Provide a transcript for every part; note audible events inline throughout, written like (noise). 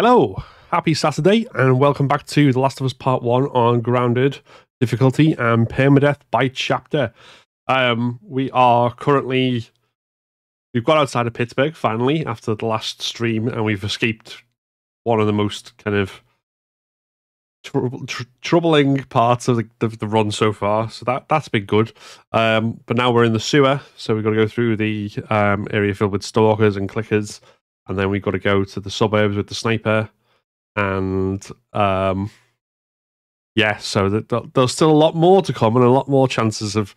Hello, happy Saturday, and welcome back to The Last of Us Part 1 on Grounded difficulty and permadeath by chapter. Um, we are currently, we've got outside of Pittsburgh finally after the last stream, and we've escaped one of the most kind of tr- tr- troubling parts of the, the, the, run so far. So that, that's been good. Um, but now we're in the sewer, so we've got to go through the um, area filled with stalkers and clickers and then we've got to go to the suburbs with the sniper, and um, yeah, so there's still a lot more to come and a lot more chances of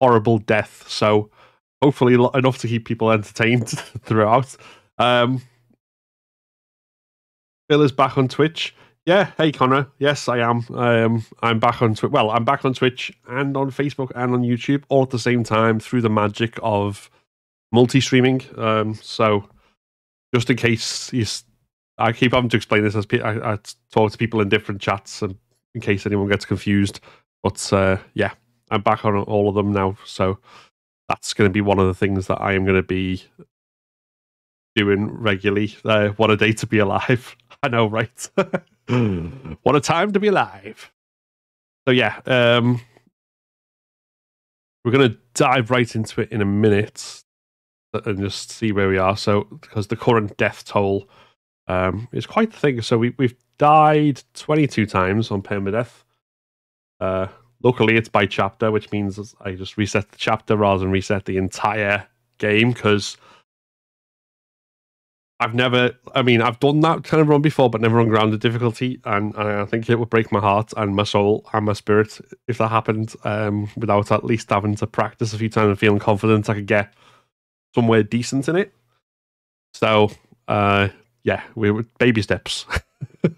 horrible death. So hopefully enough to keep people entertained (laughs) throughout. Um, Bill is back on Twitch. Yeah, hey Connor. Yes, I am. Um, I'm back on Twitch. Well, I'm back on Twitch and on Facebook and on YouTube all at the same time through the magic of multi-streaming. Um, so just in case you, I keep having to explain this as I, I talk to people in different chats, and in case anyone gets confused. But uh, yeah, I'm back on all of them now, so that's going to be one of the things that I am going to be doing regularly. Uh, what a day to be alive! (laughs) I know, right? (laughs) what a time to be alive. So yeah, um, we're going to dive right into it in a minute and just see where we are. So, because the current death toll um, is quite thing. So we we've died 22 times on permadeath. Uh, luckily, it's by chapter, which means I just reset the chapter rather than reset the entire game because. I've never, I mean, I've done that kind of run before, but never on grounded difficulty. And, and I think it would break my heart and my soul and my spirit if that happened um, without at least having to practice a few times and feeling confident I could get somewhere decent in it. So, uh, yeah, we were baby steps. (laughs)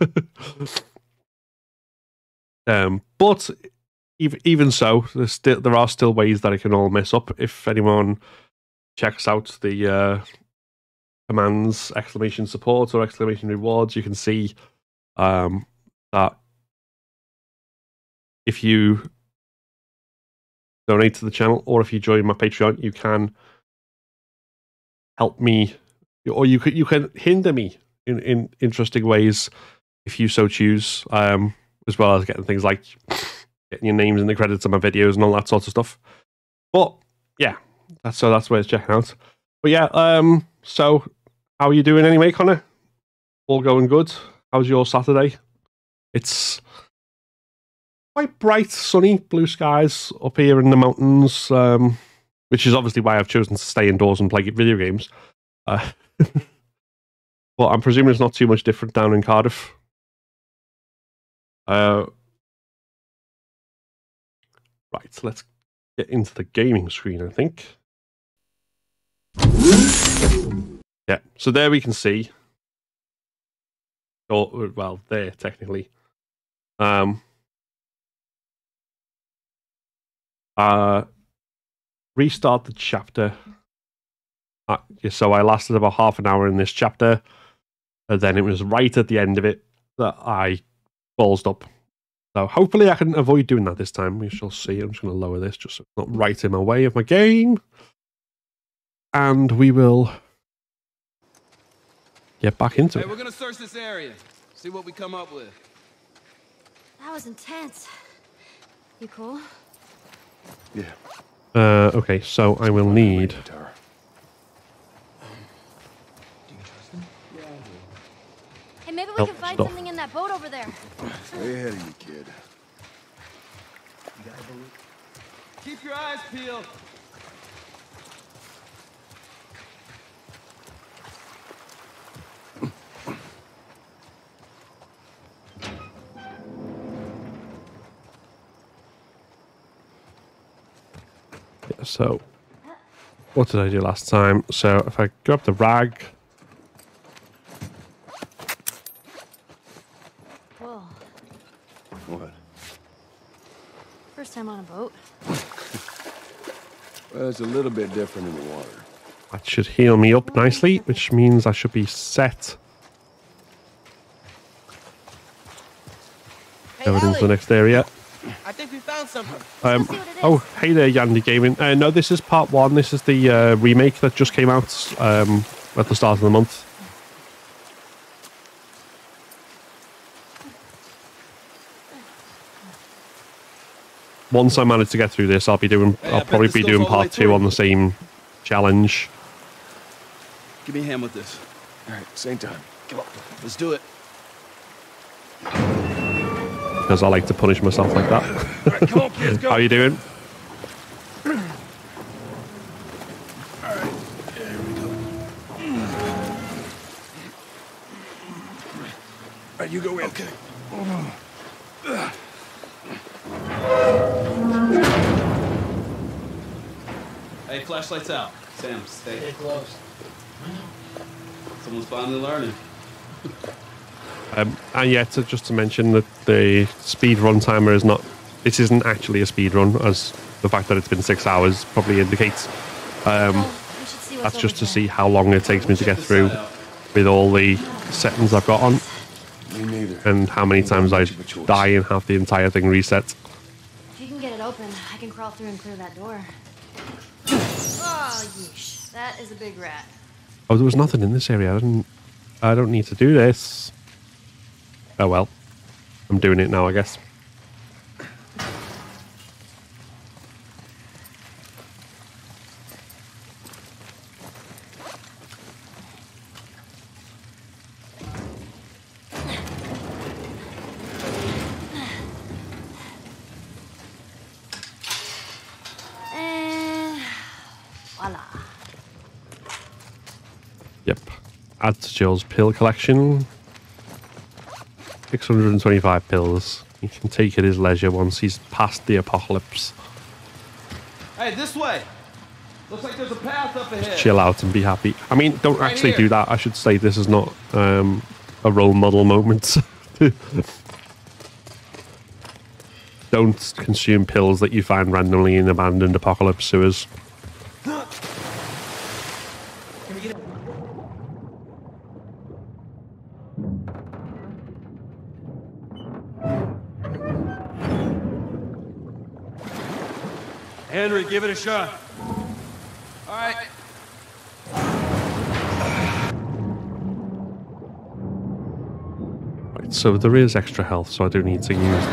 um, but even even so, there's still there are still ways that it can all mess up. If anyone checks out the uh, commands exclamation support or exclamation rewards, you can see um, that if you donate to the channel or if you join my Patreon, you can help me, or you could you can hinder me in, in interesting ways if you so choose, um, as well as getting things like getting your names in the credits of my videos and all that sort of stuff. But yeah, that's so that's where it's checking out. But yeah, um, so how are you doing anyway, Connor? All going good? How's your Saturday? It's quite bright, sunny, blue skies up here in the mountains. Um, which is obviously why I've chosen to stay indoors and play video games. Uh, (laughs) but I'm presuming it's not too much different down in Cardiff. Uh, right, so let's get into the gaming screen, I think. Yeah, so there we can see. Or, well, there, technically. Um, uh, restart the chapter. Uh, so I lasted about half an hour in this chapter, and then it was right at the end of it that I ballsed up. So hopefully I can avoid doing that this time. We shall see. I'm just going to lower this just so it's not right in my way of my game. And we will get back into hey, it. We're going to search this area, see what we come up with. That was intense. You cool? Yeah. Uh, okay, so I will need. Hey, maybe we can find stuff. something in that boat over there. Way ahead of you, kid. Keep your eyes peeled. So, what did I do last time? So, if I grab the rag. Whoa. What? First time on a boat. (laughs) well, it's a little bit different in the water. That should heal me up nicely, which means I should be set. Hey, Over into the next area. Um, oh, hey there, Yandy Gaming. Uh, no, this is part one. This is the uh, remake that just came out um, at the start of the month. Once I manage to get through this, I'll be doing. I'll probably be doing part two on the same challenge. Give me a hand with this. All right, same time. Come on, let's do it because I like to punish myself like that. All right, come on, kids, go. (laughs) How you doing? All right, you go in. Okay. Hey, flashlights out. Sam, stay. Stay close. Someone's finally learning. Um, and yet, to, just to mention that the speed run timer is not. This isn't actually a speed run, as the fact that it's been six hours probably indicates. Um, Oh, we should see what's that's just to there. see how long it takes me to get through with all the settings I've got on, Me and how many times I Much of a choice. die and have the entire thing reset. If you can get it open, I can crawl through and clear that door. Oh, yeesh. That is a big rat. Oh, there was nothing in this area. I didn't. I don't need to do this. Oh well, I'm doing it now, I guess. And voila. Yep. Add to Joe's pill collection. 625 pills. He can take at his leisure once he's past the apocalypse. Hey, this way. Looks like there's a path up ahead. Just Chill out and be happy. I mean, don't Right actually here. do that. I should say this is not um, a role model moment. (laughs) don't consume pills that you find randomly in abandoned apocalypse sewers. Give it a shot. All right. Right, so there is extra health, so I do need to use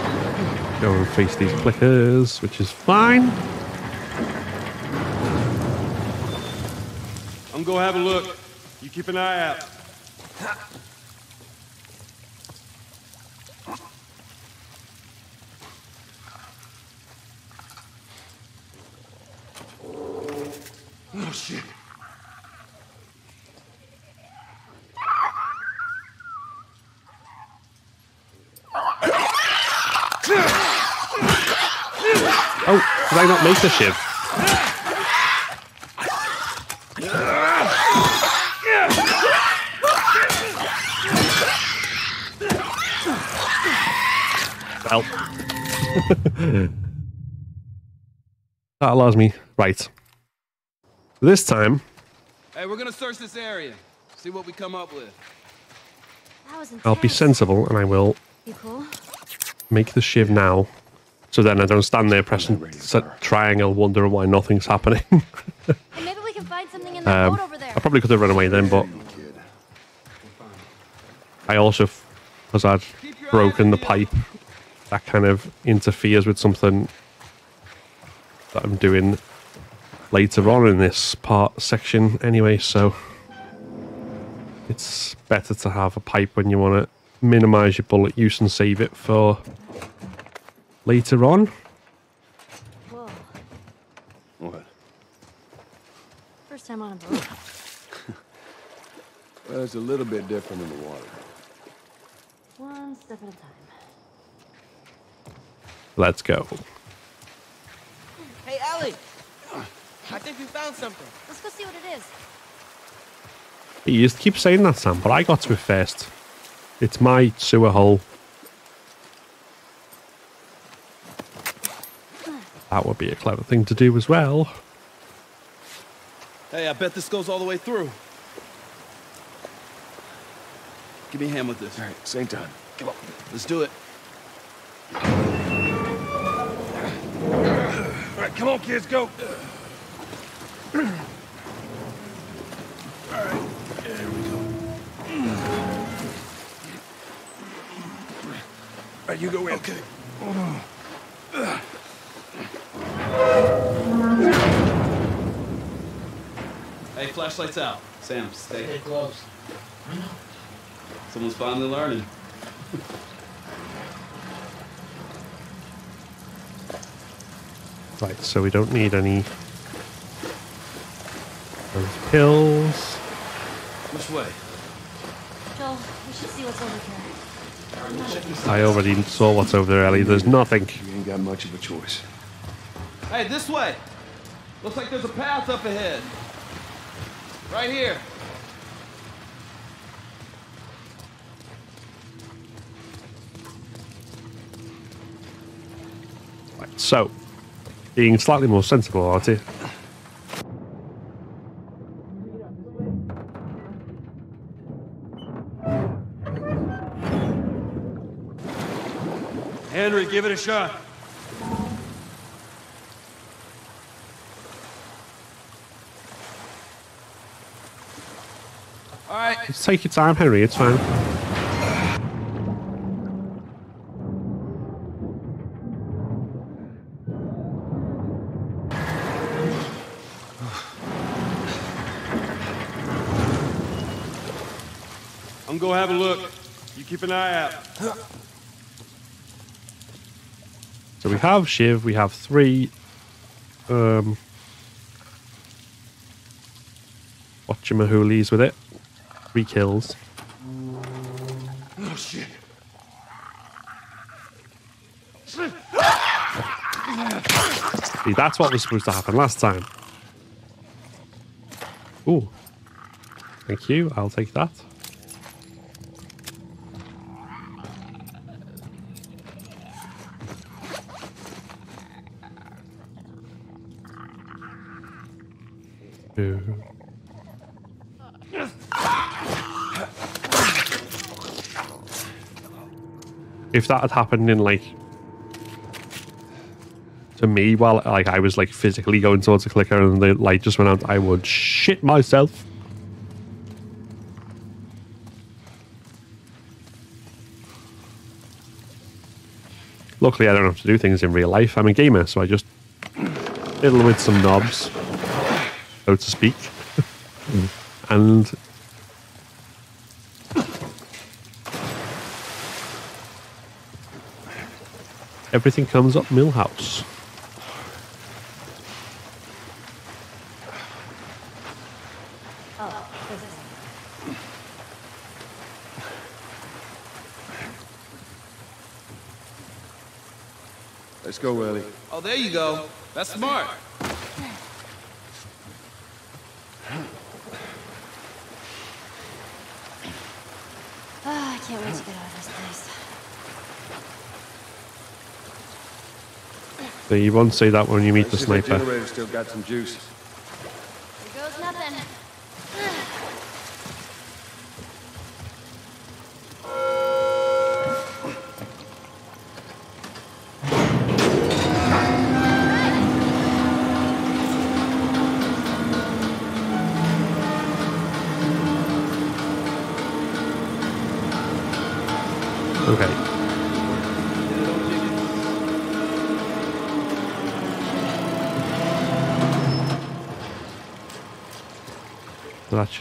go and face these clickers, which is fine. I'm gonna have a look. You keep an eye out. Oh, shit. Oh, did I not make the shiv? Well. (laughs) that allows me. Right. This time, Hey, we're gonna search this area. See what we come up with. That was intense. I'll be sensible and I will You cool? make the shiv now. So then I don't stand there pressing ready to set fire. triangle, wondering why nothing's happening. (laughs) Hey, maybe we can find something in that um, boat over there. I probably could have run away then, but I also, because I'd broken the pipe, that kind of interferes with something that I'm doing later on in this part section anyway, so it's better to have a pipe when you want to minimize your bullet use and save it for later on. Whoa. What? First time on a boat. (laughs) Well, it's a little bit different in the water. One step at a time. Let's go. Hey, Ellie. I think we found something. Let's go see what it is. You just keep saying that, Sam, but I got to it first. It's my sewer hole. That would be a clever thing to do as well. Hey, I bet this goes all the way through. Give me a hand with this. All right, same time. Come on. Let's do it. All right, come on, kids, go. All right, there we go. All right, you go in. Okay. Hey, flashlight's out. Sam, stay. Stay close. Someone's finally learning. right, so we don't need any those pills. Which way? Joel, we should see what's over here. I already saw what's over there, Ellie. There's nothing. You ain't got much of a choice. Hey, this way. Looks like there's a path up ahead. Right here. Right, so, being slightly more sensible about it. Henry, give it a shot. All right. Just take your time, Henry. It's fine. I'm gonna go have a look. You keep an eye out. So we have Shiv. We have three. Um, whatchamahoolies with it. Three kills. Oh shit. See, that's what was supposed to happen last time. Ooh. Thank you. I'll take that. If that had happened in like to me while like I was like physically going towards the clicker and the light just went out, I would shit myself. Luckily, I don't have to do things in real life. I'm a gamer, so I just fiddle with some knobs, so to speak, (laughs) and everything comes up Milhouse. Oh, this is Let's go, Ellie. Oh, there you go. That's smart. Ah, I can't wait to get out of this place. So you won't see that when you meet the See if that sniper.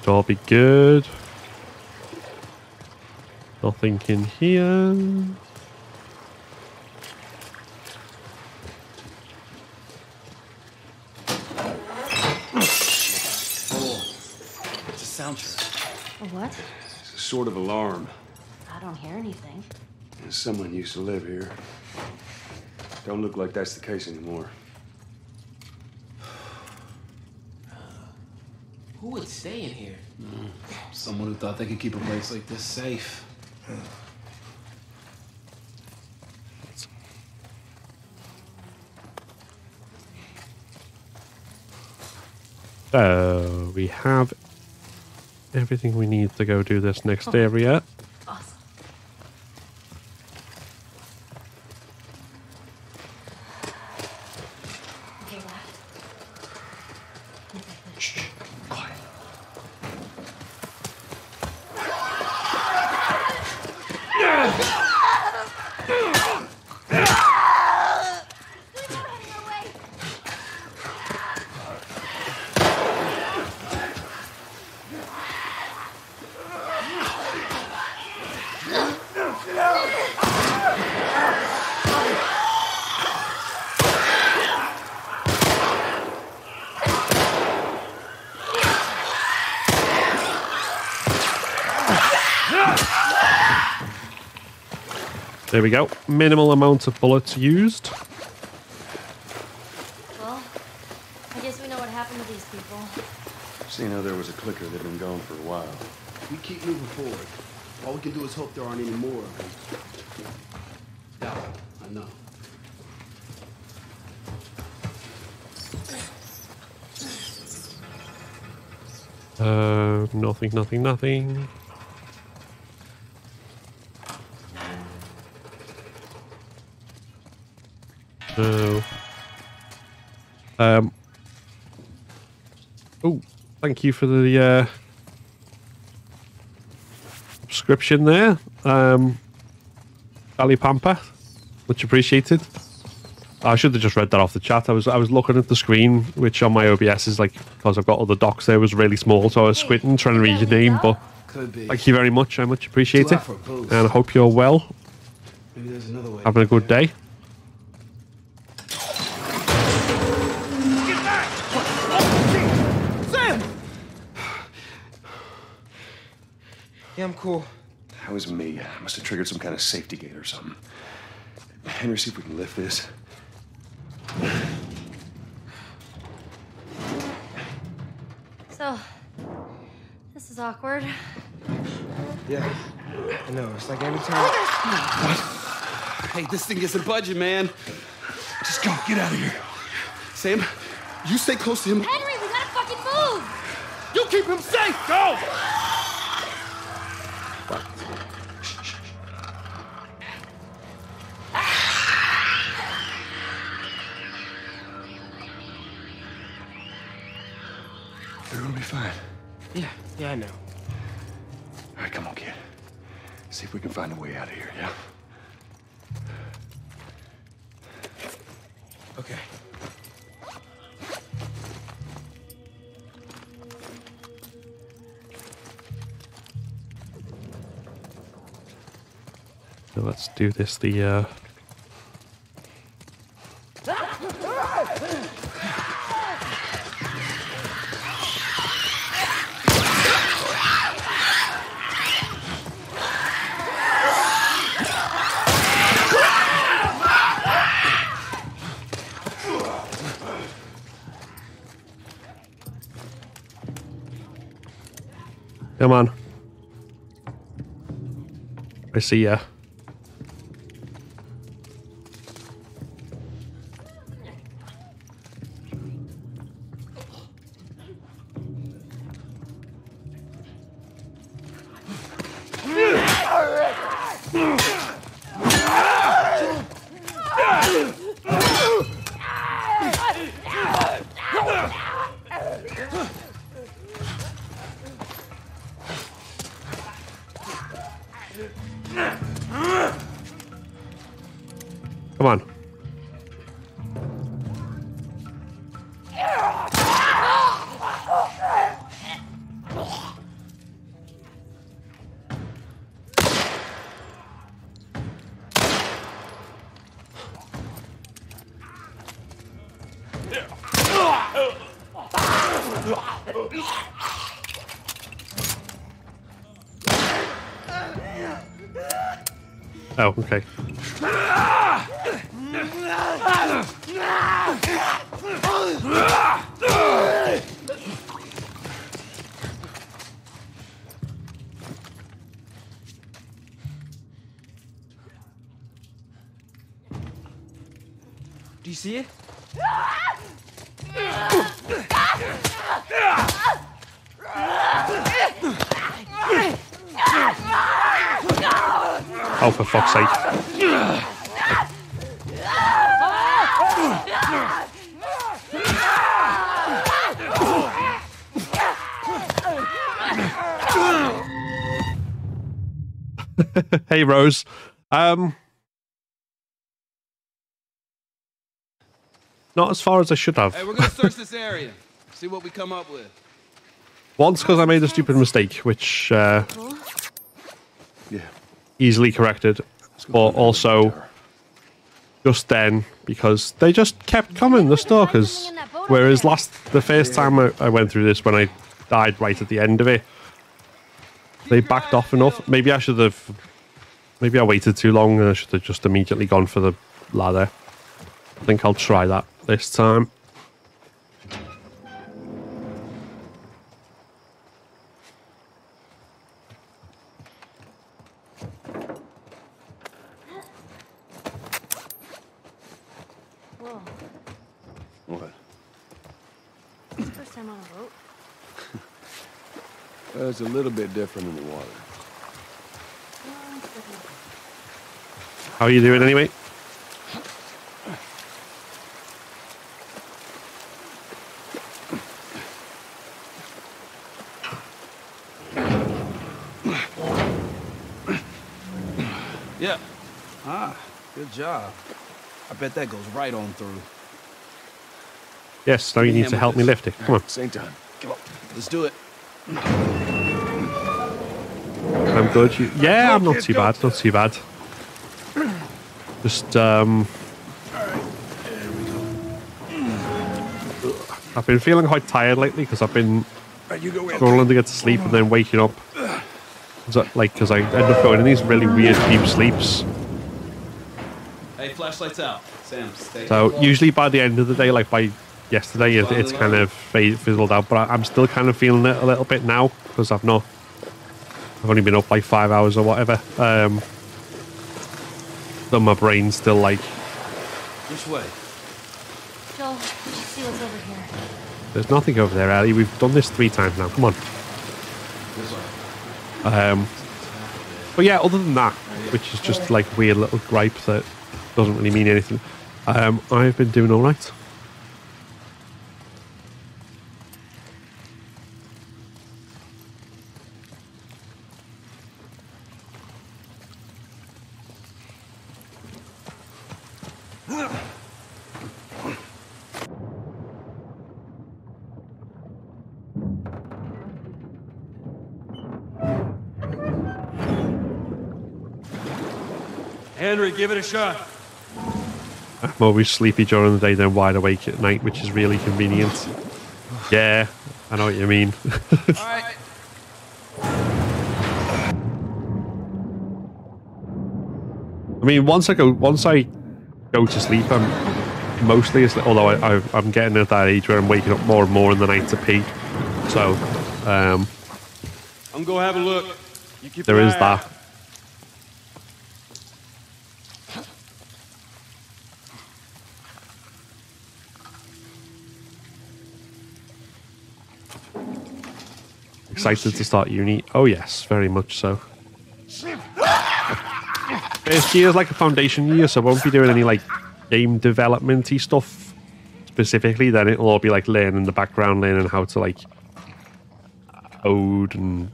That should all be good. Nothing in here. It's a soundtrack. A what? It's a sort of alarm. I don't hear anything. Someone used to live here. Don't look like that's the case anymore. Who would stay in here? Someone who thought they could keep a place like this safe. So we have everything we need to go do this next oh. area. There we go. Minimal amount of bullets used. Well, I guess we know what happened to these people. Seeing how there was a clicker that had been gone for a while. We keep moving forward. All we can do is hope there aren't any more of them. Yeah, I know. Uh, nothing, nothing, nothing. No. Um. Oh, thank you for the uh, subscription there, um, Ali Pampa. Much appreciated. I should have just read that off the chat. I was I was looking at the screen, which on my OBS is like because I've got all the docs there was really small, so I was squinting trying to read your name. But thank you very much. I much appreciate it, hot for a boost. and I hope you're well, Maybe there's another way. having a good day. (sighs) Yeah, I'm cool. That was me. I must have triggered some kind of safety gate or something. Henry, see if we can lift this. So, this is awkward. Yeah, I know. It's like every time. Hey, this thing isn't budging, man. Just go. Get out of here. Sam, you stay close to him. Henry, we gotta fucking move! You keep him safe. Go. Do this. The uh, come on. I see ya. Rose. Um, not as far as I should have. Hey, we're gonna search this area. See what we come up with. Once because I made a stupid mistake, which uh, Yeah. easily corrected, but also just then because they just kept coming, the stalkers. Whereas last, the first time I, I went through this, when I died right at the end of it, they backed off enough. Maybe I should have Maybe I waited too long and I should have just immediately gone for the ladder. I think I'll try that this time. Whoa. What? It's the first time on a boat. Uh, it's a little bit different in the water. Well, it's different. How are you doing anyway? Yeah. Ah, good job. I bet that goes right on through. Yes, now you need to help me lift it. Come on. (laughs) Same time. Come on. Let's do it. I'm good. You, yeah, I'm not too bad. Not too bad. Just um, I've been feeling quite tired lately because I've been Right, you go in. struggling to get to sleep and then waking up. I- like, because I end up going in these really weird deep sleeps. Hey, flashlights out. Sam, stay. So usually by the end of the day, like by yesterday, it, it's kind of fizzled out. But I, I'm still kind of feeling it a little bit now because I've not. I've only been up like five hours or whatever. Um, so my brain's still like Which way? Joel, we should see what's over here. There's nothing over there, Ellie. We've done this three times now. Come on. Um, but yeah, other than that, which is just like weird little gripe that doesn't really mean anything, um, I've been doing all right. Henry, give it a shot. I'm always sleepy during the day, then wide awake at night, which is really convenient. Yeah, I know what you mean. (laughs) Right. I mean, once I go, once I go to sleep, I'm mostly asleep. Although I, I'm getting at that age where I'm waking up more and more in the night to pee. So um, I'm gonna have a look. There out. that. Excited to start uni? Oh yes, very much so. First year is like a foundation year, so I won't be doing any like game developmenty stuff specifically. Then it'll all be like learning the background, learning how to like code and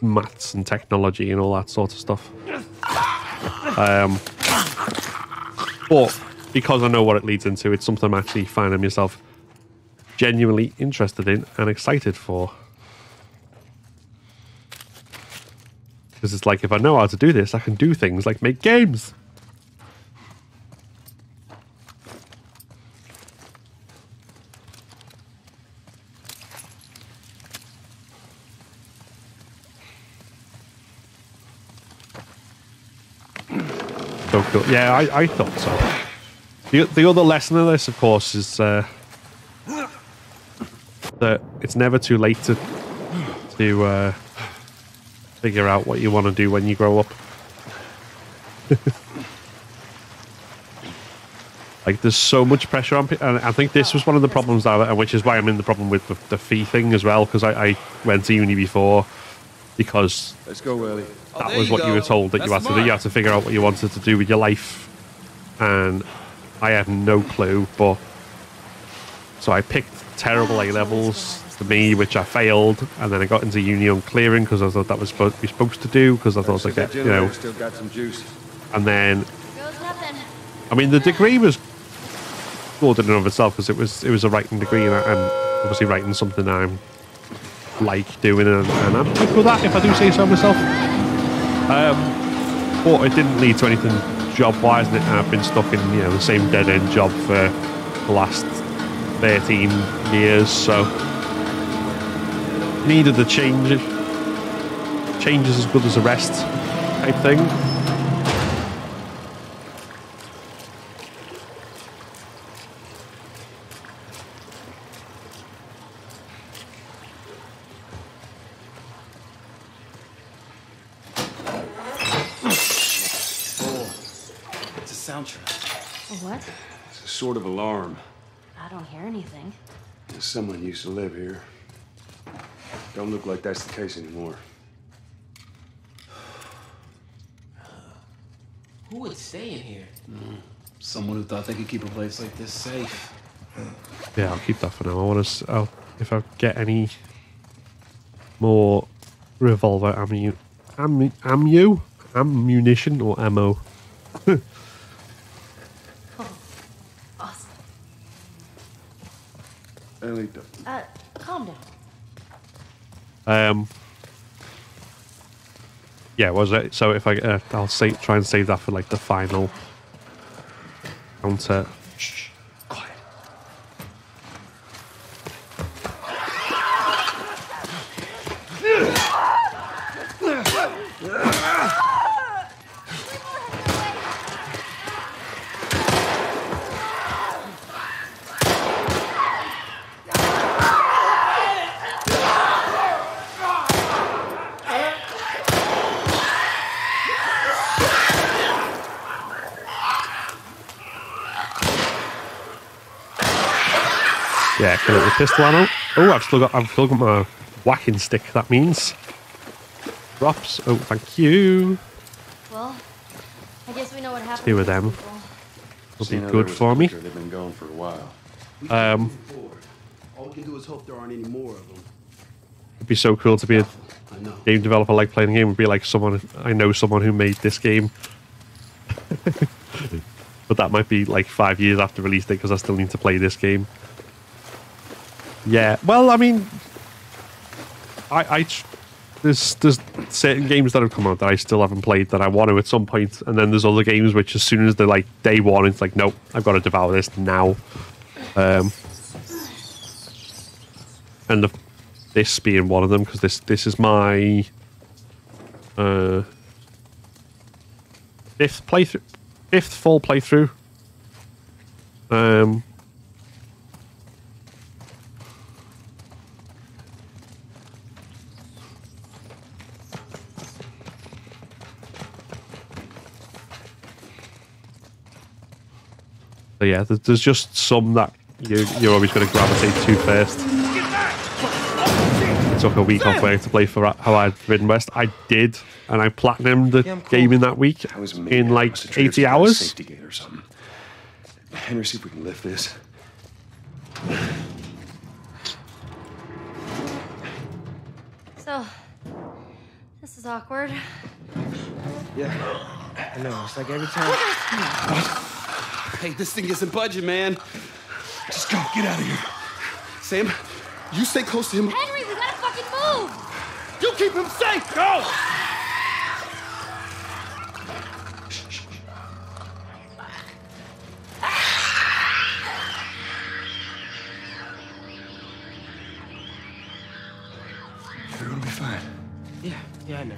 maths and technology and all that sort of stuff. Um, but because I know what it leads into, it's something I'm actually finding myself genuinely interested in and excited for. Because it's like if I know how to do this, I can do things like make games. So cool. Yeah, I, I thought so. The, the other lesson of this, of course, is uh, that it's never too late to to uh, figure out what you want to do when you grow up. (laughs) like, there's so much pressure on people, and I think this was one of the problems that, which is why I'm in the problem with the, the fee thing as well, because I, I went to uni before because Let's go, Willie. Oh, that there was you what you were told that you had That's to do. You had to figure out what you wanted to do with your life, and I had no clue. But so I picked terrible A levels to me, which I failed, and then I got into uni on clearing because I thought that was supposed to be supposed to do because I thought I So get you know, generator still got some juice. and then I mean the degree was good in and of itself because it was it was a writing degree and, I, and obviously writing something I'm like doing and, and I'm good with that if I do say so myself. Um, but it didn't lead to anything job wise, and I've been stuck in you know the same dead end job for the last thirteen years. So needed the change. Change is as good as the rest. type thing. It's a soundtrack. A what? It's a sort of alarm. I don't hear anything. Someone used to live here. Don't look like that's the case anymore. Who would stay in here? Hmm. Someone who thought they could keep a place like this safe. Yeah, I'll keep that for now. I want to. I'll, if I get any more revolver ammu, ammu, ammu, ammunition or ammo. Awesome. Ellie, don't- Uh, calm down. Um. Yeah, was it? So if I, uh, I'll say, try and save that for like the final counter. Yeah, kill it with pistol ammo. Oh, I've still got, I've still got my whacking stick. That means drops. Oh, thank you. Well, I guess we know what happened. Two to of these them. people. Will be how good for me. They've been gone for a while. We Um. All we can do is hope there aren't any more of them. It'd be so cool to be a game developer like playing a game. Would be like someone I know someone who made this game. (laughs) but that might be like five years after release date because I still need to play this game. Yeah, well, I mean, I, I there's there's certain games that have come out that I still haven't played that I want to at some point, and then there's other games which as soon as they're like day one, it's like nope, I've got to devour this now. Um, and the, this being one of them because this this is my uh, fifth playthrough, fifth full playthrough. Um, so yeah, there's, there's just some that you, you're always going to gravitate to first. It Took a week off work to play for how I'd ridden west. I did, and I platinumed the Yeah, cool. game in that week That was in like Must 80 some kind of hours. Safety gate or something. Henry, see if we can lift this. So, this is awkward. Yeah. I know. It's like every time. (laughs) Hey, this thing isn't budging, man. Just go. Get out of here. Sam, you stay close to him. Henry, we gotta fucking move! You keep him safe. Go. You're gonna be fine. Yeah. Yeah, I know.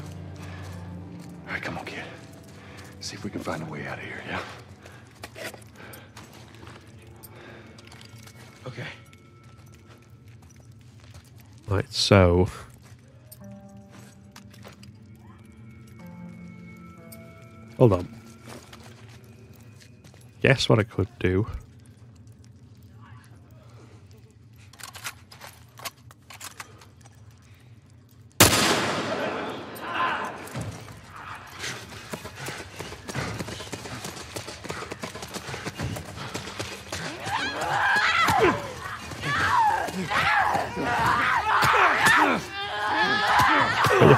All right, come on, kid. See if we can find a way out of here, yeah? Okay. Right, so. Hold on. Guess what I could do?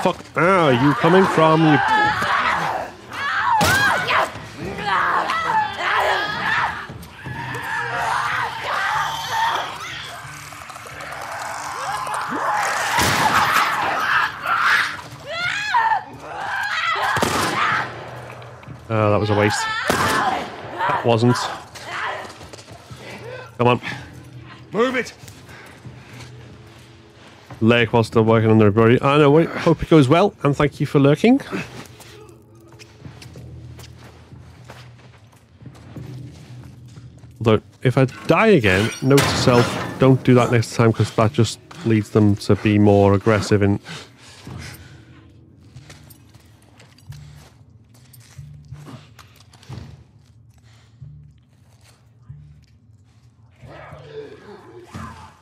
Fuck ah, are you coming from? You Oh, that was a waste. That wasn't. Come on. Move it! lurk while still working on the body. I know, I hope it goes well, and thank you for lurking. Although, if I die again, note to self, don't do that next time, because that just leads them to be more aggressive and...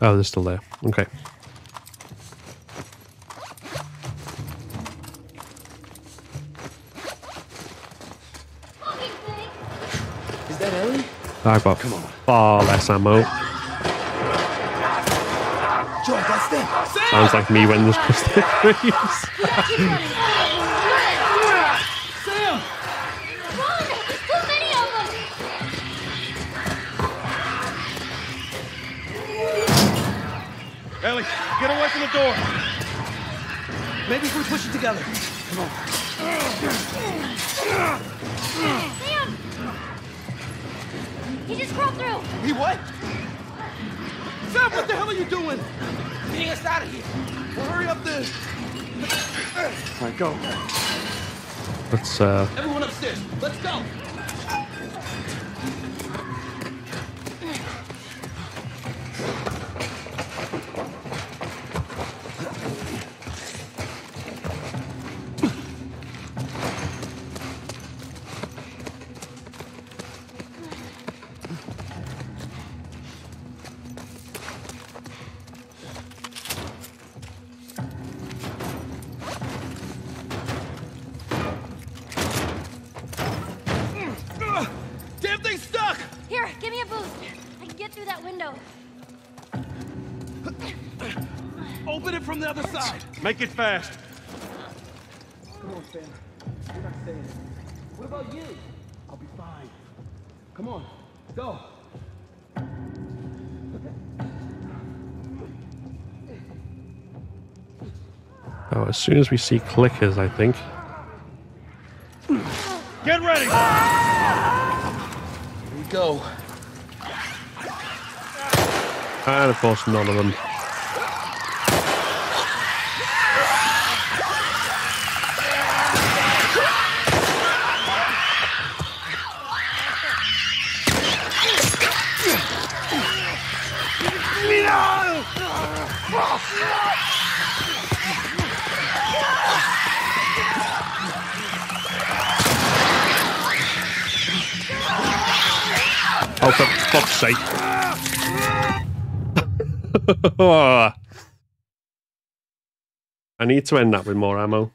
Oh, they're still there. Okay. I've got far less ammo. Joel, that's them. Sounds like me when there's just the trees. Too many of them! Ellie, get away from the door. Maybe if we push it together. Sam! He just crawled through! He what? Sam, what the hell are you doing? Getting us out of here. Well, hurry up then. All right, go. Let's uh Everyone upstairs. Let's go. Make it fast. Come on, Sam. You're not staying. What about you? I'll be fine. Come on. Go. oh as soon as we see clickers, I think. Get ready. Here we go. And of course none of them. Oh, for fuck's sake. (laughs) I need to end that with more ammo.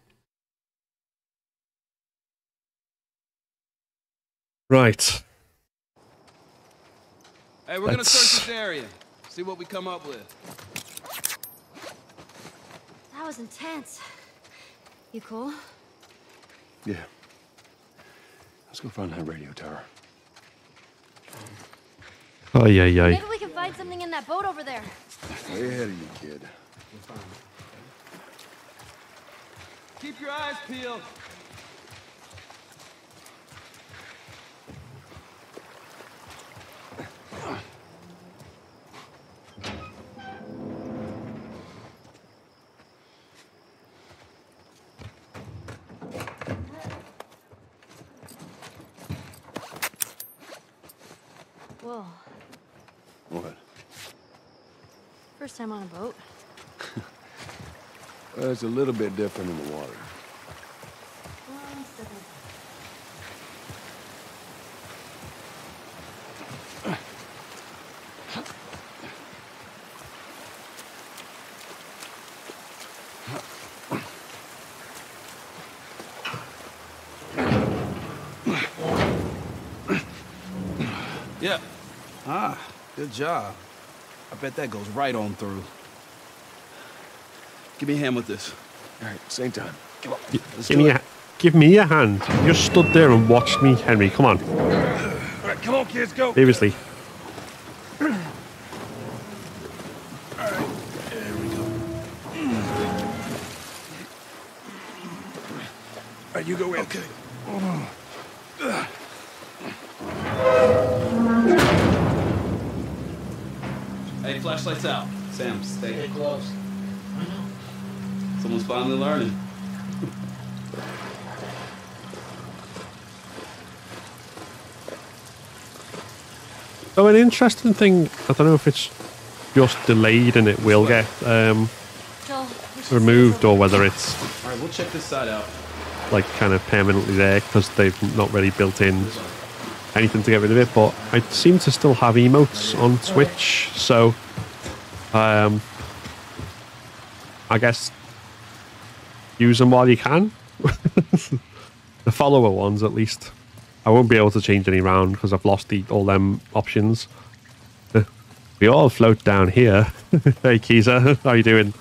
Right. Hey, we're gonna search this area. See what we come up with. That was intense. You cool? Yeah. Let's go find that radio tower. Oh, yeah, yeah. Maybe we can find something in that boat over there. Way ahead of you, kid. Keep your eyes peeled. Whoa. What? First time on a boat. (laughs) Well, it's a little bit different in the water. One second. Yeah. Ah, good job. I bet that goes right on through. Give me a hand with this. All right, same time. Come on. Let's Give do me, it. a, give me a hand. You just stood there and watched me, Henry. Come on. All right, come on, kids, go. Seriously. All right, there we go. All right, you go in. Okay. Hey, flashlights out. Sam, stay close. I know. Someone's finally learning. So an interesting thing, I don't know if it's just delayed and it will get um, Joel, we should see removed or whether it's All right, we'll check this side out. like kind of permanently there because they've not really built in anything to get rid of it. But I seem to still have emotes on Twitch, so um, I guess use them while you can. (laughs) the follower ones, at least. I won't be able to change any round because I've lost the, all them options. (laughs) we all float down here. (laughs) hey, Keezer, how you doing?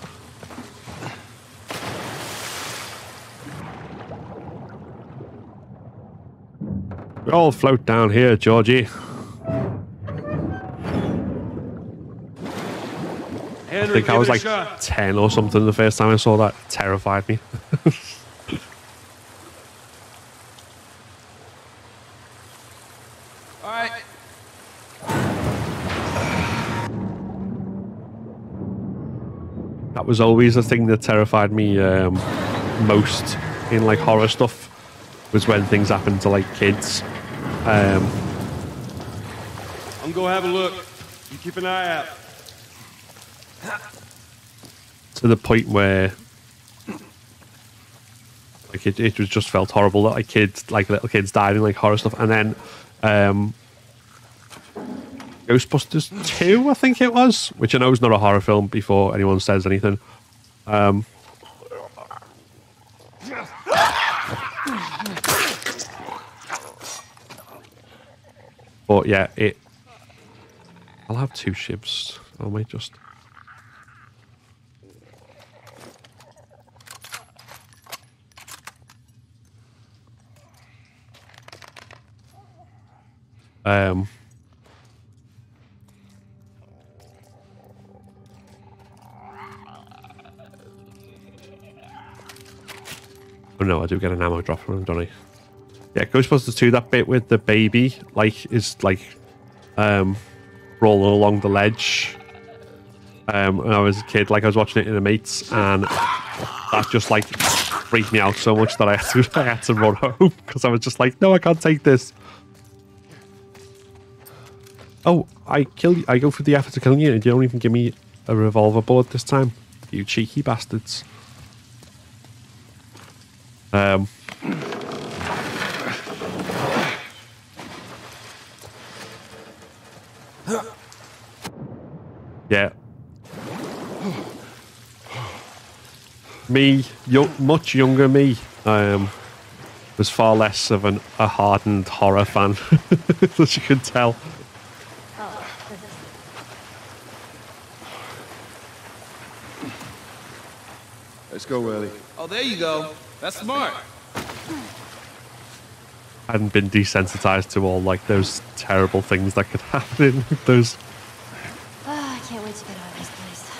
We all float down here, Georgie. Think I was like 10 or something the first time I saw that. It terrified me. (laughs) All right. That was always the thing that terrified me um, most in like horror stuff was when things happen to like kids. Um, I'm gonna have a look. You keep an eye out. To the point where like it, it was just felt horrible that like kids like little kids died in like horror stuff. And then um Ghostbusters 2 I think it was which I know is not a horror film before anyone says anything. Um but yeah it I'll have two ships I might just Um, oh no, I do get an ammo drop from him, don't I? Yeah, Ghostbusters 2, that bit with the baby, like, is like um, rolling along the ledge. Um, when I was a kid, like I was watching it in a mate's, and that just like freaked me out so much that I had to, (laughs) I had to run (laughs) home because I was just like, no, I can't take this. Oh, I kill you. I go through the effort of killing you, and you don't even give me a revolver bullet this time. You cheeky bastards. Um. Yeah. Me, yo- much younger me, um, was far less of an, a hardened horror fan, (laughs) as you can tell. Oh, this is Let's go, Willie. Oh, there you go. That's smart. I hadn't been desensitized to all like those terrible things that could (laughs) happen. those Ah, I can't wait to get out of this place.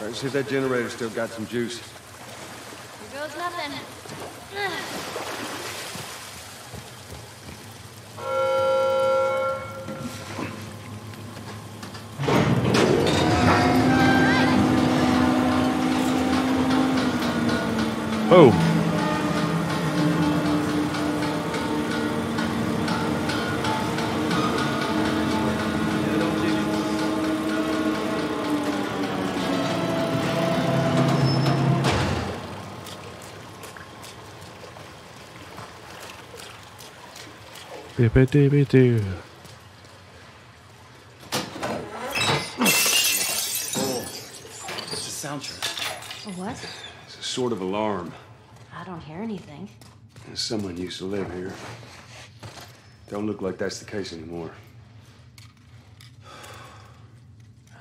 All right, see if that generator still got some juice. Oh, Bibbidi-bidoo. It's a soundtrack. A what? It's a sort of alarm. I don't hear anything. Someone used to live here. Don't look like that's the case anymore. (sighs)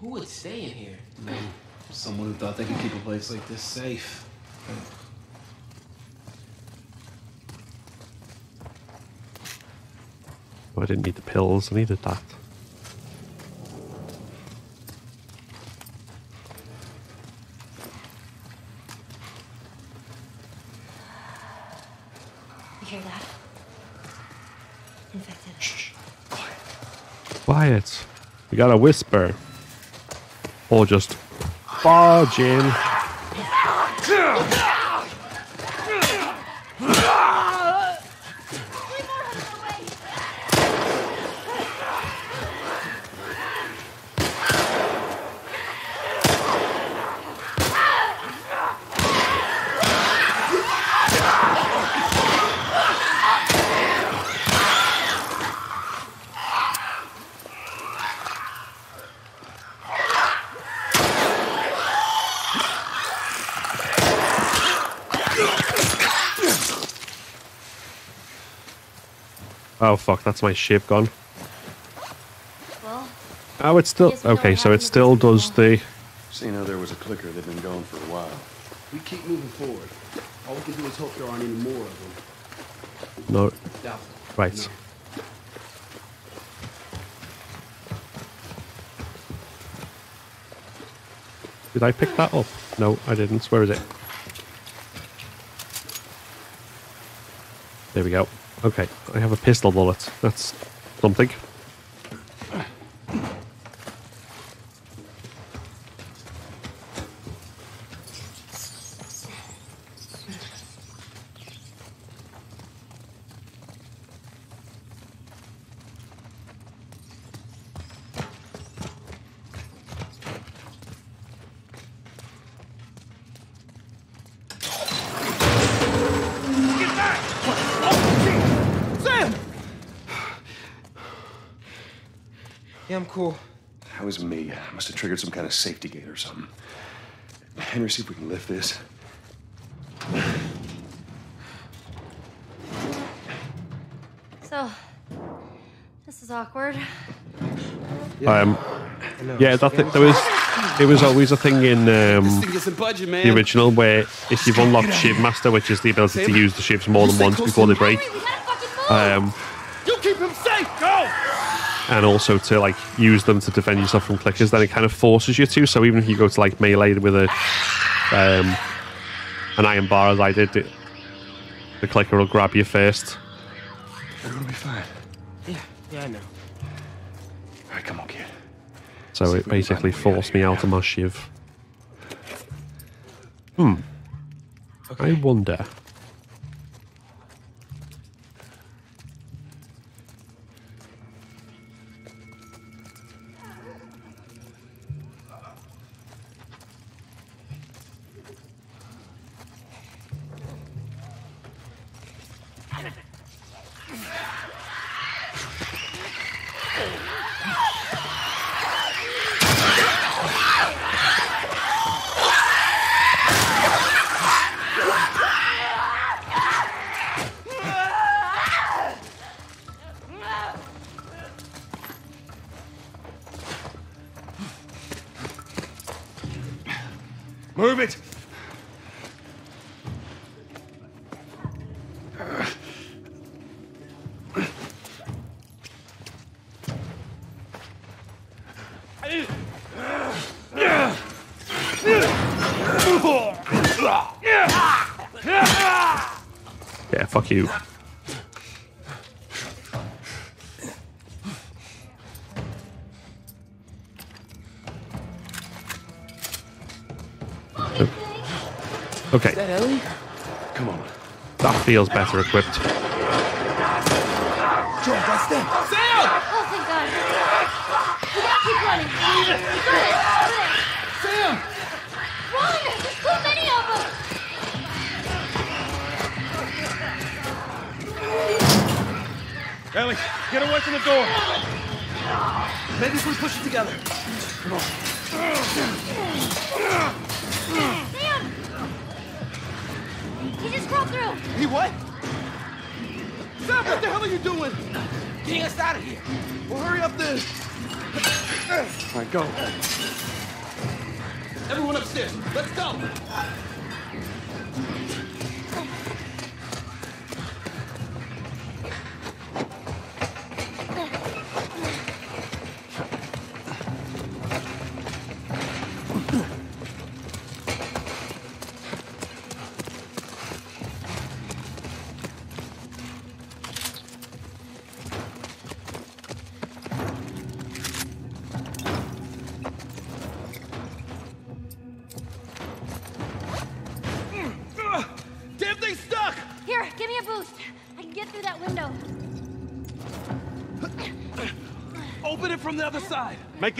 Who would stay in here? Someone who thought they could keep a place like this safe. Oh, I didn't need the pills. I needed that. You hear that? Infected. Quiet. We gotta whisper. Or just barge in. Oh fuck, that's my shape gone. Well, Oh, it's still Guess we don't okay. So it still does the. Seeing how there was a clicker, they've been going for a while. We keep moving forward. All we can do is hope there aren't any more of them. No, Doubtful. right. Did I pick that up? No, I didn't. Where is it? There we go. Okay, I have a pistol bullet. That's something. Sam! Yeah, I'm cool. That was me. I must have triggered some kind of safety gate or something. Henry, see if we can lift this. so this is awkward. Um, yeah, that th- there was. It was always a thing in um, thing isn't budging, the original where if you've unlocked Shiv Master, which is the ability to use the shivs more than once before they break, Hurry, we gotta fucking move! um, and also to like use them to defend yourself from clickers, then it kind of forces you to. So even if you go to like melee with a um, an iron bar, as I did, it, the clicker will grab you first. We're gonna be fine. Yeah, yeah, I know. All right, come on, kid. So See it if we can find basically a out forced me here out of my shiv. Hmm. I wonder. Better equipped.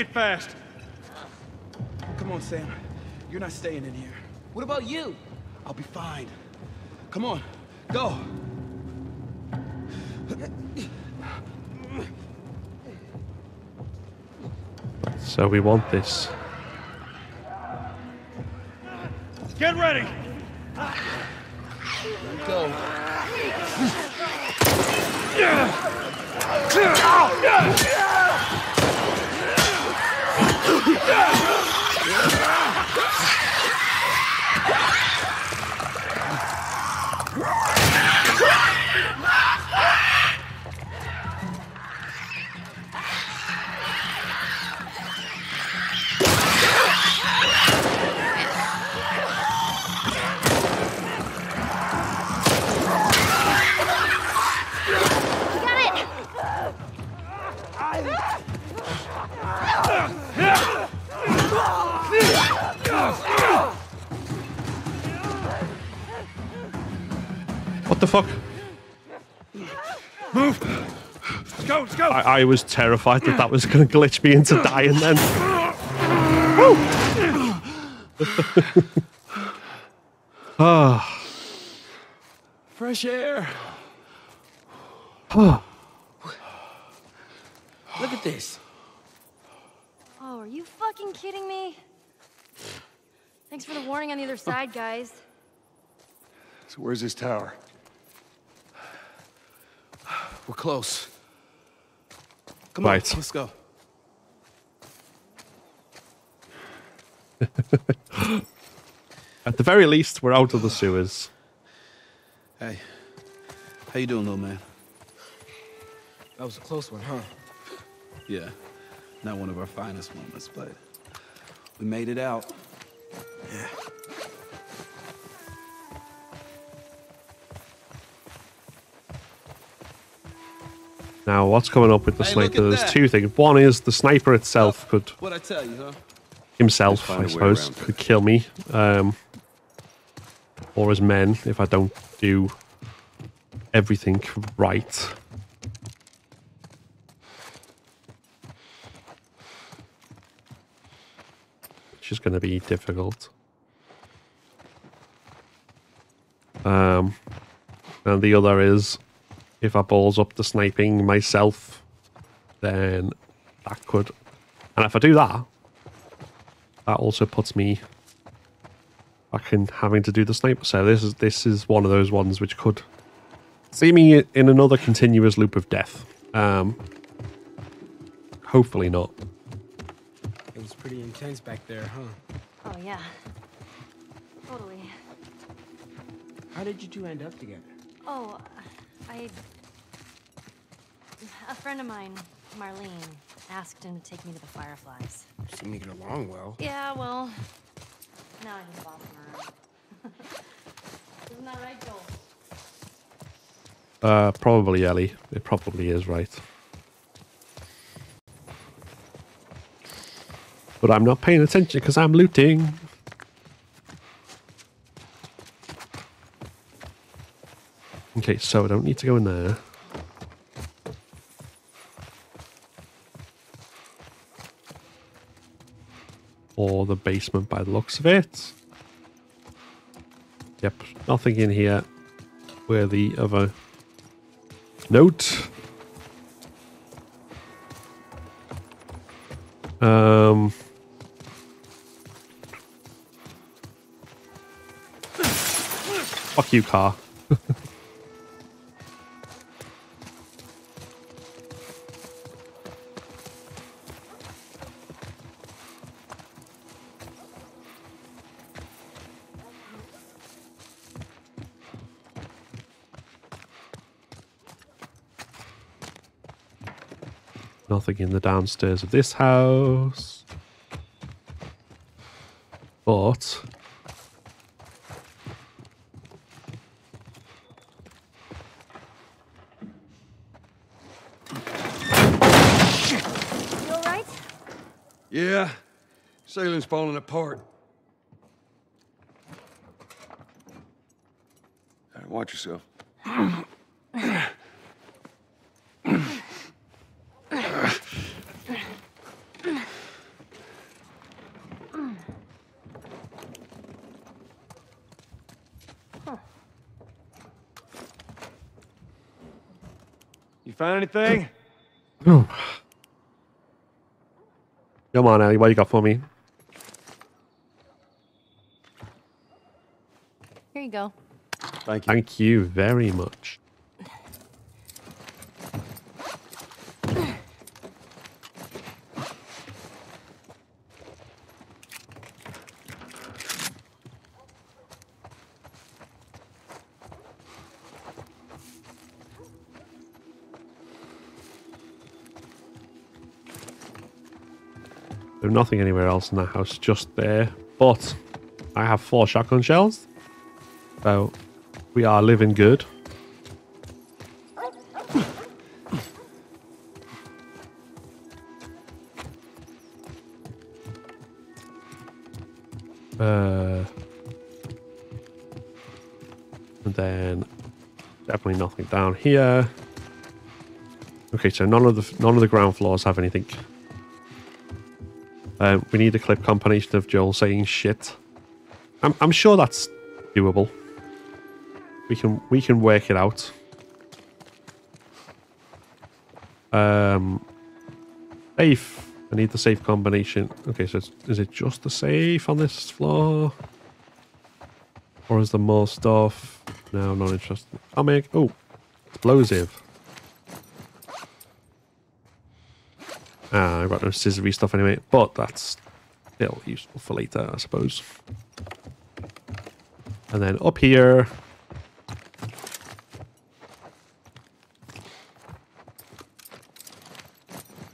It fast. Come on, Sam. You're not staying in here. What about you? I'll be fine. Come on, go. So we want this. I, I was terrified that that was going to glitch me into dying then. Ah, (laughs) Fresh air. Look at this. Oh, are you fucking kidding me? Thanks for the warning on the other side, guys. So where's this tower? We're close. Come Right. on, let's go. At the very least, we're out of the sewers. Hey, how you doing, little man? That was a close one, huh? Yeah, not one of our finest moments, but we made it out. Yeah. Now, what's coming up with the Hey, sniper? There's two things. One is the sniper itself could What'd I tell you, huh? himself, find I a way suppose, could kill me, um, or as men if I don't do everything right. Which is going to be difficult. Um, and the other is if I balls up the sniping myself, then that could. And if I do that, that also puts me back in having to do the sniper. So this is this is one of those ones which could see me in another continuous loop of death. Um, hopefully not. It was pretty intense back there, huh? Oh, yeah. Totally. How did you two end up together? Oh, I. A friend of mine, Marlene, asked him to take me to the Fireflies. You seem to get along well. Yeah, well, now I just boss him around. (laughs) Isn't that right, Joel? Uh, probably Ellie. It probably is right. But I'm not paying attention because I'm looting. Okay, so I don't need to go in there. Or the basement by the looks of it. Yep, nothing in here worthy of a note. Um. Fuck you, car. (laughs) Nothing in the downstairs of this house. But You alright? Yeah, ceiling's falling apart. All right, watch yourself. (clears throat) You find anything? Come on, Ellie, what you got for me? Here you go. Thank you. Thank you very much. Nothing anywhere else in the house, just there. But I have four shotgun shells. So we are living good. Uh, and then definitely nothing down here. Okay, so none of the none of the ground floors have anything. Um, we need a clip combination of Joel saying shit. I'm I'm sure that's doable. We can we can work it out. Um, safe. I need the safe combination. Okay, so is it just the safe on this floor? Or is there more stuff? No, not interested. I'll make... Oh, explosive. Ah, I've got no scissory stuff anyway, but that's still useful for later, I suppose. And then up here...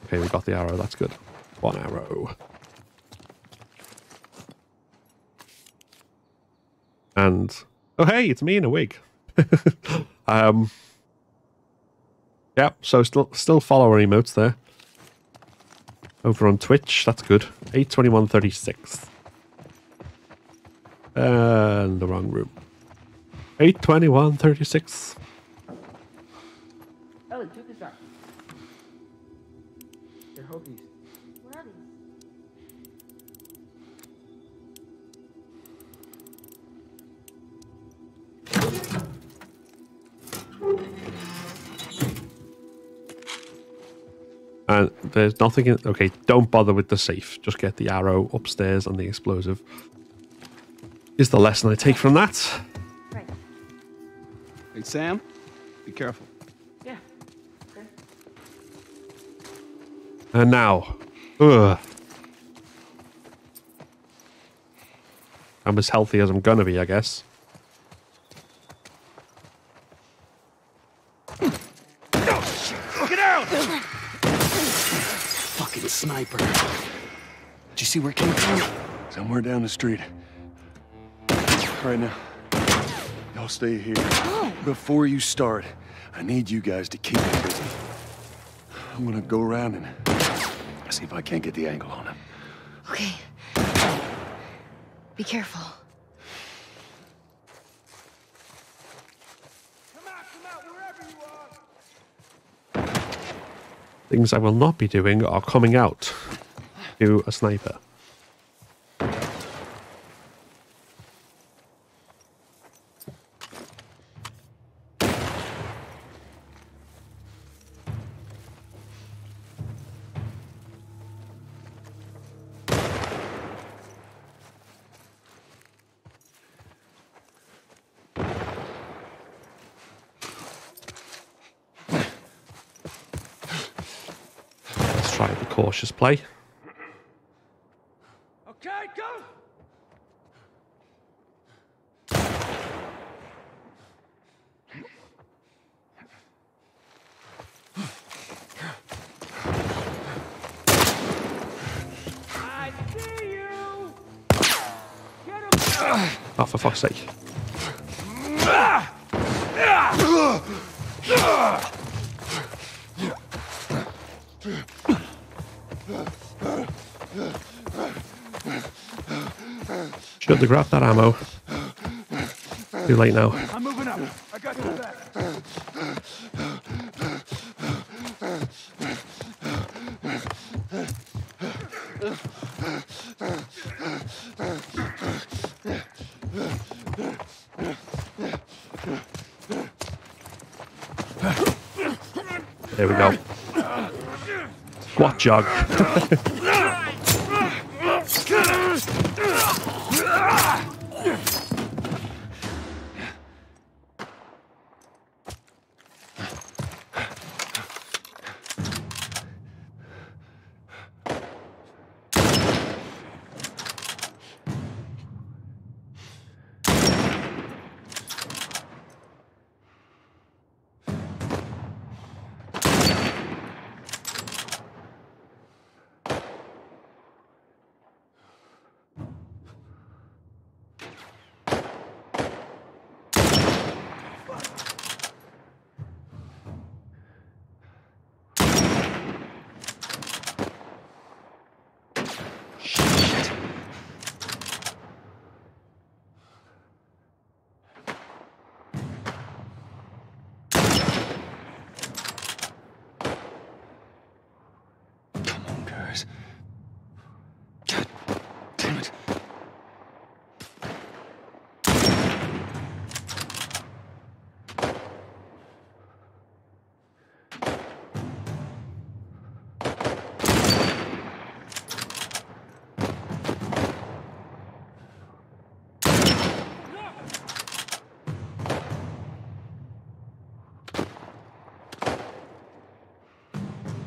Okay, we got the arrow, that's good. One arrow. And oh hey, it's me in a wig. (laughs) um Yeah, so still still follower emotes there. Over on Twitch, that's good. 82136. And the wrong room. 82136. Ellie, check this out. They're Hokies. And there's nothing in. Okay, don't bother with the safe. Just get the arrow upstairs and the explosive. Is the lesson I take from that. Right. Hey, Sam, be careful. Yeah. Okay. And now. Ugh. I'm as healthy as I'm gonna be, I guess. Fucking sniper. Did you see where it came from? Somewhere down the street. Right now, y'all stay here. Oh. Before you start, I need you guys to keep me busy. I'm gonna go around and see if I can't get the angle on him. Okay. Be careful. Things I will not be doing are coming out to a sniper. Let's try the cautious play. Have grabbed that ammo. Too late now. I'm moving up. I got your back. There we go. (laughs) Squat jog? (laughs)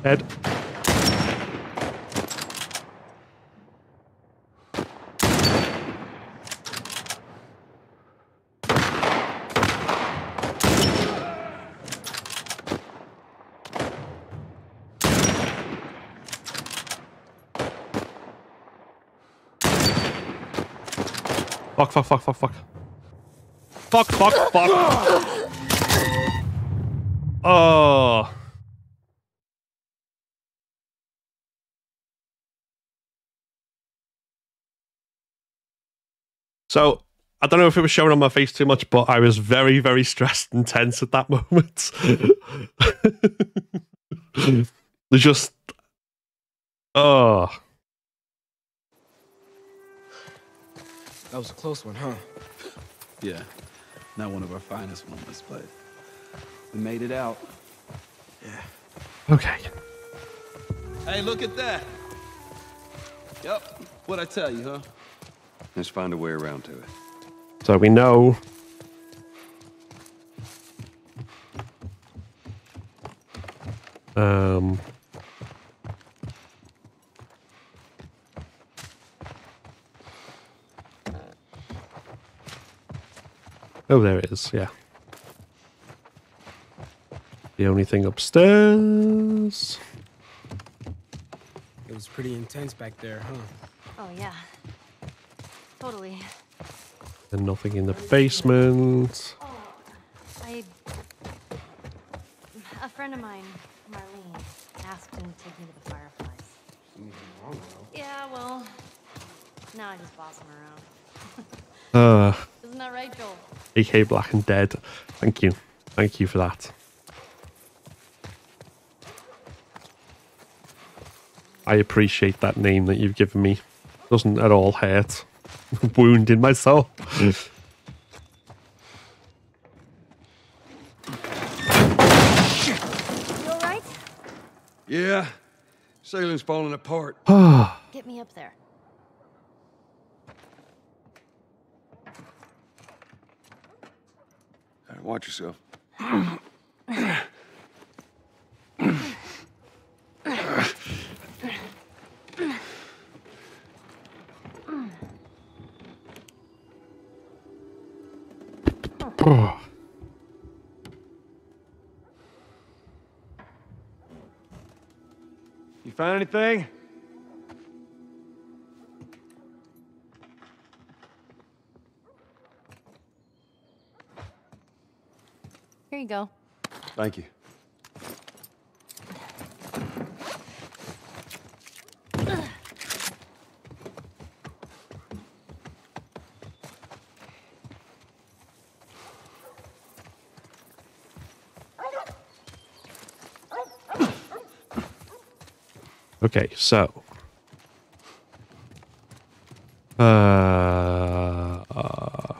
Ed. Fuck, fuck, fuck, fuck, fuck. Fuck, fuck, fuck. (gasps) Oh. So I don't know if it was showing on my face too much, but I was very, very stressed and tense at that (laughs) moment. There's just oh That was a close one, huh? Yeah, not one of our finest moments, but we made it out. Yeah. okay. Hey, look at that. Yep, what'd I tell you, huh? Let's find a way around to it. So we know um Oh, there it is. Yeah. The only thing upstairs. It was pretty intense back there, huh? Oh, yeah. Totally. And nothing in the basement. I. A friend of mine, Marlene, asked him to take me to the Fireflies. Yeah, well. Now I just boss him around. (laughs) Uh, Isn't that right, Joel? AK Black and Dead. Thank you. Thank you for that. I appreciate that name that you've given me. Doesn't at all hurt. Wound in my soul. You alright? Yeah. Sailing's falling apart. (sighs) Get me up there. All right, watch yourself. (clears throat) (sighs) You find anything? Here you go. Thank you. Okay, so. Uh, uh,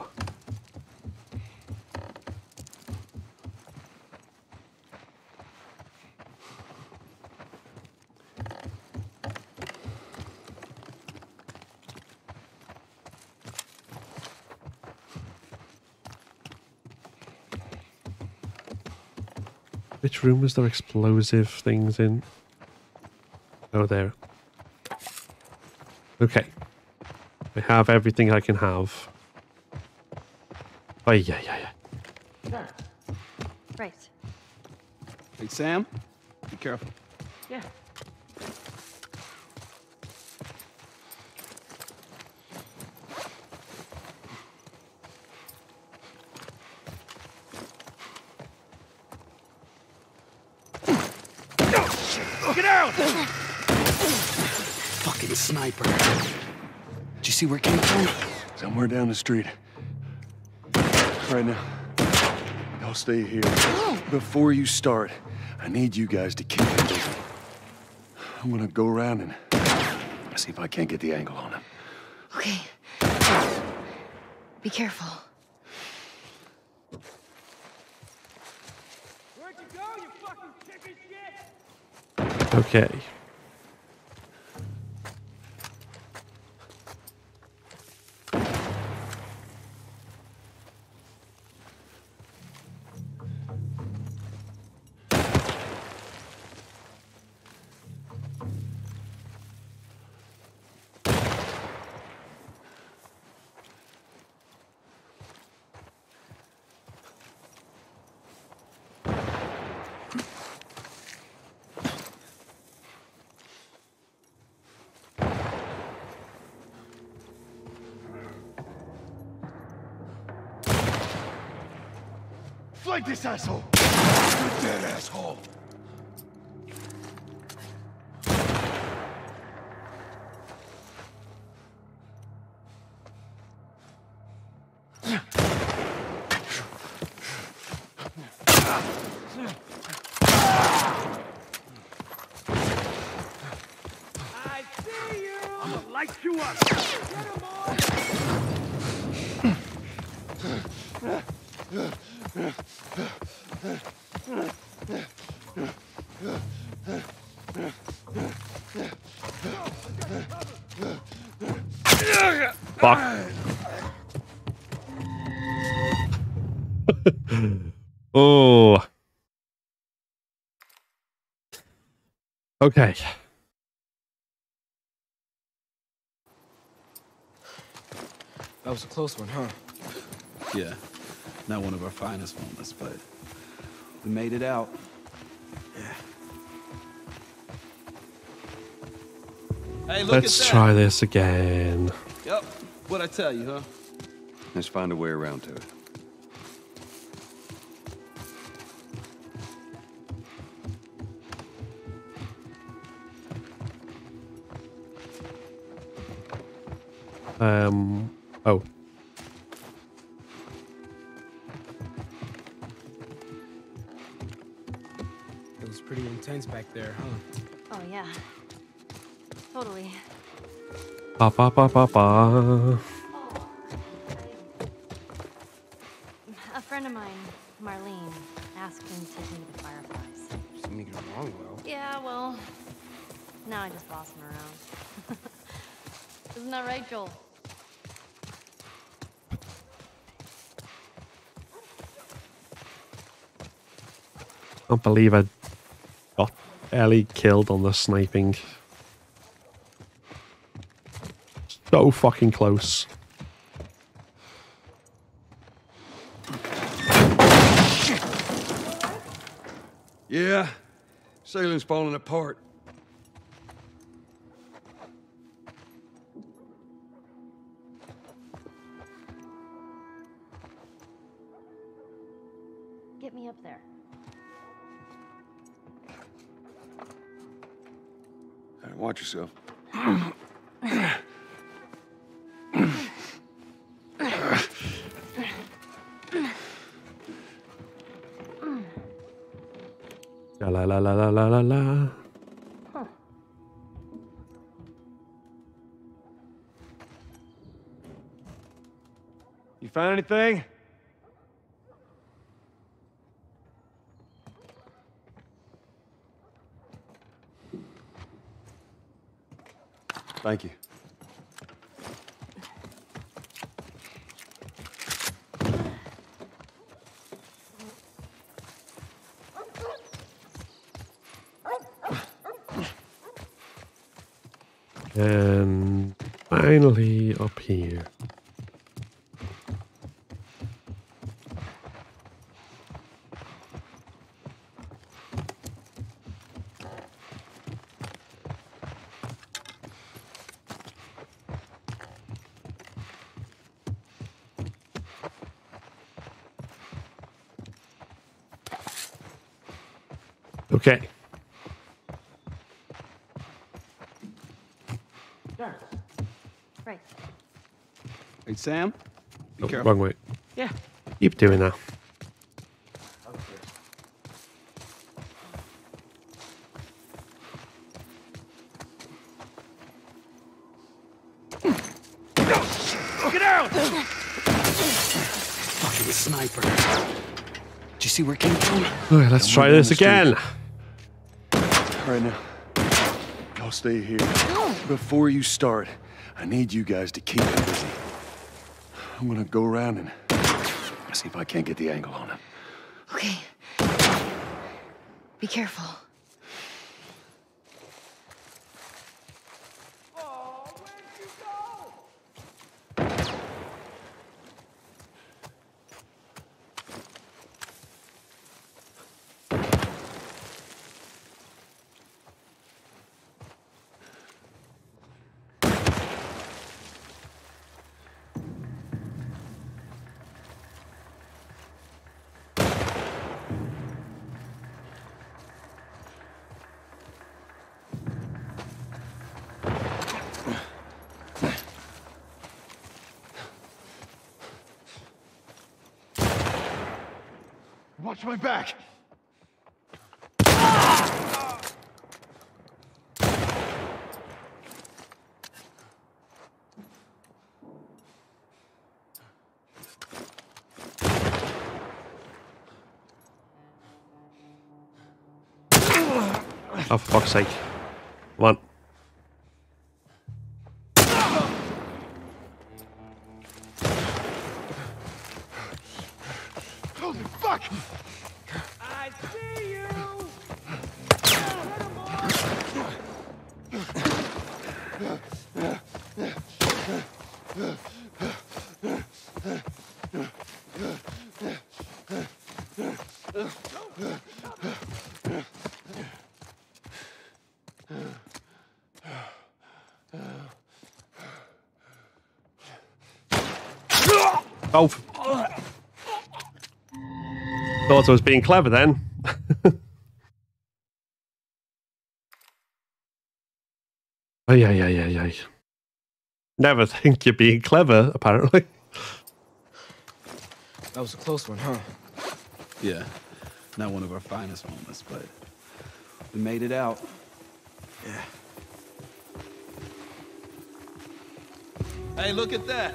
which room was there explosive things in? Oh, there. Okay. I have everything I can have. Oh, yeah, yeah, yeah. Right. Hey, Sam, be careful. Sniper. Did you see where it came from? Somewhere down the street. Right now. Y'all stay here. Before you start, I need you guys to keep it busy. I'm gonna go around and see if I can't get the angle on him. Okay. Be careful. Where'd you go, you fucking chicken shit? Okay. Flank this asshole! You're dead, asshole! Okay. That was a close one, huh? Yeah, not one of our finest moments, but we made it out. Hey, look Let's at that. try this again. Yep. What'd I tell you, huh? Let's find a way around to it. Um. Oh. It was pretty intense back there, huh? Oh, yeah. Totally. Ba ba ba ba ba. A friend of mine, Marlene, asked him to take me to the Fireflies. Something go wrong, well. Yeah, well, now I just boss him around. (laughs) Isn't that right, Joel? Can't believe I got Ellie killed on the sniping. So fucking close. Yeah, sailing's falling apart. Okay. Right. Hey, Sam. Be Oh, careful. wrong way. Yeah. Keep doing that. Fucking sniper. Did you see where it came from? Oh, Alright, let's try this again. street. Right now. Y'all stay here. Before you start, I need you guys to keep him busy. I'm gonna go around and see if I can't get the angle on him. Okay. Be careful. Watch my back! Oh, for fuck's sake. Thought I was being clever then. (laughs) oh, yeah, yeah, yeah, yeah. Never think you're being clever, apparently. That was a close one, huh? Yeah. Not one of our finest moments, but we made it out. Yeah. Hey, look at that.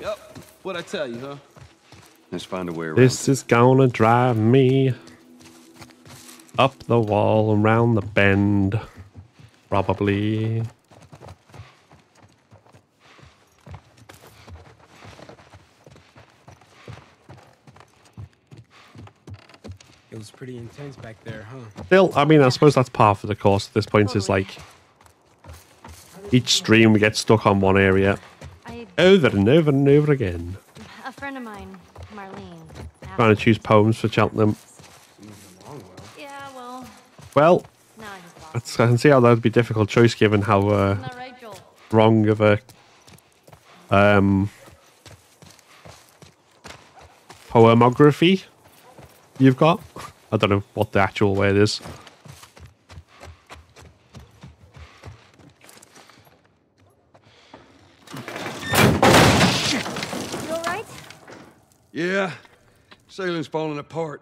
Yep. What'd I tell you, huh? Let's find a way around. This is gonna drive me up the wall around the bend. Probably. It was pretty intense back there, huh? Still, I mean, I suppose that's par for the course at this point. Is like each stream we get stuck on one area over and over and over again. a friend of mine, Marlene. Trying to choose poems for Cheltenham. Yeah, well, Well, I just lost. that's, I can see how that would be a difficult choice given how uh, wrong of a um poemography you've got. I don't know what the actual word is. You all right? Yeah. Sailing's falling apart.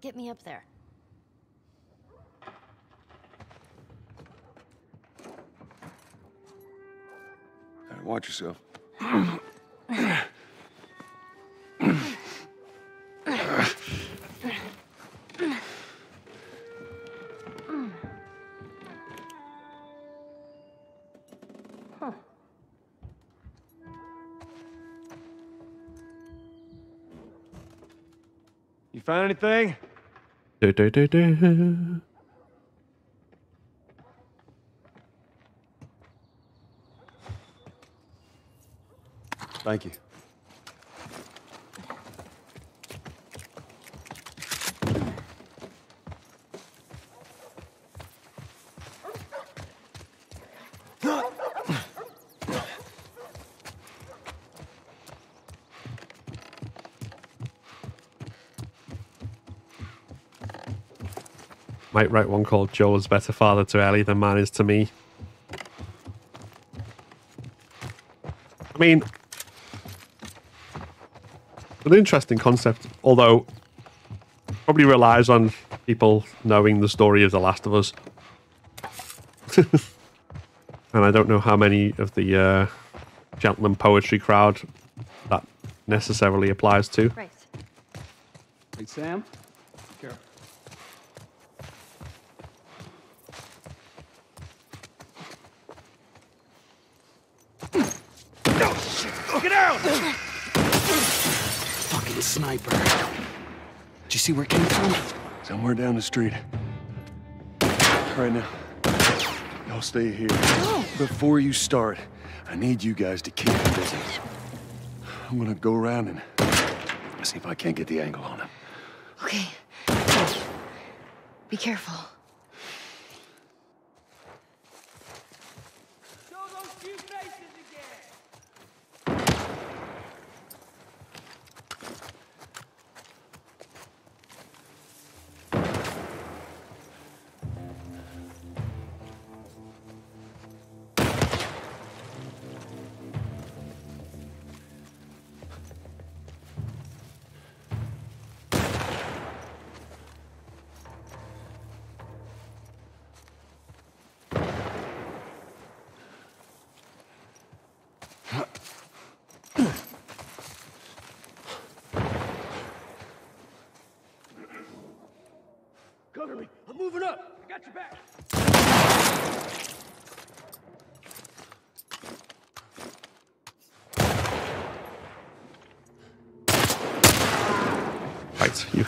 Get me up there. Gotta watch yourself. (clears throat) anything? Do, do, do, do. Thank you. Might write one called Joel's better father to Ellie than man is to me. I mean, an interesting concept, although probably relies on people knowing the story of The Last of Us. (laughs) and I don't know how many of the uh, gentleman poetry crowd that necessarily applies to. Right. Hey, Sam. Be careful. Get out! Fucking sniper. Did you see where it came from? Somewhere down the street. Right now. Y'all stay here. Oh. Before you start, I need you guys to keep me busy. I'm gonna go around and see if I can't get the angle on him. Okay. Be careful.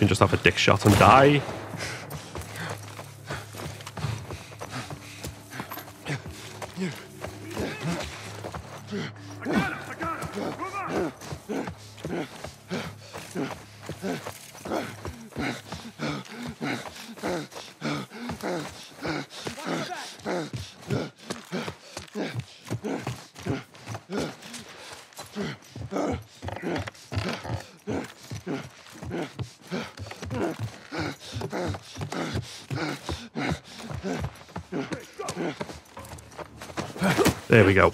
Can just have a dick shot and die. There we go.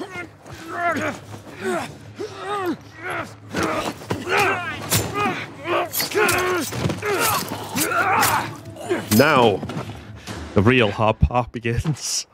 Now, the real hard part begins.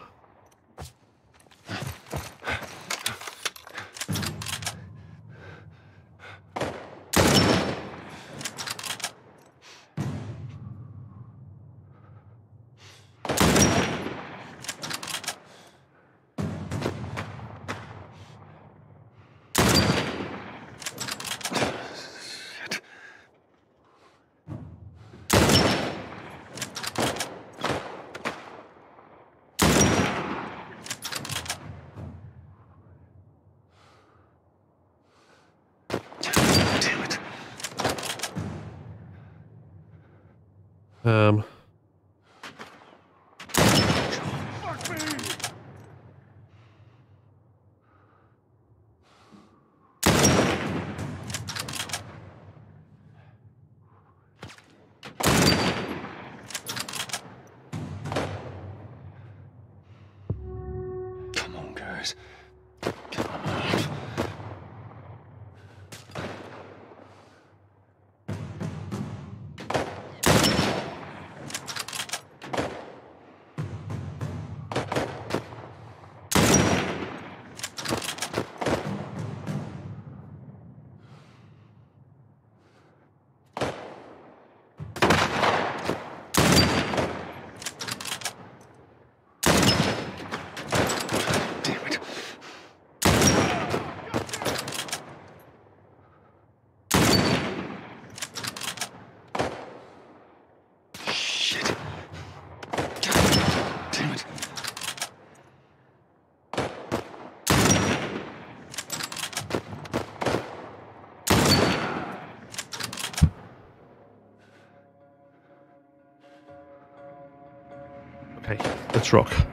Okay, let's rock.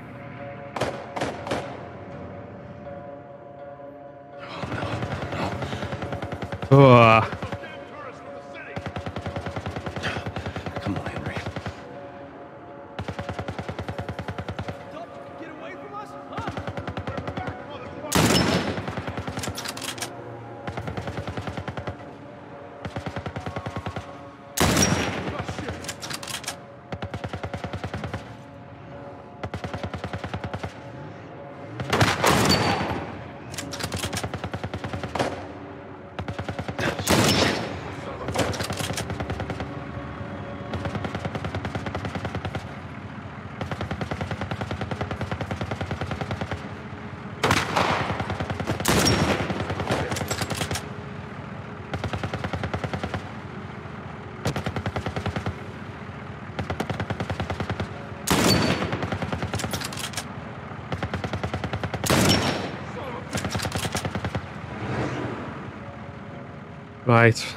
Oh, oh.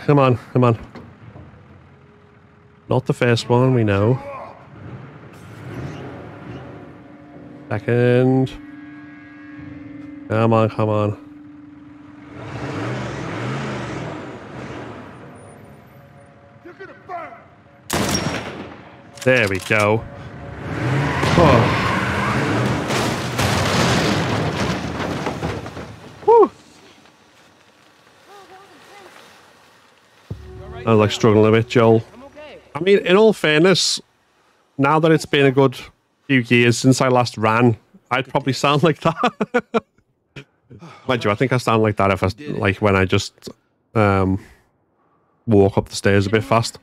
Come on, come on. Not the first one, we know. Second. Come on, come on. There we go. Oh. I was like struggling a bit, Joel. I mean, in all fairness, now that it's been a good few years since I last ran, I'd probably sound like that. (laughs) Mind you, I think I sound like that if I like when I just um, walk up the stairs a bit fast.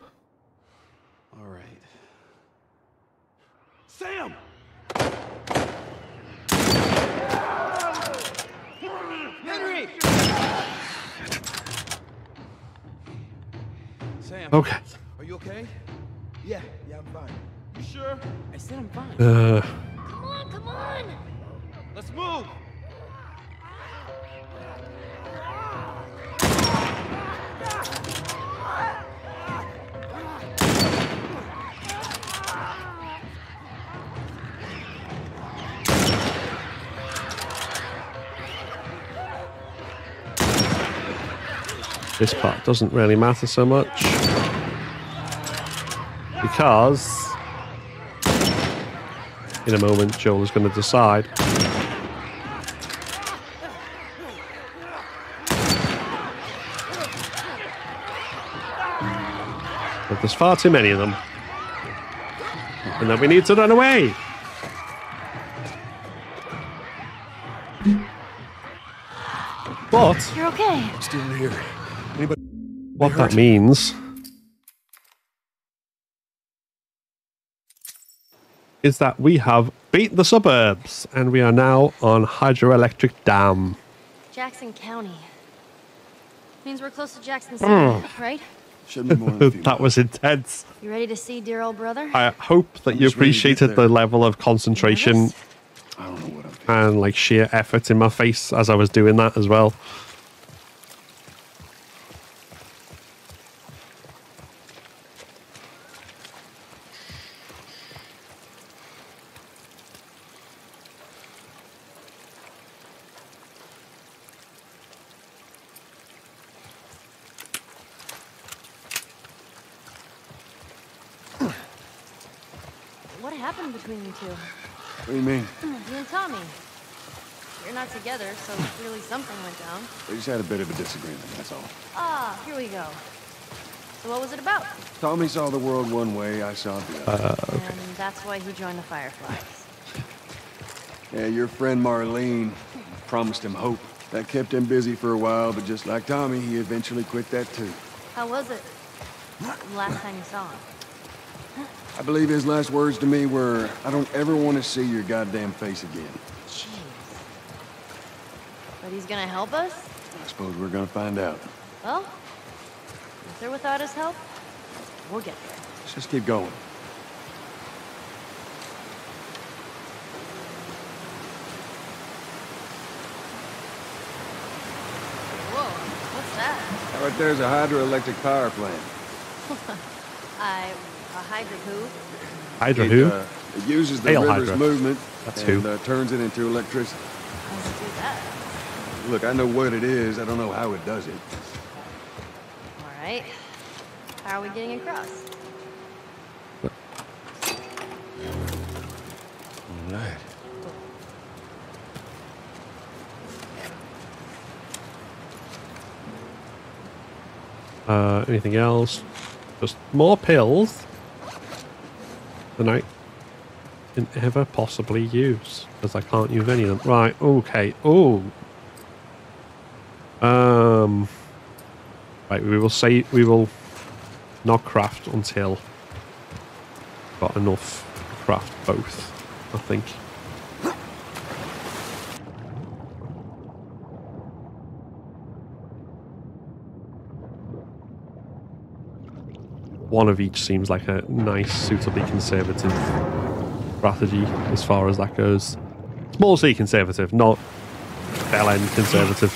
Doesn't really matter so much because in a moment Joel is going to decide that there's far too many of them and that we need to run away. But You're okay. Still here. Anybody? what that means is that we have beat the suburbs and we are now on hydroelectric dam. Jackson County. Means we're close to Jackson City, hmm. right? Shouldn't be more than a (laughs) few that was intense. You ready to see dear old brother? I hope that I'm you just ready to get appreciated the level of concentration I don't know what I'm and like sheer effort in my face as I was doing that as well. What happened between you two? What do you mean? You and Tommy. You're not together, so clearly something went down. We just had a bit of a disagreement, that's all. Ah, here we go. So what was it about? Tommy saw the world one way, I saw it the other. And that's why he joined the Fireflies. yeah, your friend Marlene promised him hope. That kept him busy for a while, but just like Tommy, he eventually quit that too. How was it? Last time you saw him. I believe his last words to me were, I don't ever want to see your goddamn face again. Jeez. But he's gonna help us? I suppose we're gonna find out. Well, with or without his help, we'll get there. Let's just keep going. Whoa, what's that? Right there's a hydroelectric power plant. (laughs) I, a hydra who? Hydra It, who? uh, it uses the Hail river's Hydra. movement That's and who. Uh, turns it into electricity. Let's do that. Look, I know what it is. I don't know how it does it. All right. How are we getting across? All right. Uh, anything else? Just more pills than I can ever possibly use because I can't use any of them. Right. Okay. Oh. Um. Right. We will say we will not craft until got enough to craft both. I think. one of each seems like a nice, suitably conservative strategy as far as that goes. Small C conservative, not bell end conservative.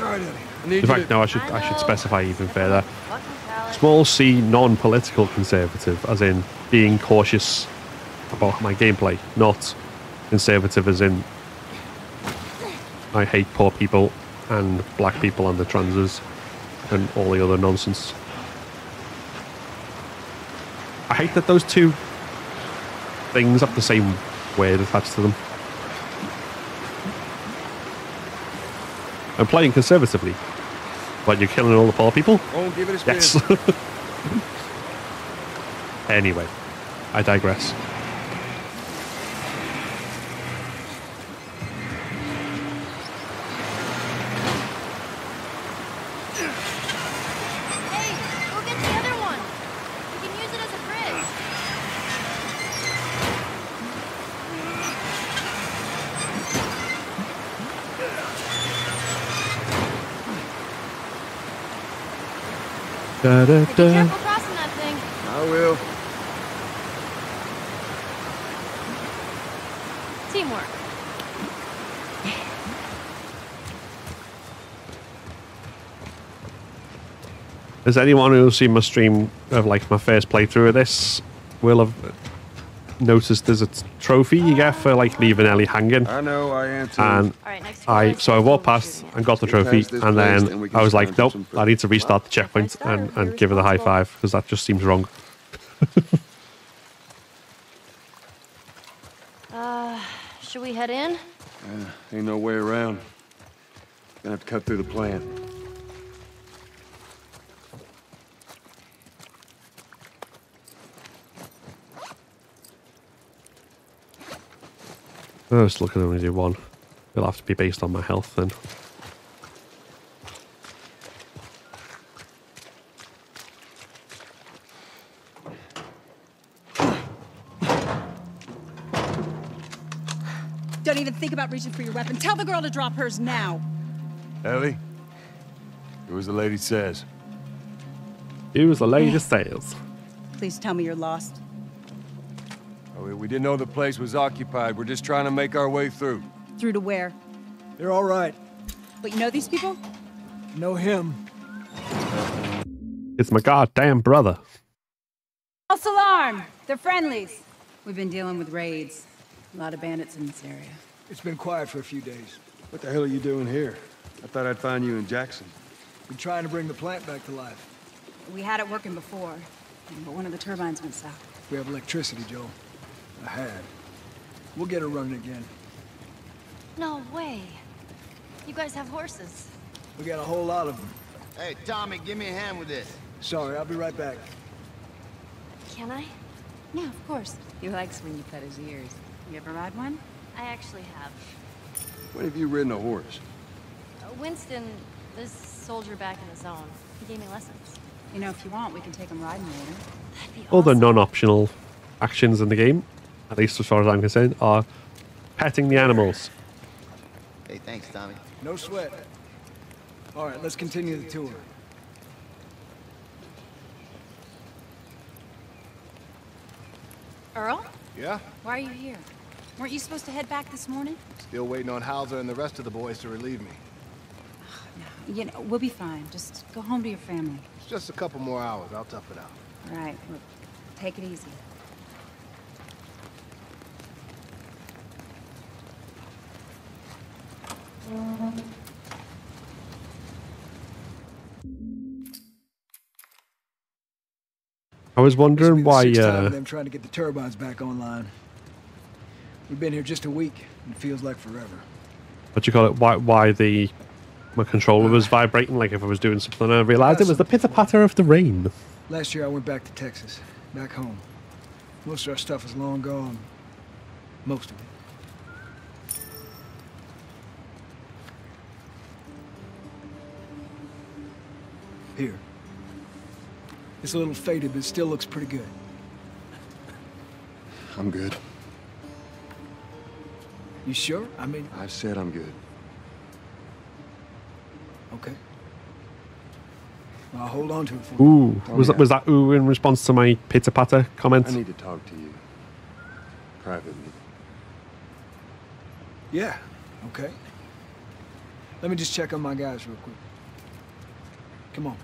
All right, Eddie. I need In fact, no, I should I should specify even further. Small c non-political conservative, as in being cautious about my gameplay, not conservative as in I hate poor people and black people and the transes and all the other nonsense. I hate that those two things have the same word attached to them. I'm playing conservatively, but you're killing all the poor people. Won't give it a spin. Yes. (laughs) anyway, I digress. Da, da, Hey, be careful crossing that thing. I will. Teamwork. Has anyone who's seen my stream of like my first playthrough of this will have noticed there's a t- trophy you get for like leaving Ellie hanging? I know, I am too. And All right, next to I you guys, so I walked past and got the trophy, and then then we can I was like, nope, I need to restart the checkpoint step, and, and give her the high five because that just seems wrong. (laughs) Uh, should we head in? Uh, ain't no way around. Gonna have to cut through the plan. I was looking to only do one. It'll have to be based on my health then. Don't even think about reaching for your weapon. Tell the girl to drop hers now. Ellie? Do as the lady says. Use the latest says. Please tell me you're lost. Oh, we- we didn't know the place was occupied. We're just trying to make our way through. Through to where? They're all right. But you know these people? Know him. It's my goddamn brother. False alarm! They're friendlies. We've been dealing with raids. A lot of bandits in this area. It's been quiet for a few days. What the hell are you doing here? I thought I'd find you in Jackson. Been trying to bring the plant back to life. We had it working before, but one of the turbines went south. We have electricity, Joel. I had. We'll get it running again. No way. You guys have horses. We got a whole lot of them. Hey, Tommy, give me a hand with this. Sorry, I'll be right back. Can I? Yeah, of course. He likes when you cut his ears. You ever ride one? I actually have. When have you ridden a horse? Uh, Winston, this soldier back in the zone, he gave me lessons. You know, if you want, we can take him riding later. That'd be All the non-optional actions in the game, at least as far as I'm concerned, are petting the animals. Hey, thanks, Tommy. No sweat. All right, let's continue the tour. Earl? Yeah? Why are you here? Weren't you supposed to head back this morning? Still waiting on Hauser and the rest of the boys to relieve me. (sighs) You know, we'll be fine. Just go home to your family. It's just a couple more hours. I'll tough it out. All right, look, take it easy. I was This will be wondering why. Uh, them trying to get the turbines back online. We've been here just a week, and it feels like forever. what do you call it? Why? Why the my controller was vibrating like if I was doing something. I realised it was the pitter patter of the rain. Last year I went back to Texas, back home. Most of our stuff is long gone. Most of it. Here. It's a little faded, but it still looks pretty good. I'm good. You sure? I mean, I said I'm good. okay. I'll hold on to it for you. Ooh, Oh, was that yeah. was that ooh in response to my pitter patter comment? I need to talk to you. Privately. Yeah, okay. Let me just check on my guys real quick. Come on.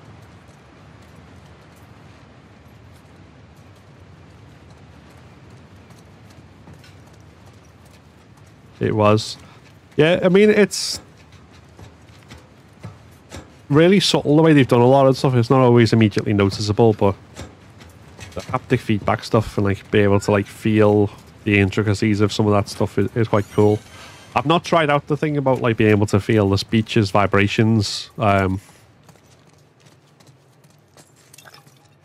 It was. Yeah, I mean, it's really subtle the way they've done a lot of stuff. It's not always immediately noticeable, but the haptic feedback stuff and like be able to like feel the intricacies of some of that stuff is, is quite cool. I've not tried out the thing about like being able to feel the speeches vibrations. Um,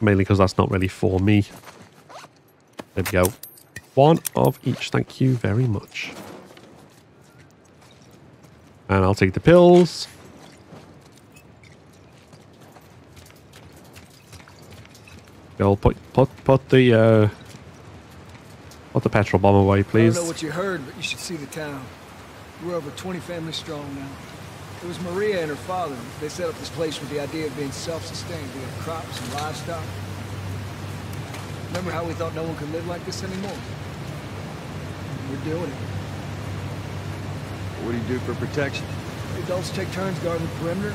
mainly because that's not really for me. There we go. One of each, thank you very much. And I'll take the pills. Go put put put the uh put the petrol bomb away, please. I don't know what you heard, but you should see the town. We're over 20 families strong now. It was Maria and her father. They set up this place with the idea of being self-sustained. We had crops and livestock. Remember how we thought no one could live like this anymore? We're doing it. What do you do for protection? The adults take turns guarding the perimeter.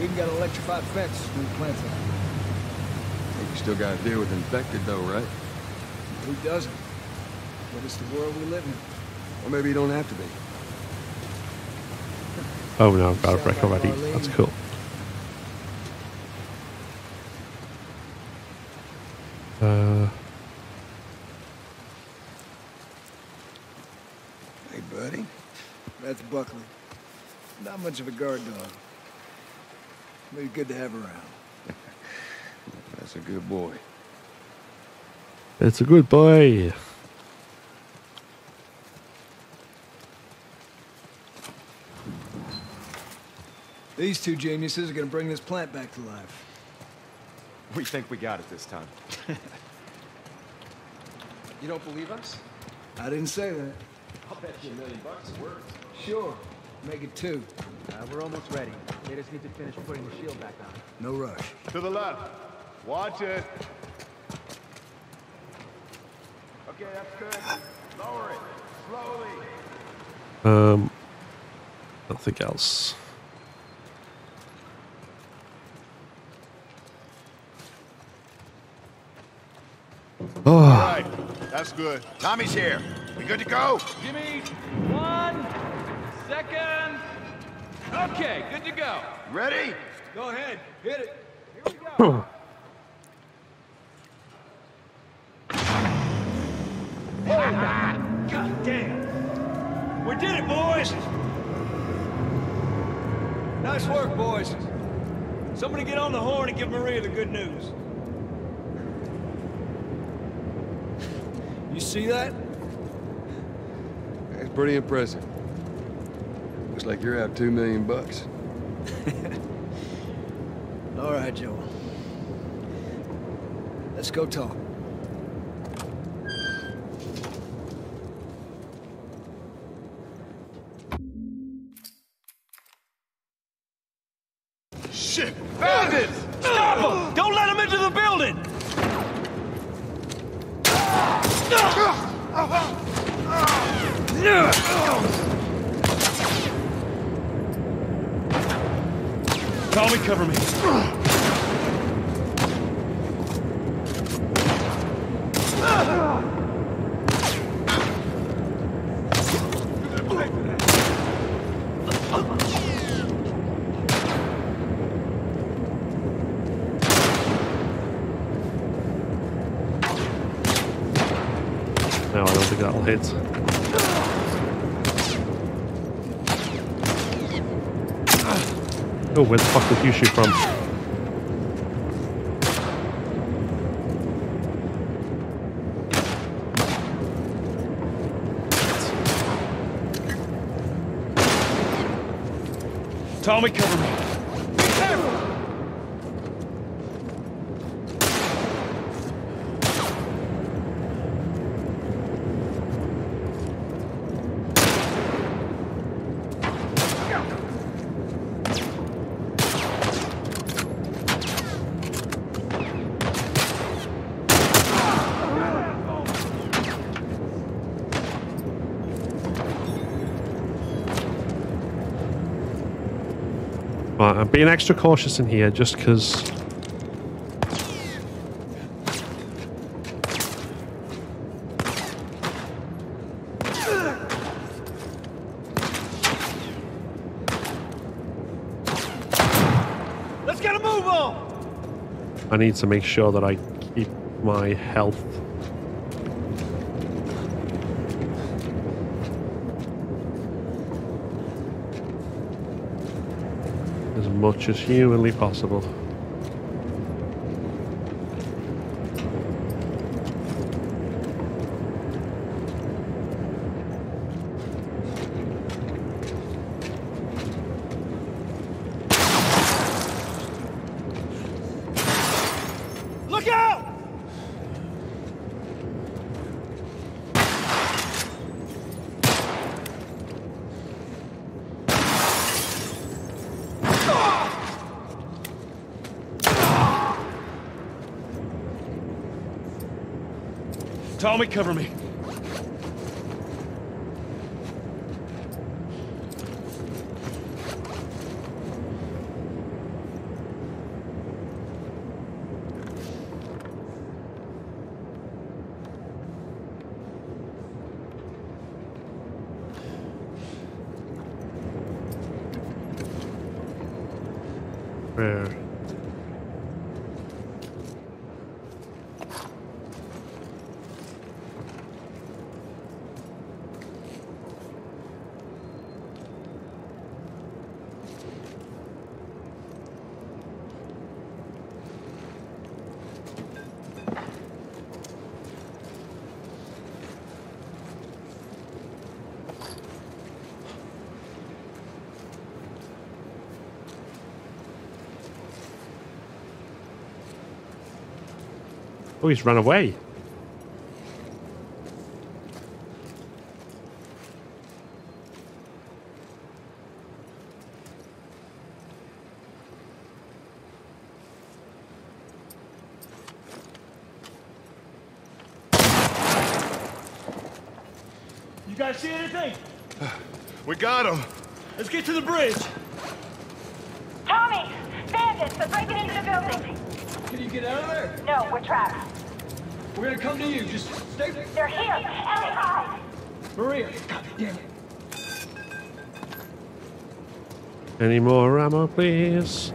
We can got an electrified fence when the plants out. Think you still gotta deal with infected though, right? Who doesn't? But it's the world we live in. Or maybe you don't have to be. Oh no, I've got a brick already. That's cool. Uh, Hey, buddy. That's Buckley. Not much of a guard dog. But he's good to have around. (laughs) That's a good boy. it's a good boy. These two geniuses are gonna bring this plant back to life. We think we got it this time. (laughs) you don't believe us? I didn't say that. I'll bet you a million bucks it worked. Sure. Make it two. Uh, we're almost ready. They just need to finish putting the shield back on. No rush. To the left. Watch it. Okay, that's good. Lower it. Slowly. Um, nothing else. All Oh, right. That's good. Tommy's here. We good to go? Give me one second. Okay, good to go. Ready? Go ahead. Hit it. Here we go. Oh, God damn. We did it, boys. Nice work, boys. Somebody get on the horn and give Maria the good news. You see that? That's pretty impressive. Looks like you're out two million bucks. (laughs) All right, Joel. Let's go talk. Being extra cautious in here just because. Let's get a move on! I need to make sure that I keep my health. As much as humanly possible. Look out! Tommy, cover me. He's run away. You guys see anything? We got him. Let's get to the bridge. Tommy! Bandits! They're breaking into the building! Can you get out of there? No, we're trapped. We're gonna come to you. Just stay. They're here! Ellie, hide! Maria, God damn it. Any more ammo, please?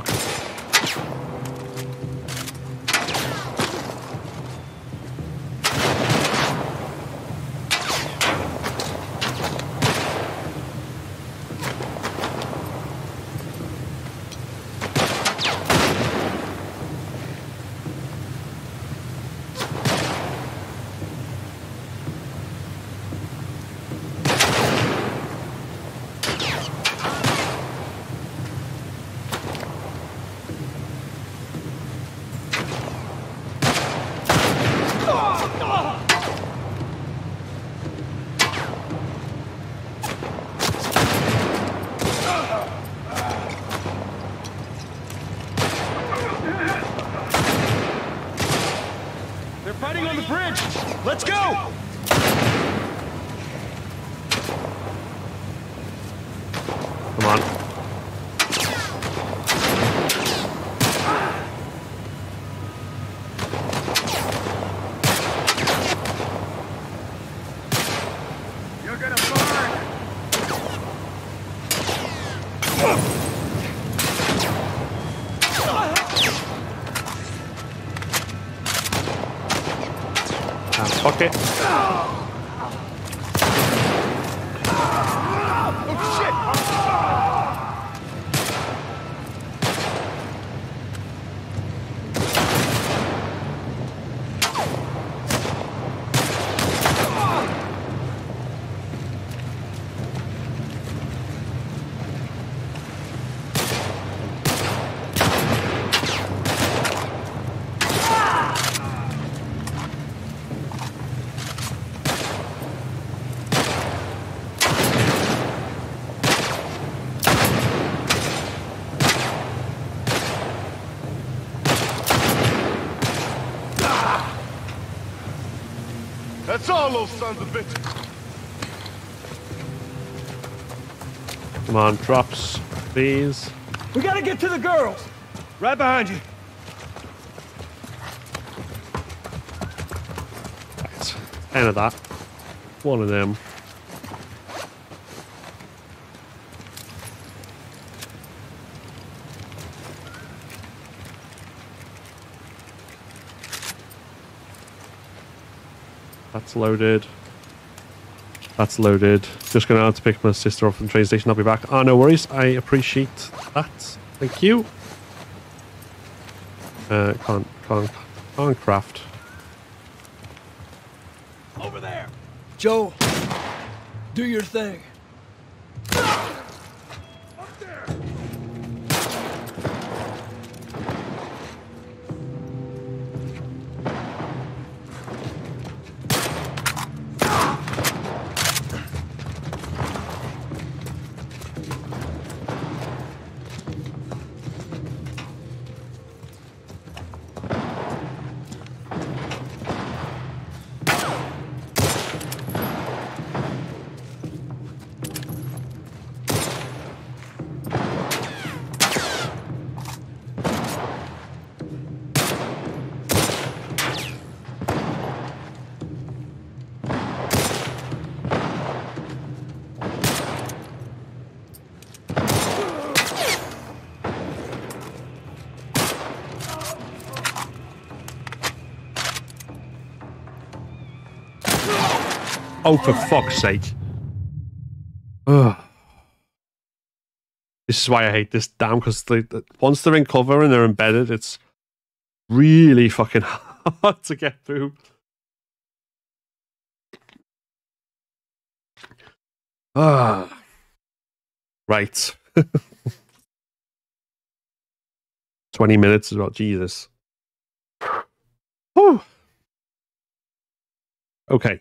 Fuck. Ah, all, those sons of bitches. Come on, drops, please. We gotta get to the girls! Right behind you. Right. Ten of that. One of them. Loaded. That's loaded. Just going out to pick my sister up from the train station. I'll be back. Ah, no worries. I appreciate that. Thank you. Uh, can't, can't, can't craft. Over there! Joe, do your thing. Oh, for fuck's sake. Ugh. This is why I hate this damn, because they, the- once they're in cover and they're embedded, it's really fucking (laughs) hard to get through. Ah. (sighs) Right. (laughs) 20 minutes is about Jesus. (sighs) Whew. Okay.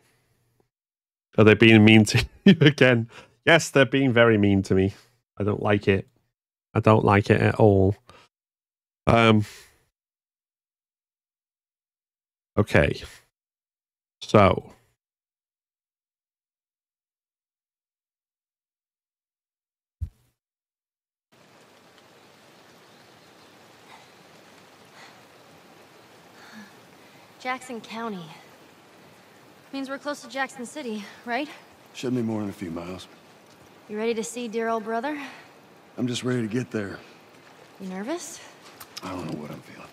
Are they being mean to (laughs) you again? Yes, they're being very mean to me. I don't like it. I don't like it at all. Um. Okay. So. Jackson County. Means we're close to Jackson City, right? Shouldn't be more than a few miles. You ready to see dear old brother? I'm just ready to get there. You nervous? I don't know what I'm feeling.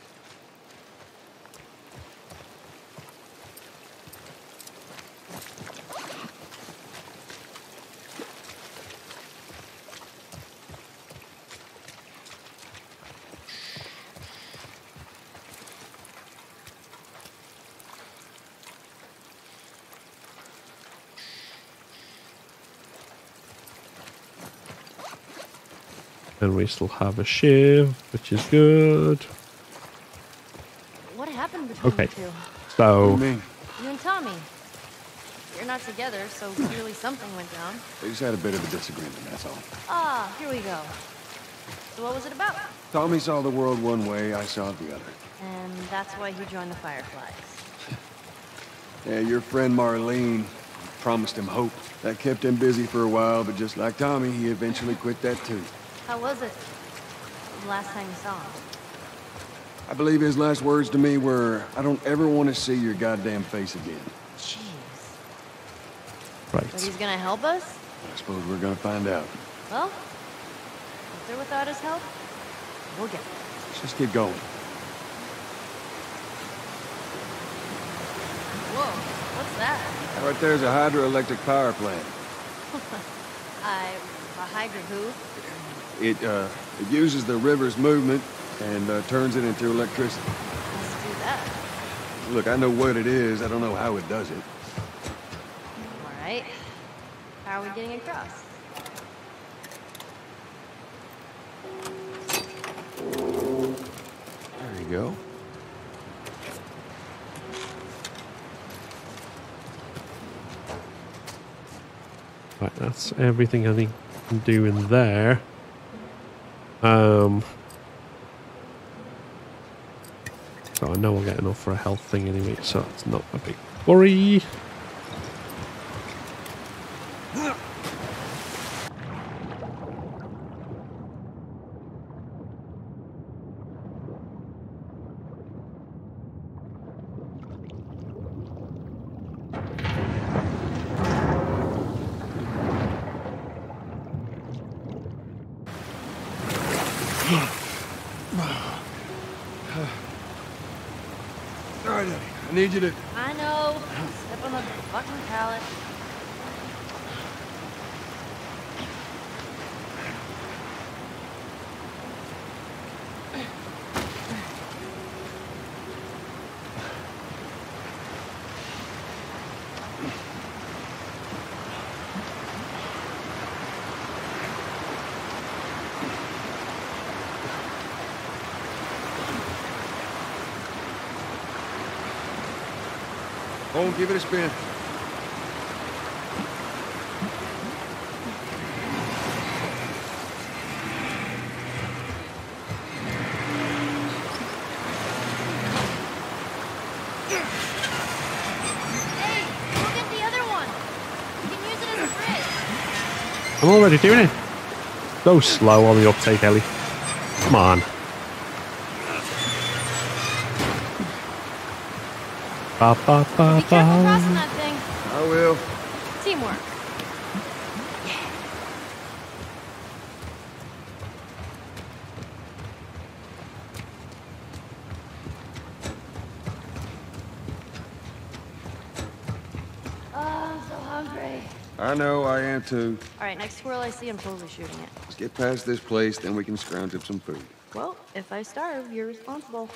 And we still have a shiv, which is good. What happened between Okay. you two? So. mean? You and Tommy. You're not together, so clearly something went down. They just had a bit of a disagreement, that's all. Ah, here we go. So what was it about? Tommy saw the world one way, I saw it the other. And that's why he joined the Fireflies. Yeah, your friend Marlene promised him hope. That kept him busy for a while, but just like Tommy, he eventually quit that too. How was it? The last time you saw him? I believe his last words to me were, I don't ever want to see your goddamn face again. Jeez. Right. But he's gonna help us? I suppose we're gonna find out. Well, with or without his help, we'll get there. Let's just keep going. Whoa, what's that? Right there's a hydroelectric power plant. I... (laughs) a hydro who? It, uh, it uses the river's movement and uh, turns it into electricity. Let's do that. Look, I know what it is. I don't know how it does it. All right. How are we getting across? There you go. Right, that's everything I think I can do in there. Um, so I know I'll get enough for a health thing anyway, so it's not a big worry. All right, Ellie. I need you to... I know. Step on the fucking pallet. Oh, give it a spin. Hey, go get the other one. You can use it as a bridge. I'm already doing it. So slow on the uptake, Ellie. Come on. Ba, ba, ba, Be careful crossing that thing. I will. Teamwork. Oh, I'm so hungry. I know, I am too. All right, next squirrel I see, I'm totally shooting it. Let's get past this place, then we can scrounge up some food. Well, if I starve, you're responsible.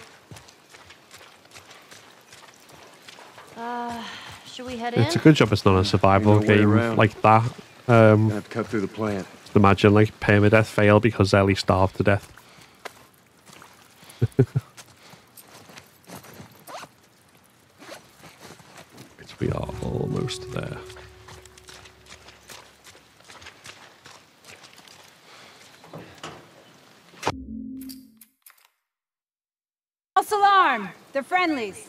Uh, should we head in? It's a good job it's not a survival no game around. like that. Um, have to cut through the plant. imagine like permadeath fail because Ellie starved to death. (laughs) We are almost there. False alarm! They're friendlies.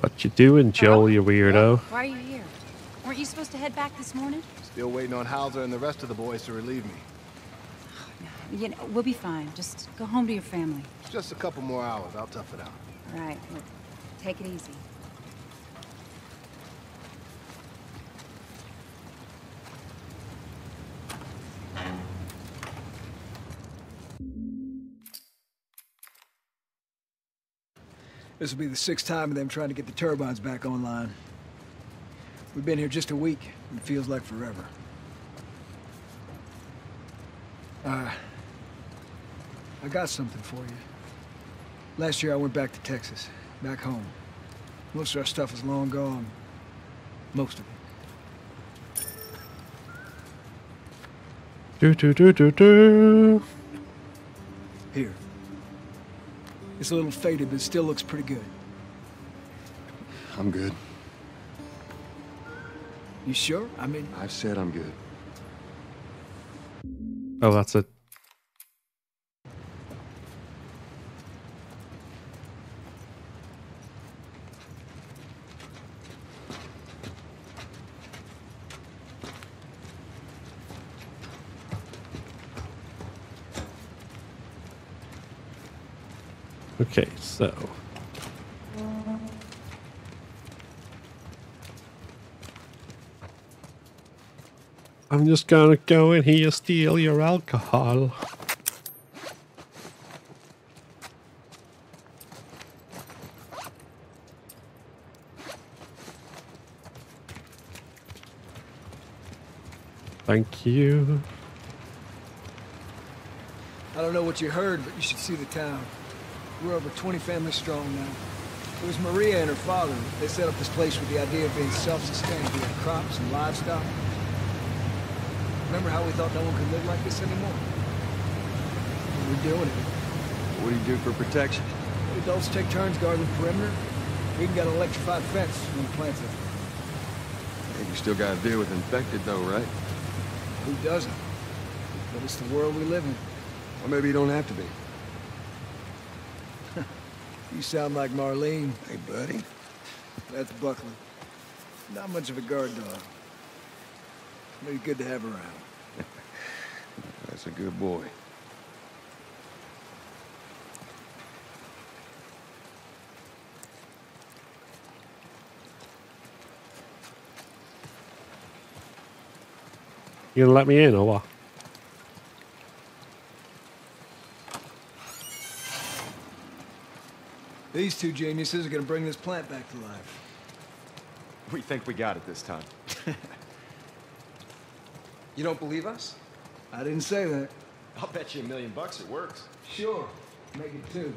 What you doing, Joel, you weirdo? Why are you here? Weren't you supposed to head back this morning? Still waiting on Hauser and the rest of the boys to relieve me. (sighs) You know, we'll be fine. Just go home to your family. Just a couple more hours. I'll tough it out. All right, look, take it easy. This will be the sixth time of them trying to get the turbines back online. We've been here just a week, and it feels like forever. Uh, I got something for you. Last year I went back to Texas, back home. Most of our stuff is long gone. Most of it. Do do do do do. Here. It's a little faded, but it still looks pretty good. I'm good. You sure? I mean... I've said I'm good. Oh, that's it. Okay, so. I'm just gonna go in here, steal your alcohol. Thank you. I don't know what you heard, but you should see the town. We're over 20 families strong now. It was Maria and her father. They set up this place with the idea of being self-sustained via crops and livestock. Remember how we thought no one could live like this anymore? Well, we're doing it. What do you do for protection? The adults take turns guarding the perimeter. We even got an electrified fence when the plants are. Hey, you still gotta deal with infected though, right? Who doesn't? But it's the world we live in. Or maybe you don't have to be. You sound like Marlene. Hey, buddy. That's Buckley. Not much of a guard dog. But he's good to have around. (laughs) That's a good boy. You gonna let me in or what? These two geniuses are gonna bring this plant back to life. We think we got it this time. (laughs) you don't believe us? I didn't say that. I'll bet you a million bucks it works. Sure. Make it two.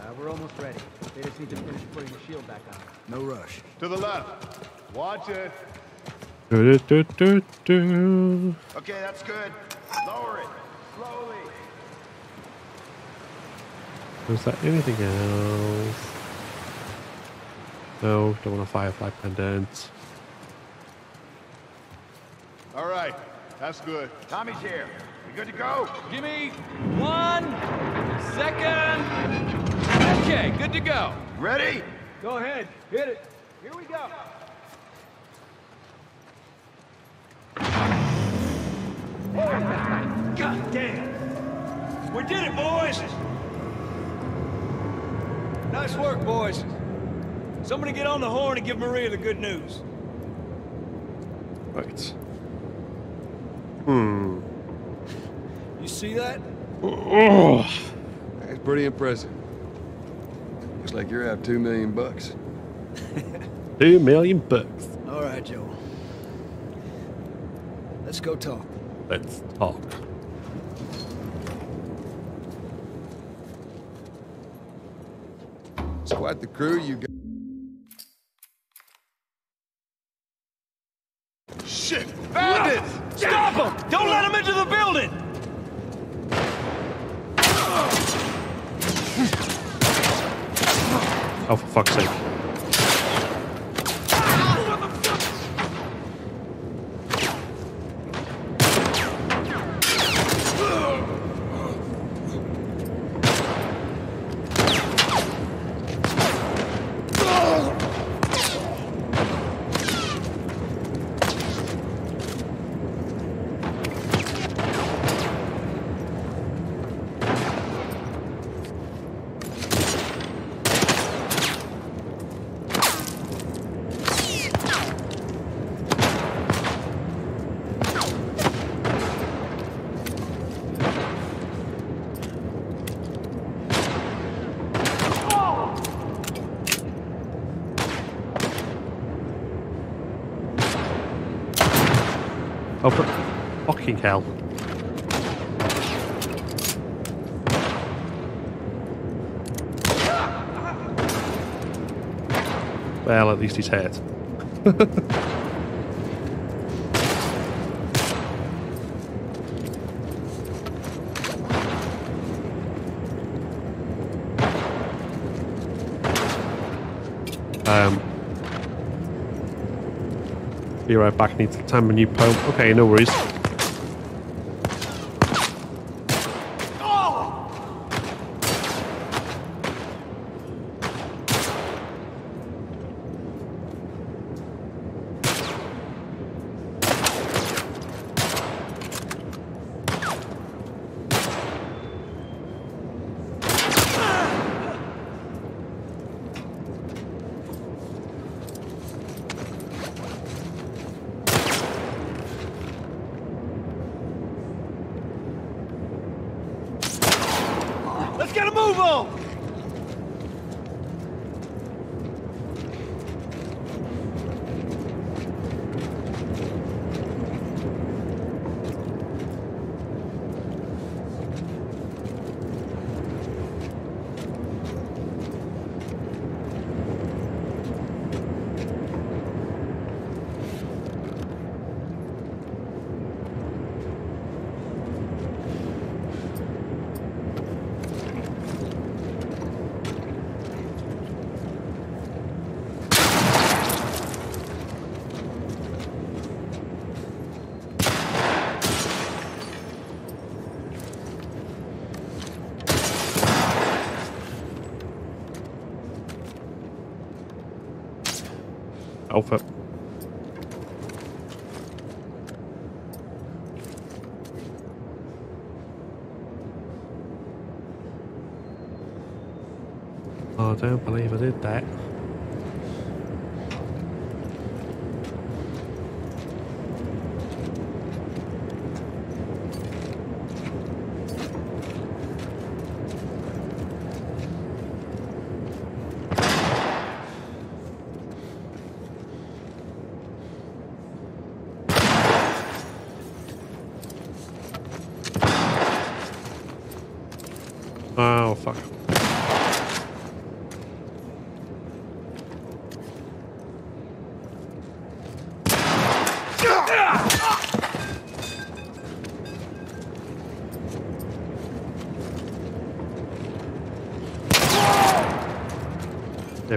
Uh, we're almost ready. They just need to finish putting the shield back on. No rush. To the left. Watch it. Do, do, do, do, do. Okay, that's good. Lower it. Slowly. Was there anything else? No, don't want a firefly pendant. All right. That's good. Tommy's here. You good to go? Give me one second. Okay, good to go. Ready? Go ahead. Hit it. Here we go. Oh, God damn! We did it, boys! Nice work, boys. Somebody get on the horn and give Maria the good news. Right. Hmm. You see that? Oh, That's pretty impressive. Looks like you're out two million bucks. (laughs) two million bucks. All right, Joe. Let's go talk. Let's talk. Quite the crew you got. Least he's hurt. um, be right back. Need to time a new poem. Okay, no worries.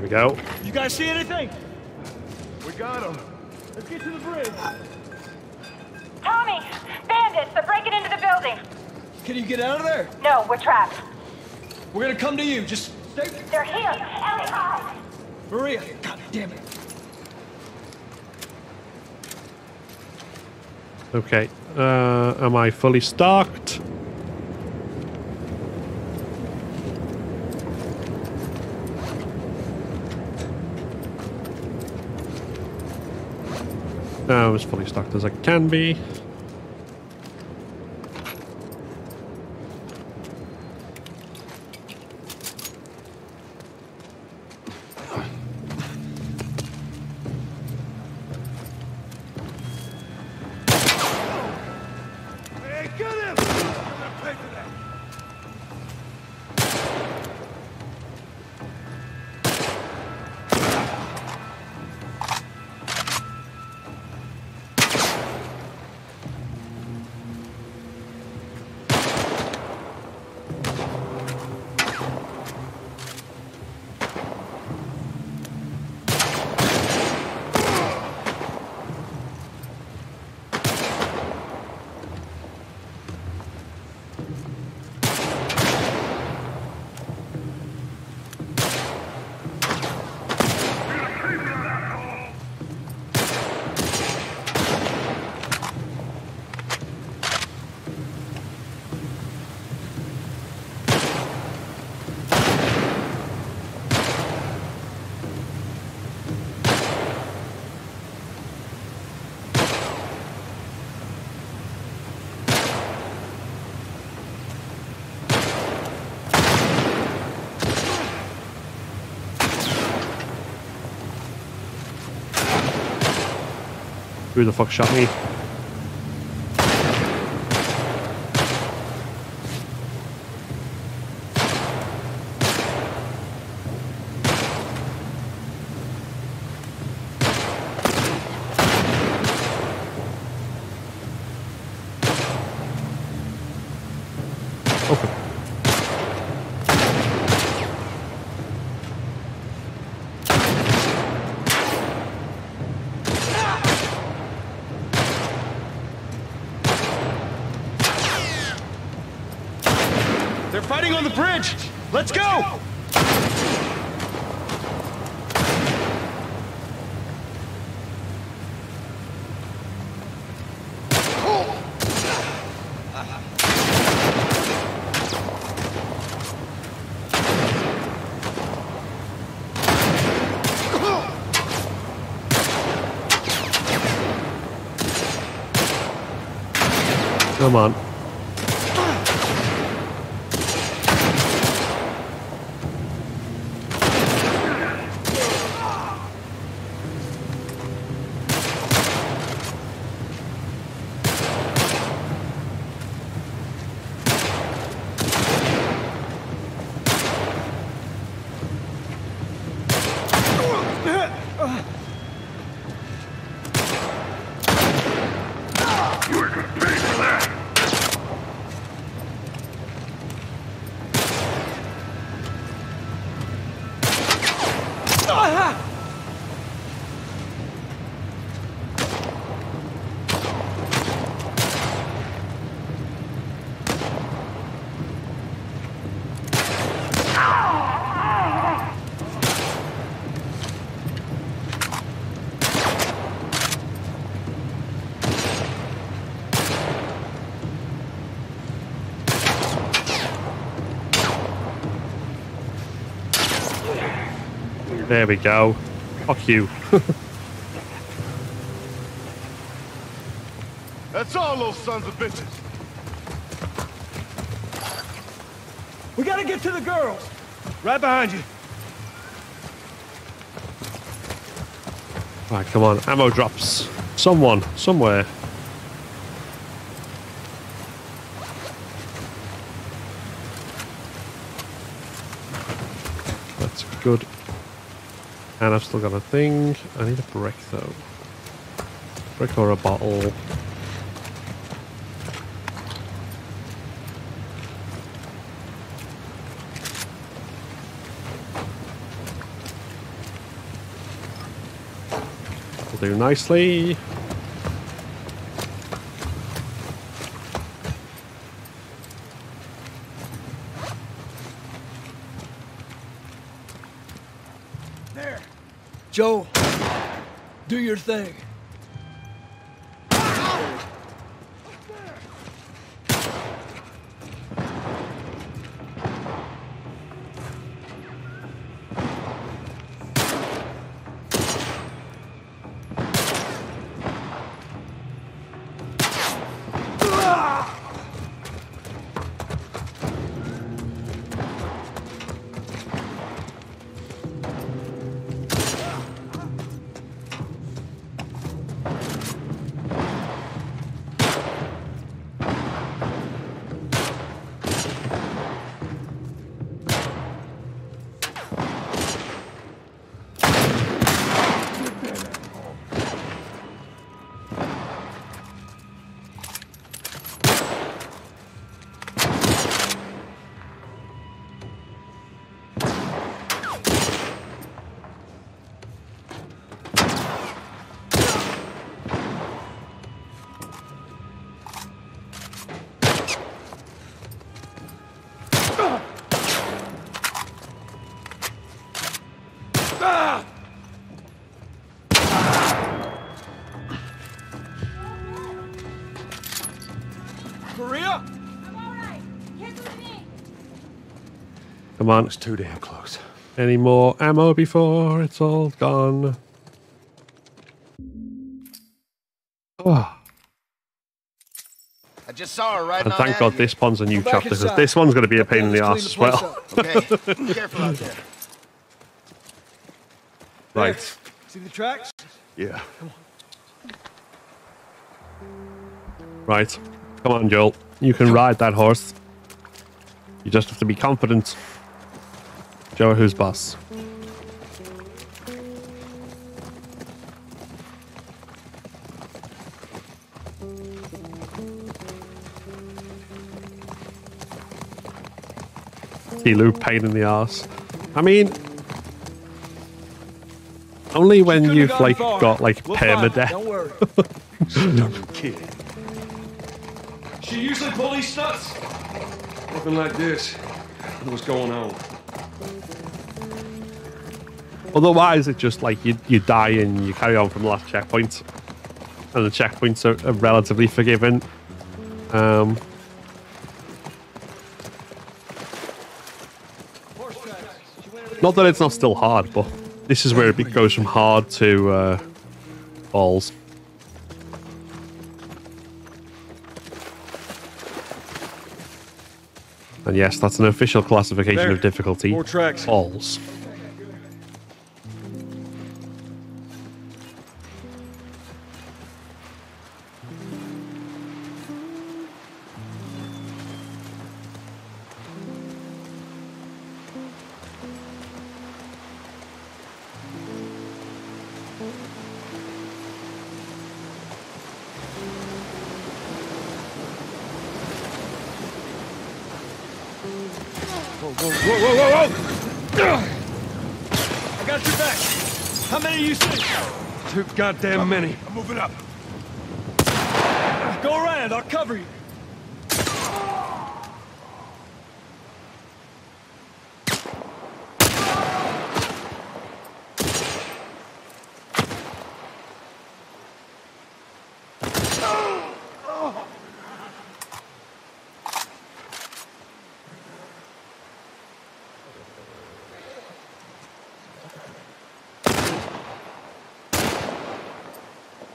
We go. You guys see anything? We got him. Let's get to the bridge. Tommy! Bandits! They're breaking into the building! Can you get out of there? No, we're trapped. We're gonna come to you. Just stay. They're here! Ellie, hide! Maria, God damn it. Okay. Uh, am I fully stocked? No, I'm as fully stocked as I can be. Who the fuck shot me? On the bridge! Let's go! Come on. There we go. Fuck you. (laughs) That's all those sons of bitches. We gotta get to the girls! Right behind you. Right, come on. Ammo drops. Someone, somewhere. That's good. And I've still got a thing. I need a brick though. Brick or a bottle. Do nicely. Come on. It's too damn close. Any more ammo before it's all gone? Oh, I just saw her riding and thank God of here. this one's a new Go chapter because this one's going to be a pain in the ass the as well. up. Okay, careful out there. (laughs) right. See the tracks? Yeah. Right. Come on, Joel. You can ride that horse. You just have to be confident. Joe, who's boss? Elu, pain in the ass. I mean, only when you've gone like far. got like We'll find permadeath. Don't worry. (laughs) Kid. She usually pull these stunts. Looking like this. What's going on? Otherwise, it's just like you, you die and you carry on from the last checkpoint. And the checkpoints are, are relatively forgiving. Um, not that it's not still hard, but this is where it goes from hard to uh, balls. And yes, that's an official classification There. of difficulty. More tracks. Balls. Goddamn many. I'm moving up. Go around, I'll cover you.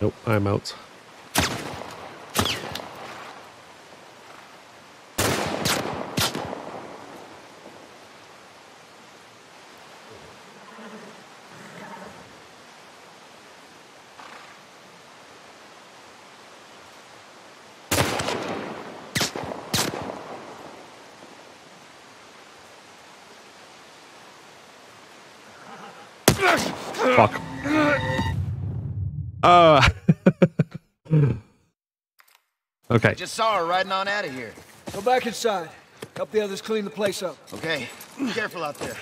Nope, I'm out. Fuck. Okay. Just saw her riding on out of here. Go back inside. Help the others clean the place up. Okay. Careful out there.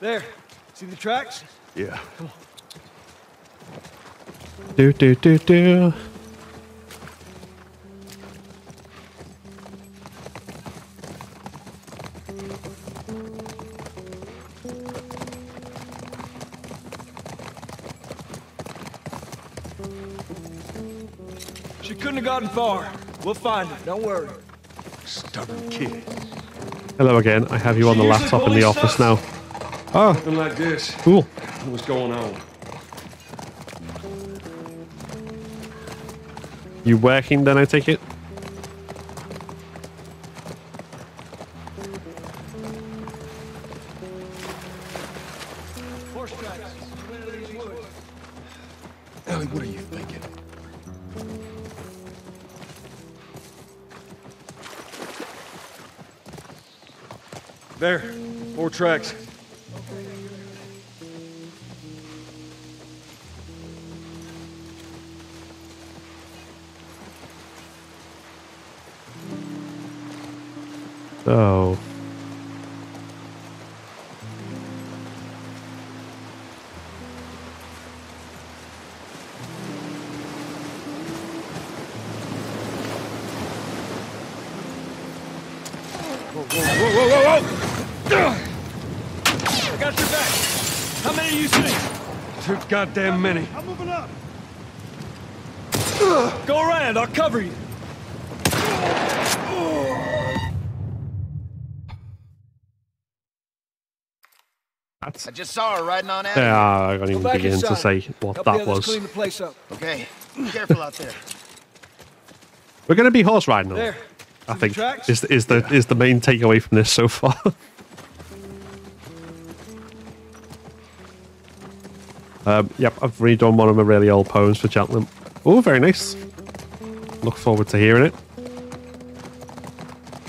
There. See the tracks? Yeah. Do do do do. We'll find her. Don't worry. Stubborn kid. Hello again. I have you on the laptop in the bullies office now. Ah. Oh, Nothing like this. cool. What's going on? You working then? I take it. More goddamn many. I'm moving up. Go around, I'll cover you. I just saw her riding on out. Yeah, I can't even back begin to say what Help that was. clean the place up. Okay. Careful out there. We're going to be horse riding. There. I See the think is is the is the main takeaway from this so far. (laughs) um, yep, I've redone one of my really old poems for Cheltenham. Oh, very nice. Look forward to hearing it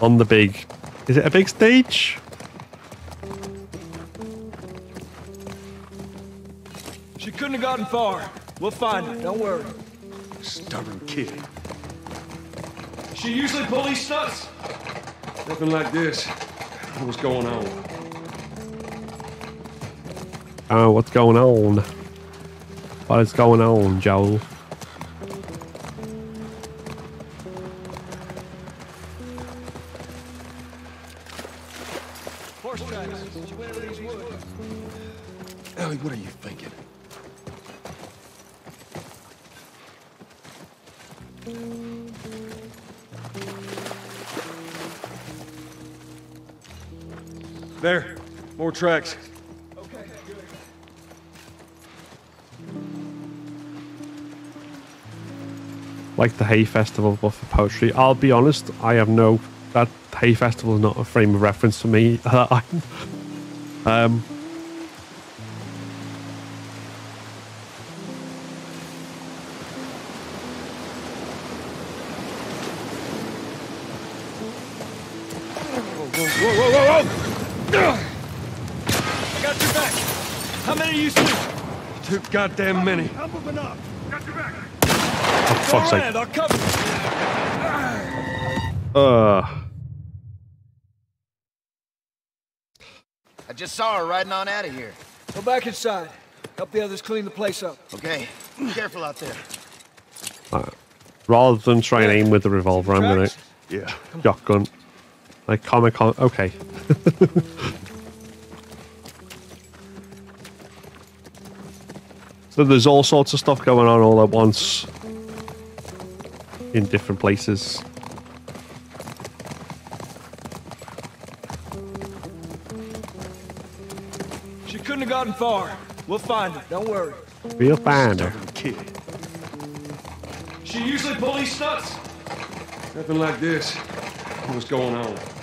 on the big. Is it a big stage? She couldn't have gotten far. We'll find her. Don't worry. Stubborn kid. She usually police stunts. Nothing like this. What's going on? Oh, what's going on? What is going on, Joel? Ellie, what are you thinking? There, more tracks. Like the Hay Festival, but for poetry. I'll be honest, I have no. That Hay Festival is not a frame of reference for me. (laughs) um, Whoa, whoa, whoa, whoa, whoa! I got your back. How many you see? Too goddamn many. I'm moving up. Got your back. for fuck's sake. Land, I'll cover you. Uh, I just saw her riding on out of here. Go back inside. Help the others clean the place up. Okay. Be Careful out there. uh, rather than try and aim with the revolver, I'm gonna Yeah. shotgun. Like Comic Con. Okay. (laughs) so there's all sorts of stuff going on all at once in different places. She couldn't have gotten far. We'll find her. Don't worry. Real band. Kid. She usually police stunts. Nothing like this. What's going on?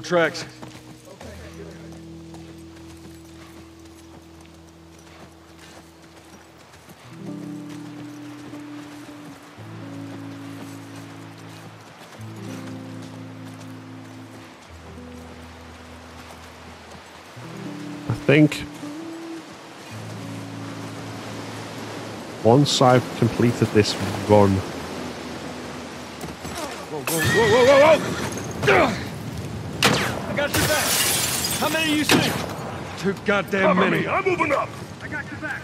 More tracks. I think once I've completed this run, How you see? Too goddamn Cover many. me. I'm moving up. I got your back.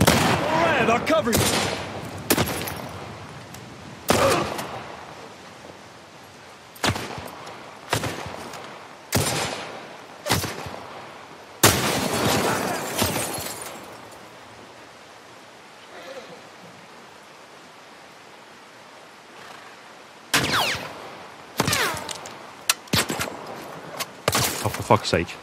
Land, I'll cover you. Fuck's sake.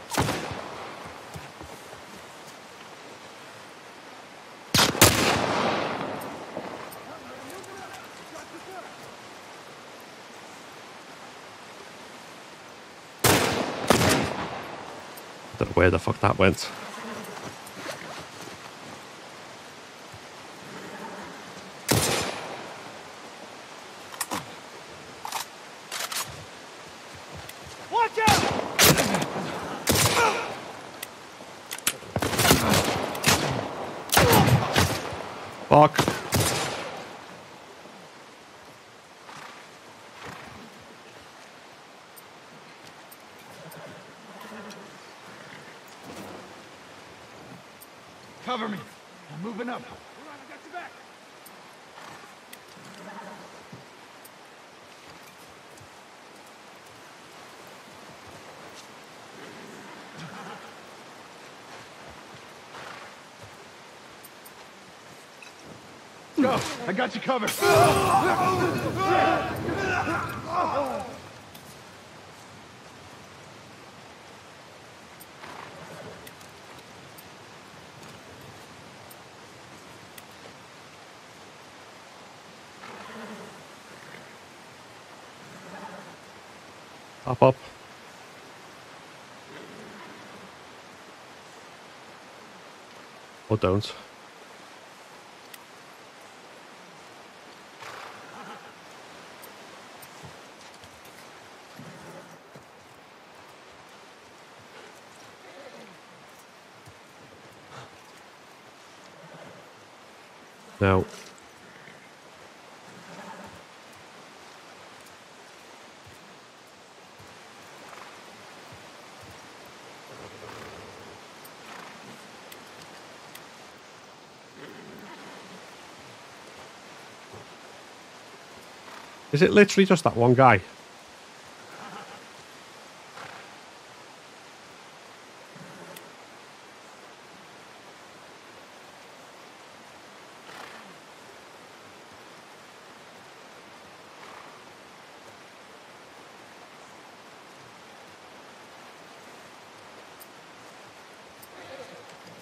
Don't know where the fuck that went. Watch out! Fuck. Cover me. I'm moving up. Go. I got you covered. Up, up. Or don't. No. Is it literally just that one guy?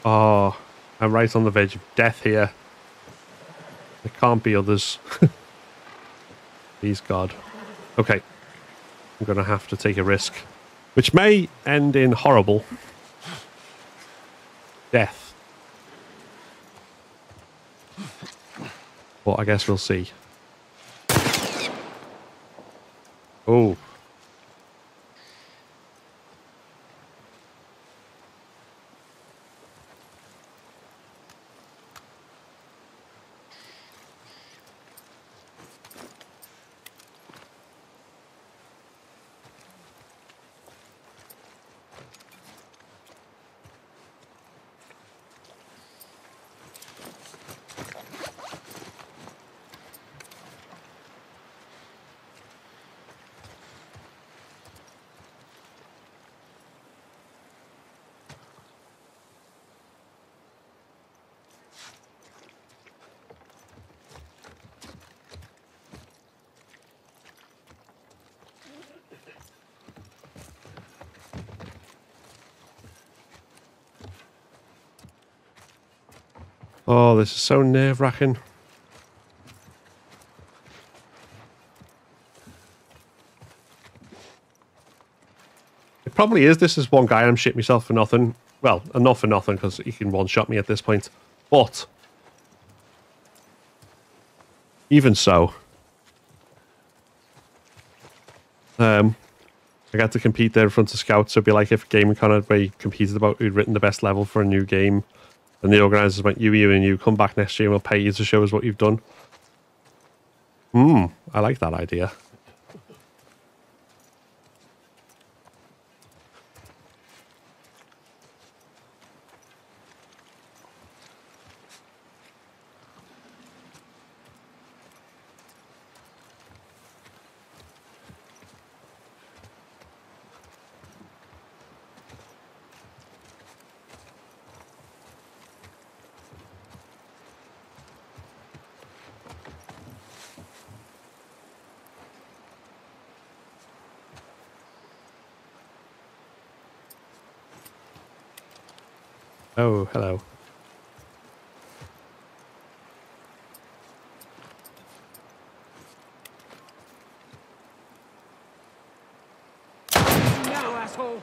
Oh, I'm right on the verge of death here. There can't be others. (laughs) Please, God. Okay. I'm going to have to take a risk, which may end in horrible death. But I guess we'll see. Oh. Oh, this is so nerve wracking. It probably is. This is one guy. I'm shitting myself for nothing. Well, enough for nothing because he can one shot me at this point. But even so, um, I got to compete there in front of scouts. It'd be like if Game Con you competed about who'd written the best level for a new game. And the organisers went, you, you, and you, come back next year and we'll pay you to show us what you've done. Hmm, I like that idea. Oh, hello. Now, asshole!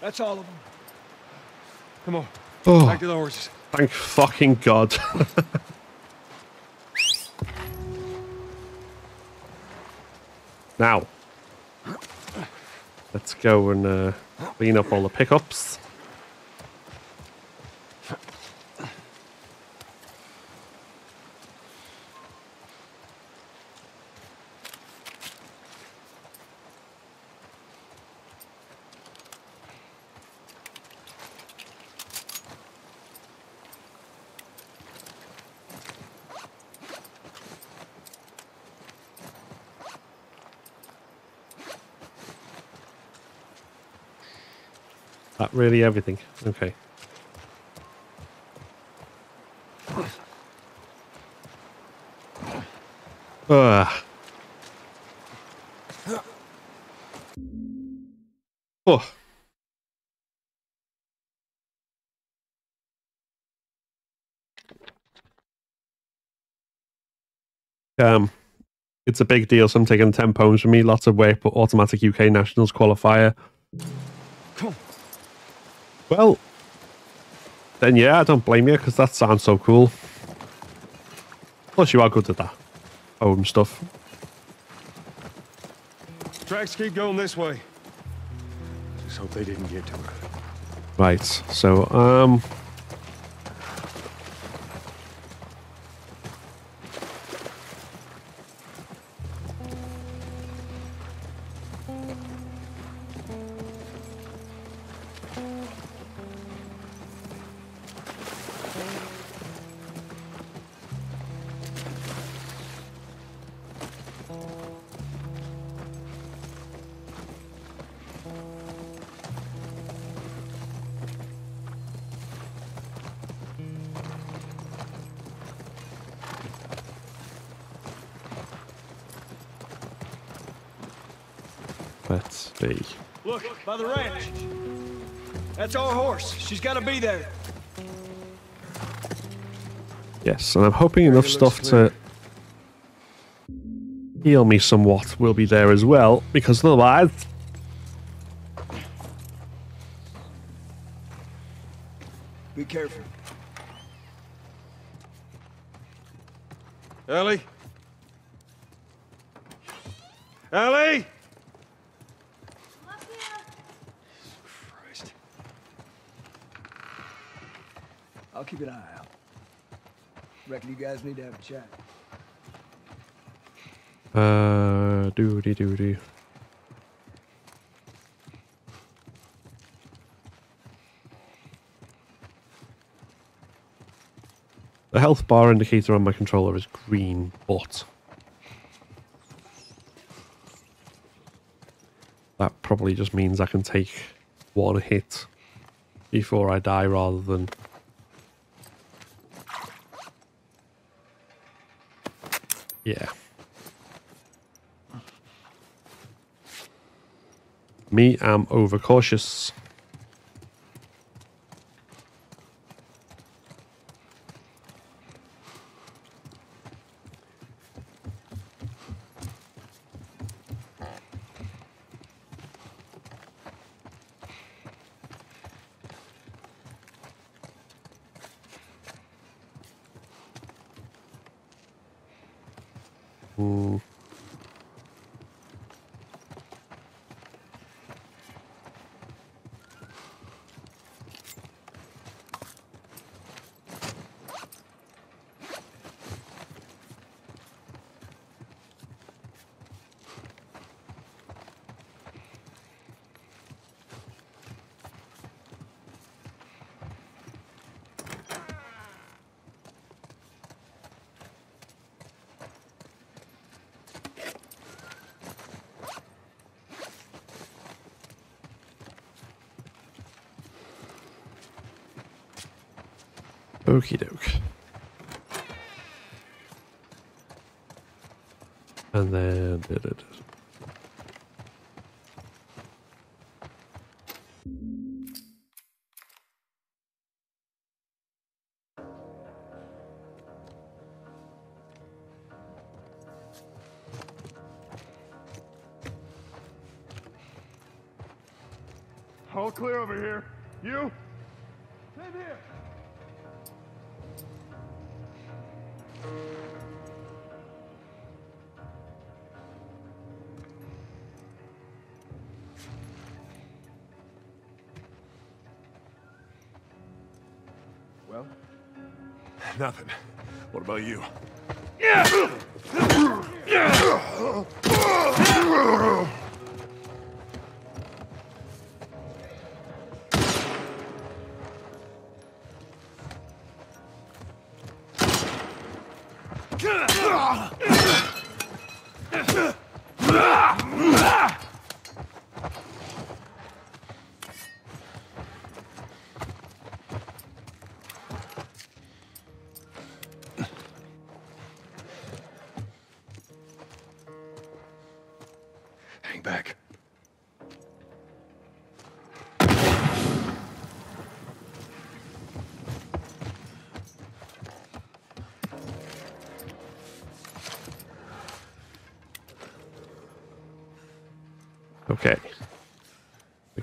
That's all of them. Come on. Oh. Back to the horses. Thank fucking God. (laughs) now, let's go and uh, clean up all the pickups. Really everything? Okay. Ugh. Oh. Um, it's a big deal. So I'm taking 10 pounds from me. Lots of weight, but automatic UK Nationals qualifier. Well, then yeah, I don't blame you because that sounds so cool. Plus, you are good at that home stuff. Tracks keep going this way. Just hope they didn't get to it. Right. So, um, That's our horse. She's got to be there. Yes, and I'm hoping enough stuff to heal me somewhat will be there as well, because otherwise. Be careful. Ellie? Ellie? Christ. I'll keep an eye out. Reckon you guys need to have a chat. Uh, doody doody. The health bar indicator on my controller is green, but that probably just means I can take one hit before I die rather than yeah. Me I'm overcautious.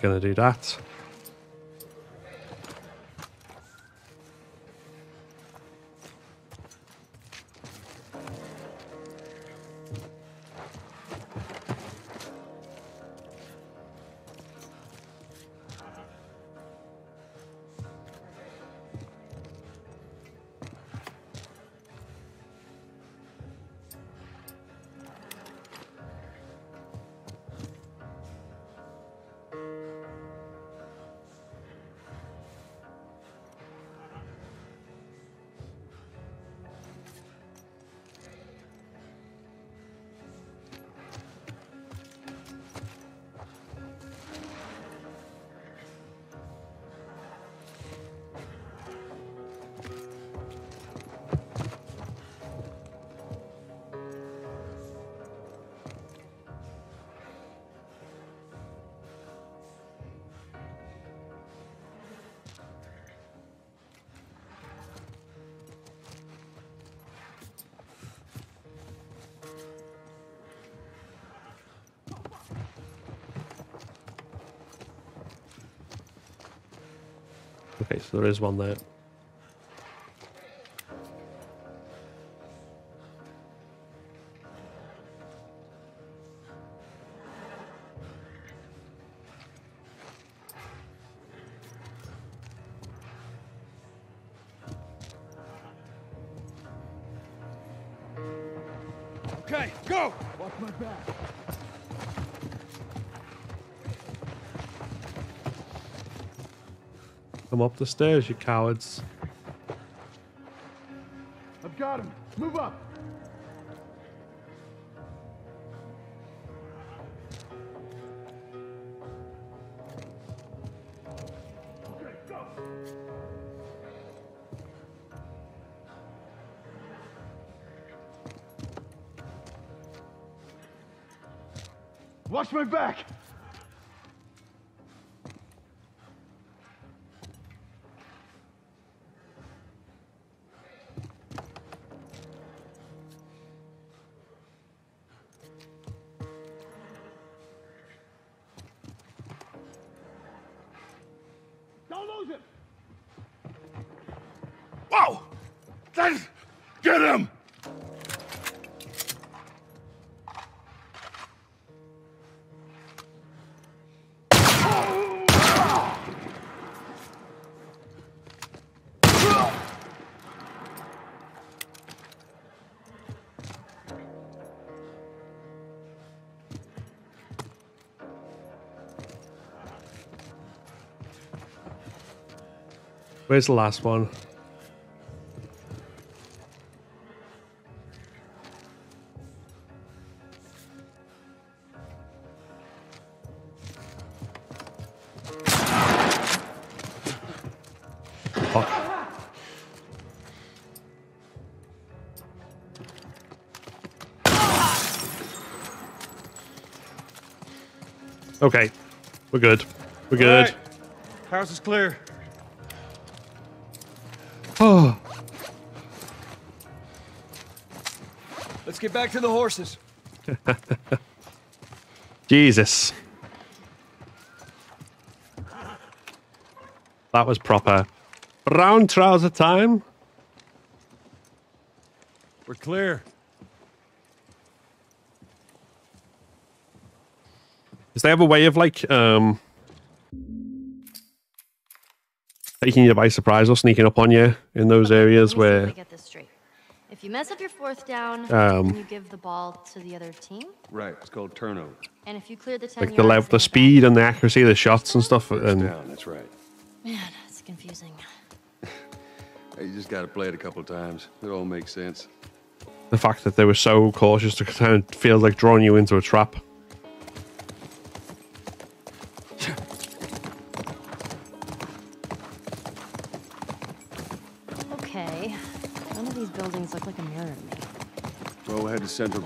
Going to do that. There is one there. Come up the stairs, you cowards. I've got him. Move up. Watch my back. Where's the last one? Fuck. Okay, we're good. We're good. All right. House is clear. Let's get back to the horses. (laughs) Jesus. That was proper. Brown trouser time. We're clear. Does they have a way of like um taking you by surprise or sneaking up on you in those areas Let me see if where I get this straight. If you mess up your fourth down, Um, then you give the ball to the other team. Right, it's called turnover. And if you clear the 10 like the level, the speed and the accuracy of the shots and stuff and Down, that's right. Man, it's confusing. (laughs) You just gotta play it a couple times. It all makes sense. the fact that they were so cautious to kind of feel like drawing you into a trap.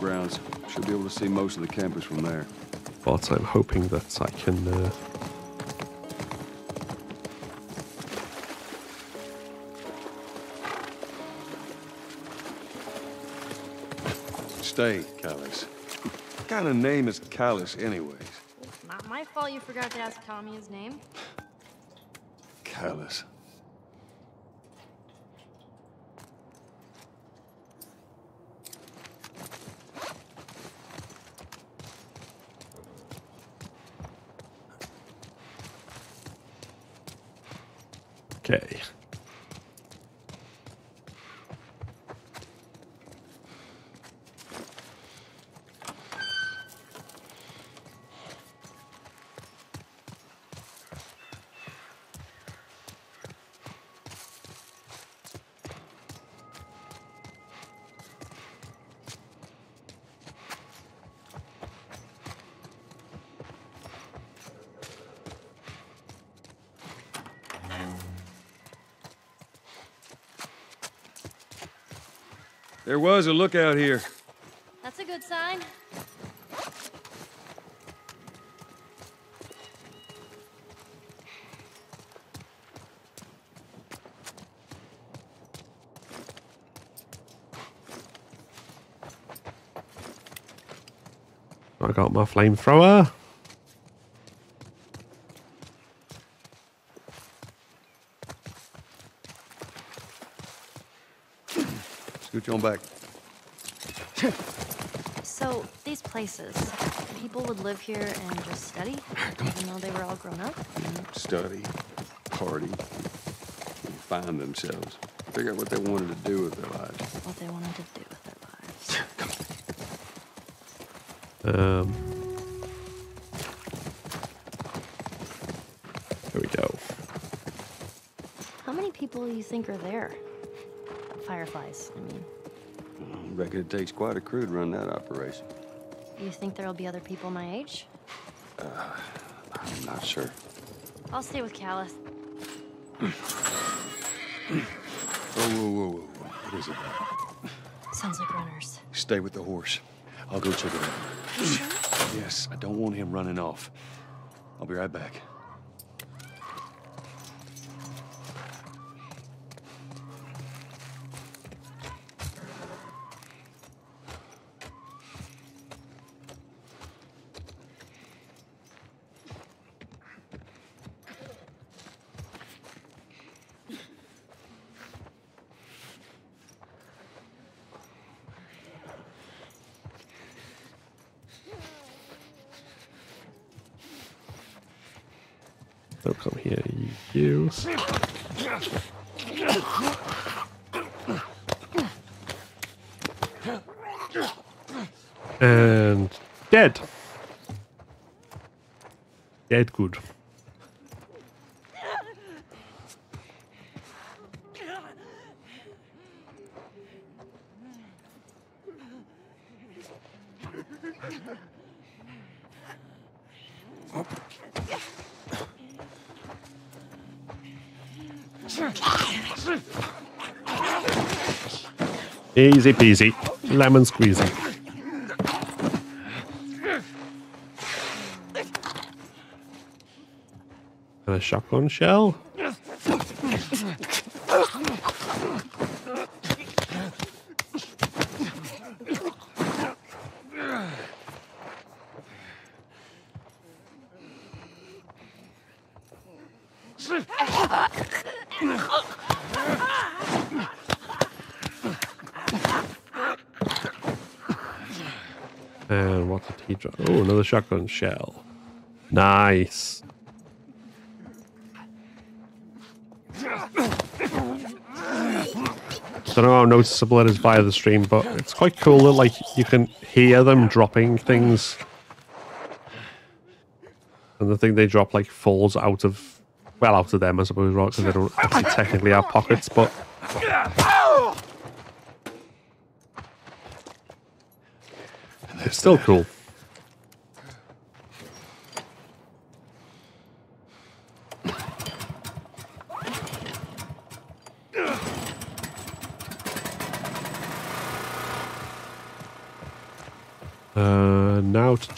Grounds. Should be able to see most of the campus from there. But I'm hoping that I can. Uh, Stay, Callus. What kind of name is Callus, anyways? Not my fault you forgot to ask Tommy his name. Callus. Okay. There was a lookout here. That's a good sign. I got my flamethrower. Scooch on back. So, these places, people would live here and just study, (clears throat) even though they were all grown up? Study, party, find themselves. Figure out what they wanted to do with their lives. What they wanted to do with their lives. (clears throat) Um, there we go. How many people do you think are there? Fireflies, I mean. I reckon it takes quite a crew to run that operation. You think there'll be other people my age? Uh, I'm not sure. I'll stay with Callus. (clears throat) Whoa, whoa, whoa, whoa. What is it? Sounds like runners. Stay with the horse. I'll go check it out. You sure? Yes, I don't want him running off. I'll be right back. Easy peasy. Lemon squeezy. And a shotgun shell. And what did he drop? Oh, another shotgun shell. Nice. Don't know how noticeable it is via the stream, but it's quite cool that like you can hear them dropping things. And the thing they drop like falls out of well out of them I suppose, right? Because they don't actually technically have pockets, but it's still cool. Uh,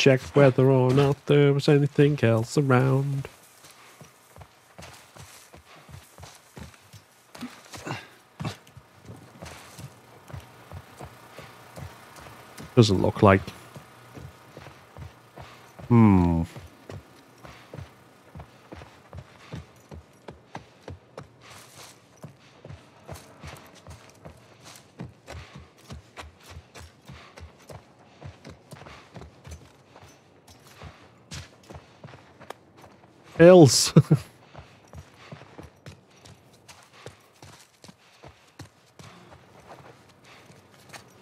check whether or not there was anything else around. Doesn't look like. Hmm. Hills. (laughs)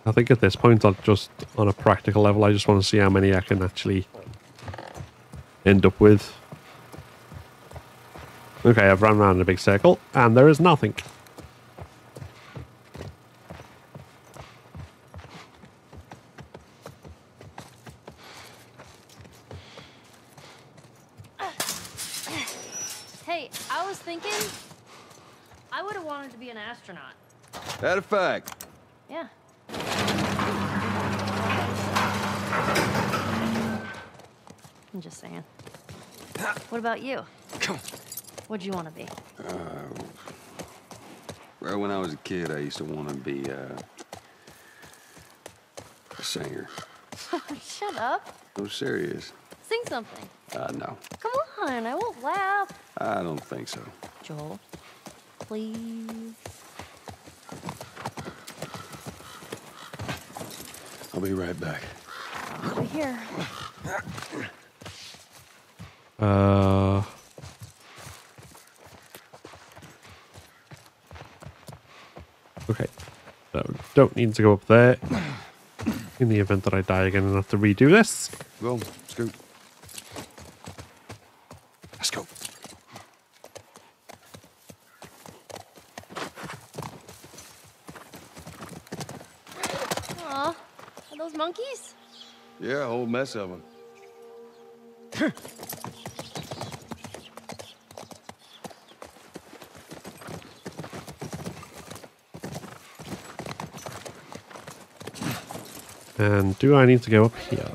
I think at this point, I'll just, on a practical level, I just want to see how many I can actually end up with. Okay, I've run around in a big circle, and there is nothing. Hey, I was thinking I would have wanted to be an astronaut. That a fact. Yeah. I'm just saying. What about you? What'd you want to be? Uh, well, when I was a kid, I used to want to be uh, a singer. (laughs) Shut up. No, serious. Sing something. Uh, no, Come on, I won't laugh. I don't think so. Joel, please. I'll be right back. Over here. Uh. Okay. So, don't need to go up there. In the event that I die again and have to redo this. Go, scoot. Let's go. Aw, are those monkeys? Yeah, a whole mess of them. And do I need to go up here?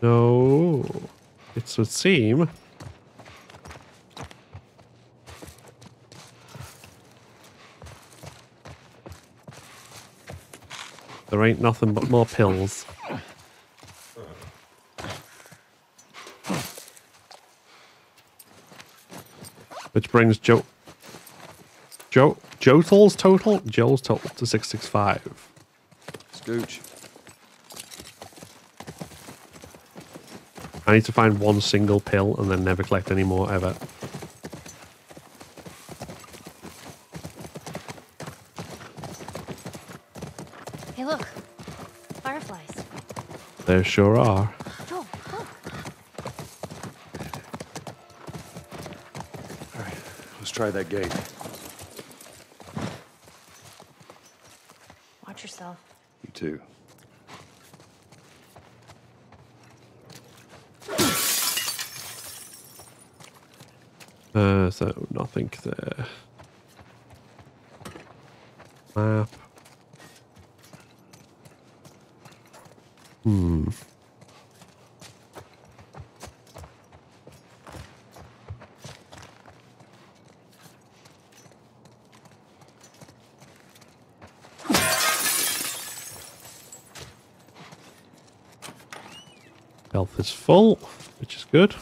No. It would seem. There ain't nothing but more pills. Which brings Joe. Joe. Jotel's total? Joel's total to 665. Scooch. I need to find one single pill and then never collect any more ever. Hey, look. Fireflies. There sure are. Joel, look. Let's try that gate. Watch yourself. You too. Uh, so nothing there. Full, which is good.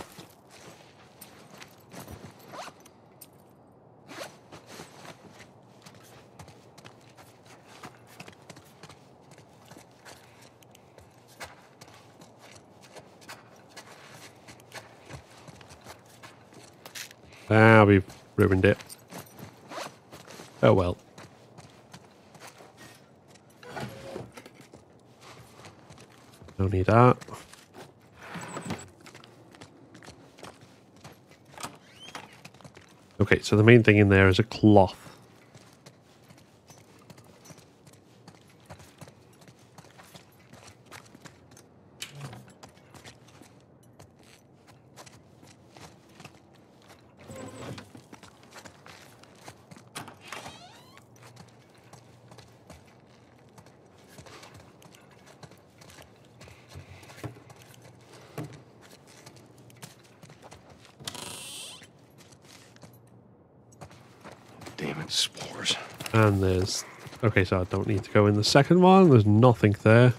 Ah, we've ruined it. Oh well. Don't need that. Okay, so the main thing in there is a cloth. Spores. And there's... Okay, so I don't need to go in the second one. There's nothing there.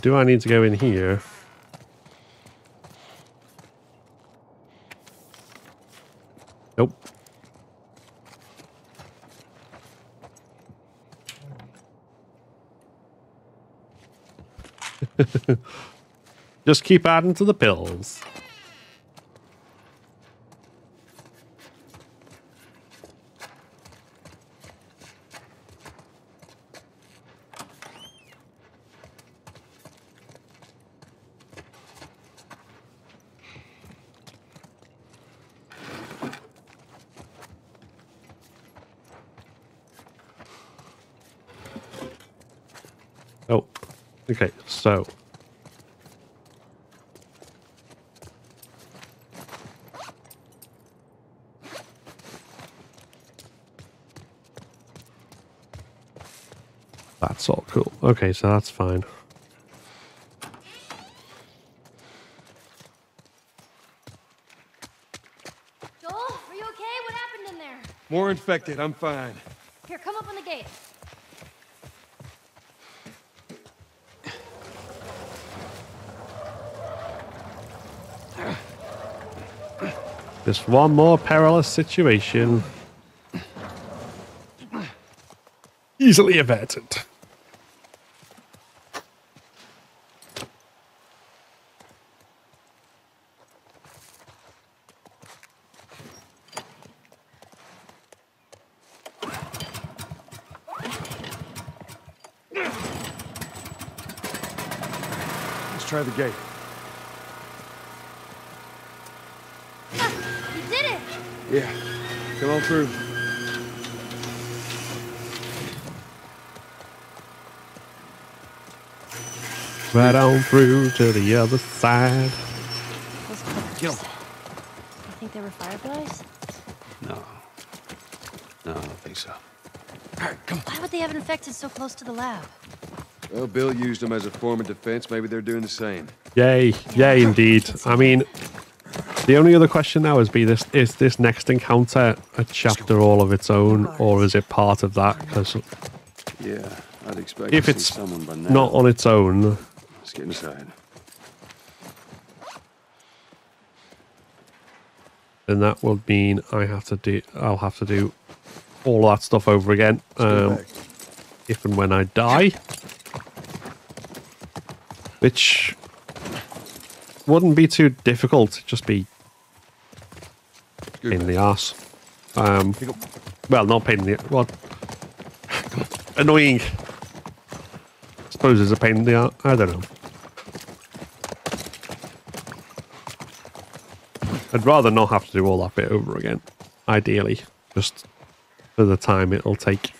Do I need to go in here? Nope. (laughs) Just keep adding to the pills. Oh, okay, so. That's all cool. Okay, so that's fine. Joel, are you okay? What happened in there? More infected. I'm fine. Here, come up on the gate. Just one more perilous situation. Easily averted. Let's try the gate. Right on through to the other side. Those clickers. Kill. You think they were fireflies? No. No, I don't think so. Why would they have infected so close to the lab? Well, Bill used them as a form of defense. Maybe they're doing the same. Yay, yay indeed. I mean, the only other question now is be this is this next encounter a chapter all of its own or is it part of that? Because Yeah, I'd expect if to see it's someone by now. not on its own, Let's get inside. then that would mean I have to do I'll have to do all that stuff over again. Um, if and when I die. Which wouldn't be too difficult, just be in the ass. Um, well, not pain in the well, (sighs) annoying. I suppose it's a pain in the ass. I don't know. I'd rather not have to do all that bit over again. Ideally, just for the time it'll take.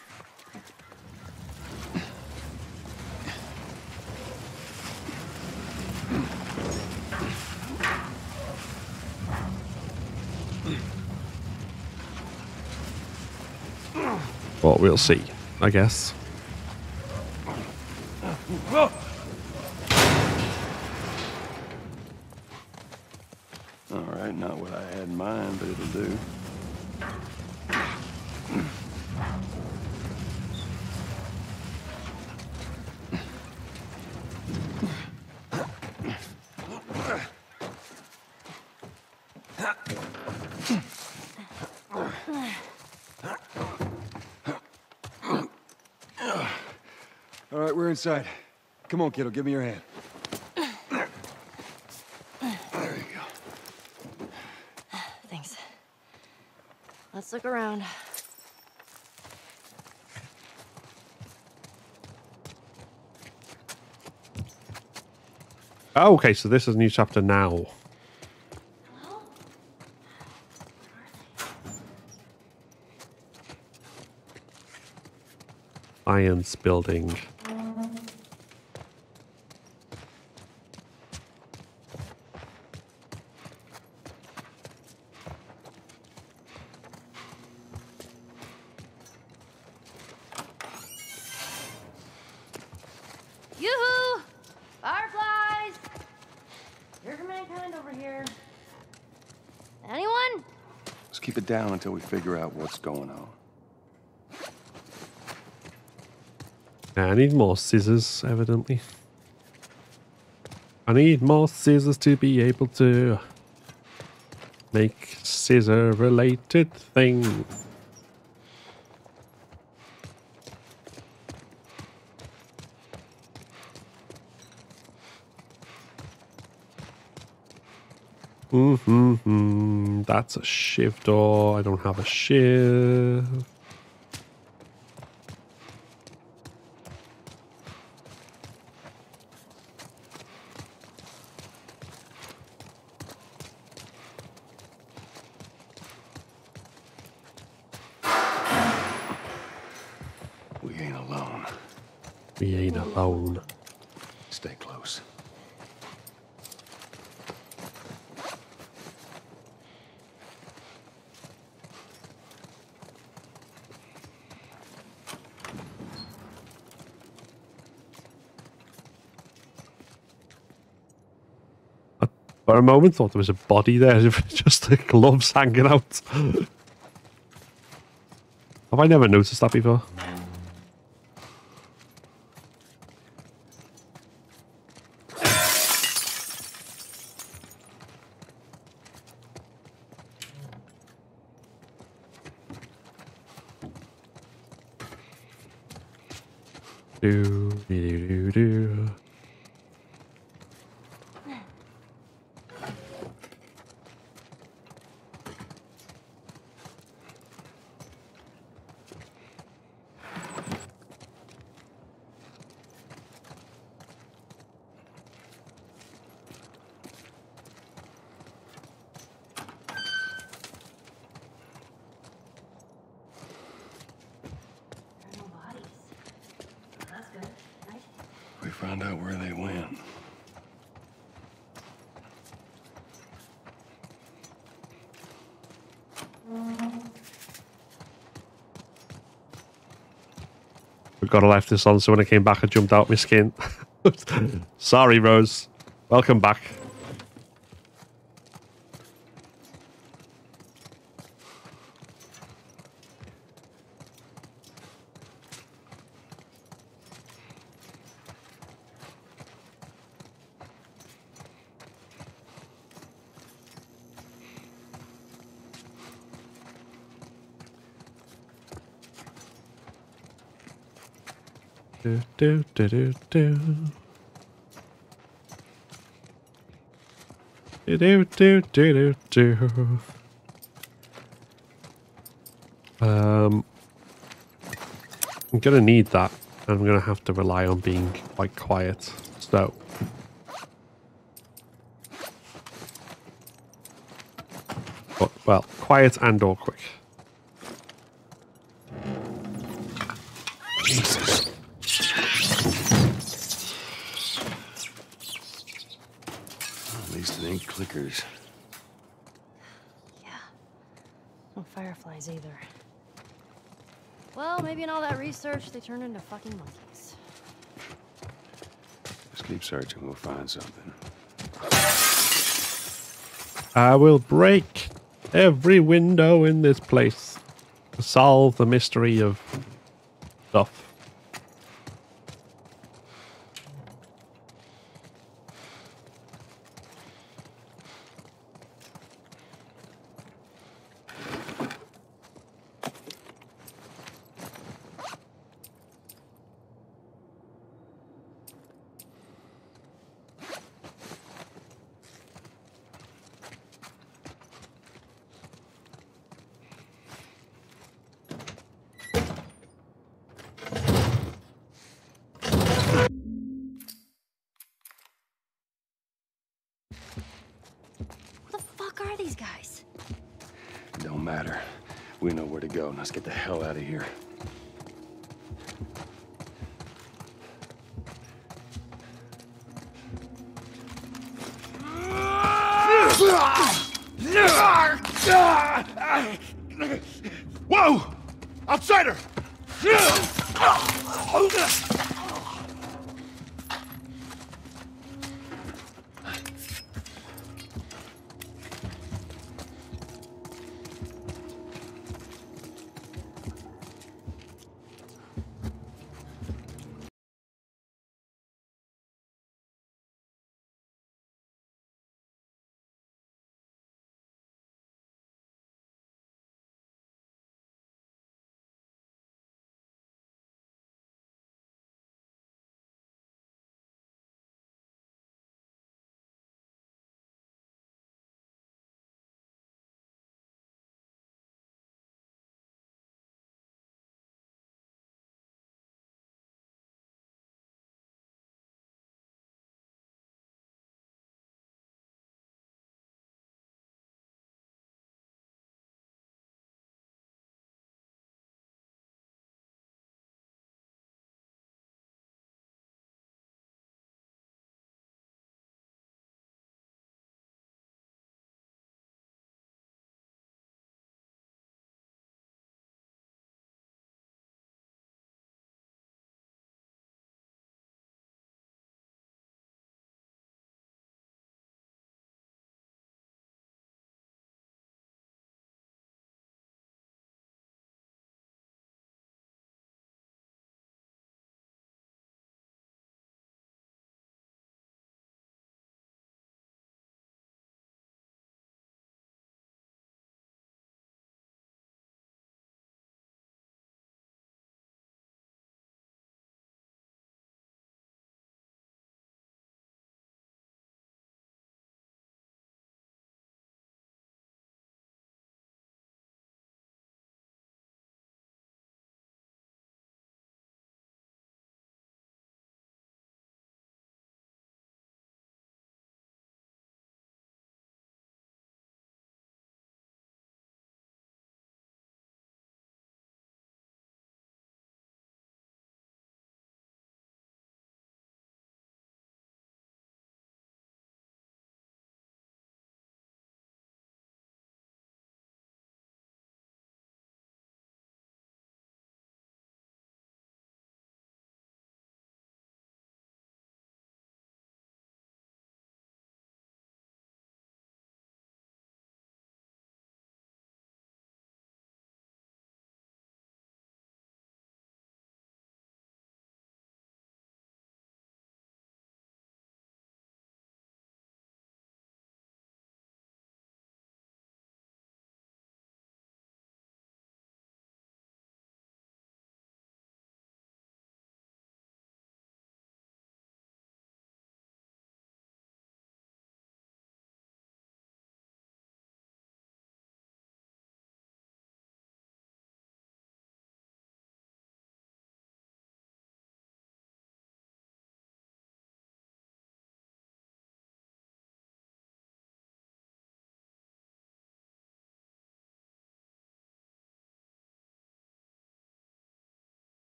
But we'll see, I guess. All right, not what I had in mind, but it'll do. All right. Come on, kiddo, give me your hand. There you go. Thanks. Let's look around. Oh, okay, so this is a new chapter now. Science building. Yoo-hoo! Fireflies! Here for mankind over here. Anyone? Let's keep it down until we figure out what's going on. I need more scissors, evidently. I need more scissors to be able to make scissor related thing. Mm-hmm. That's a shiv door. Oh, I don't have a shiv. We ain't alone. We ain't alone. Stay close. For a moment, thought there was a body there, (laughs) just the gloves hanging out. Have I never noticed that before? Do, do, do, do. We found out where they went. Got to left this on so when I came back I jumped out my skin. (laughs) Sorry, Rose. Welcome back. Do, do, do, do, do. Do, do, do, do. Um, I'm gonna need that and I'm to have to rely on being quite quiet. So. But, well, quiet and or quick. It ain't clickers. No fireflies either. Well, maybe in all that research, they turned into fucking monkeys. Just keep searching, we'll find something. I will break every window in this place to solve the mystery of stuff. Who the fuck are these guys? Don't matter. We know where to go. Let's get the hell out of here. Whoa! Outsider!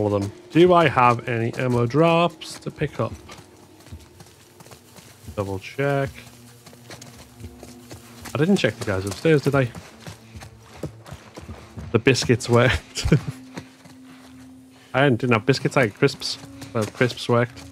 All of them. Do I have any ammo drops to pick up? Double check. I didn't check the guys upstairs, did I? The biscuits worked. (laughs) I didn't have biscuits, I had crisps. Well, crisps worked.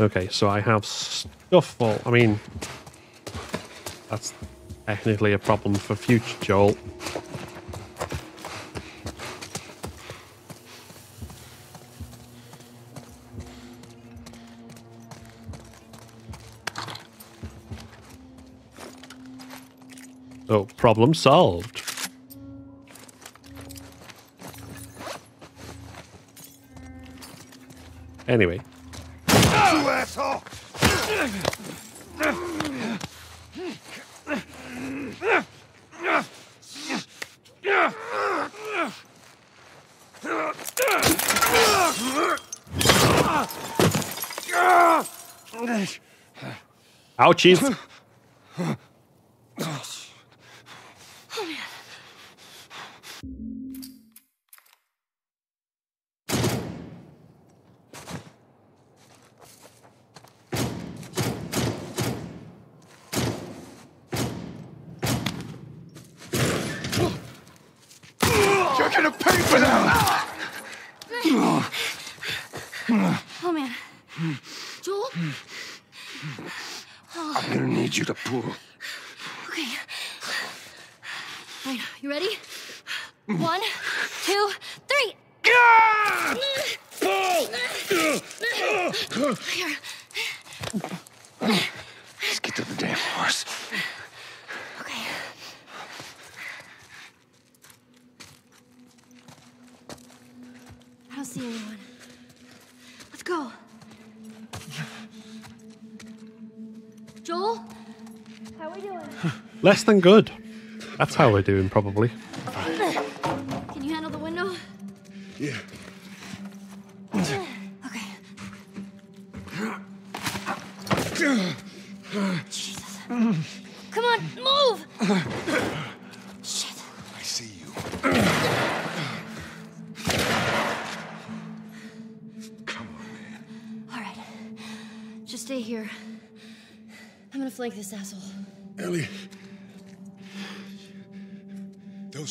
Okay, so I have stuff full. I mean, that's technically a problem for future Joel. Oh, problem solved. Anyway, ouchies. You're gonna pay for that! Oh man. Joel? I'm gonna need you to pull. okay. Alright, you ready? One, two, three. Pull. Here. Less than good. That's how we're doing, probably.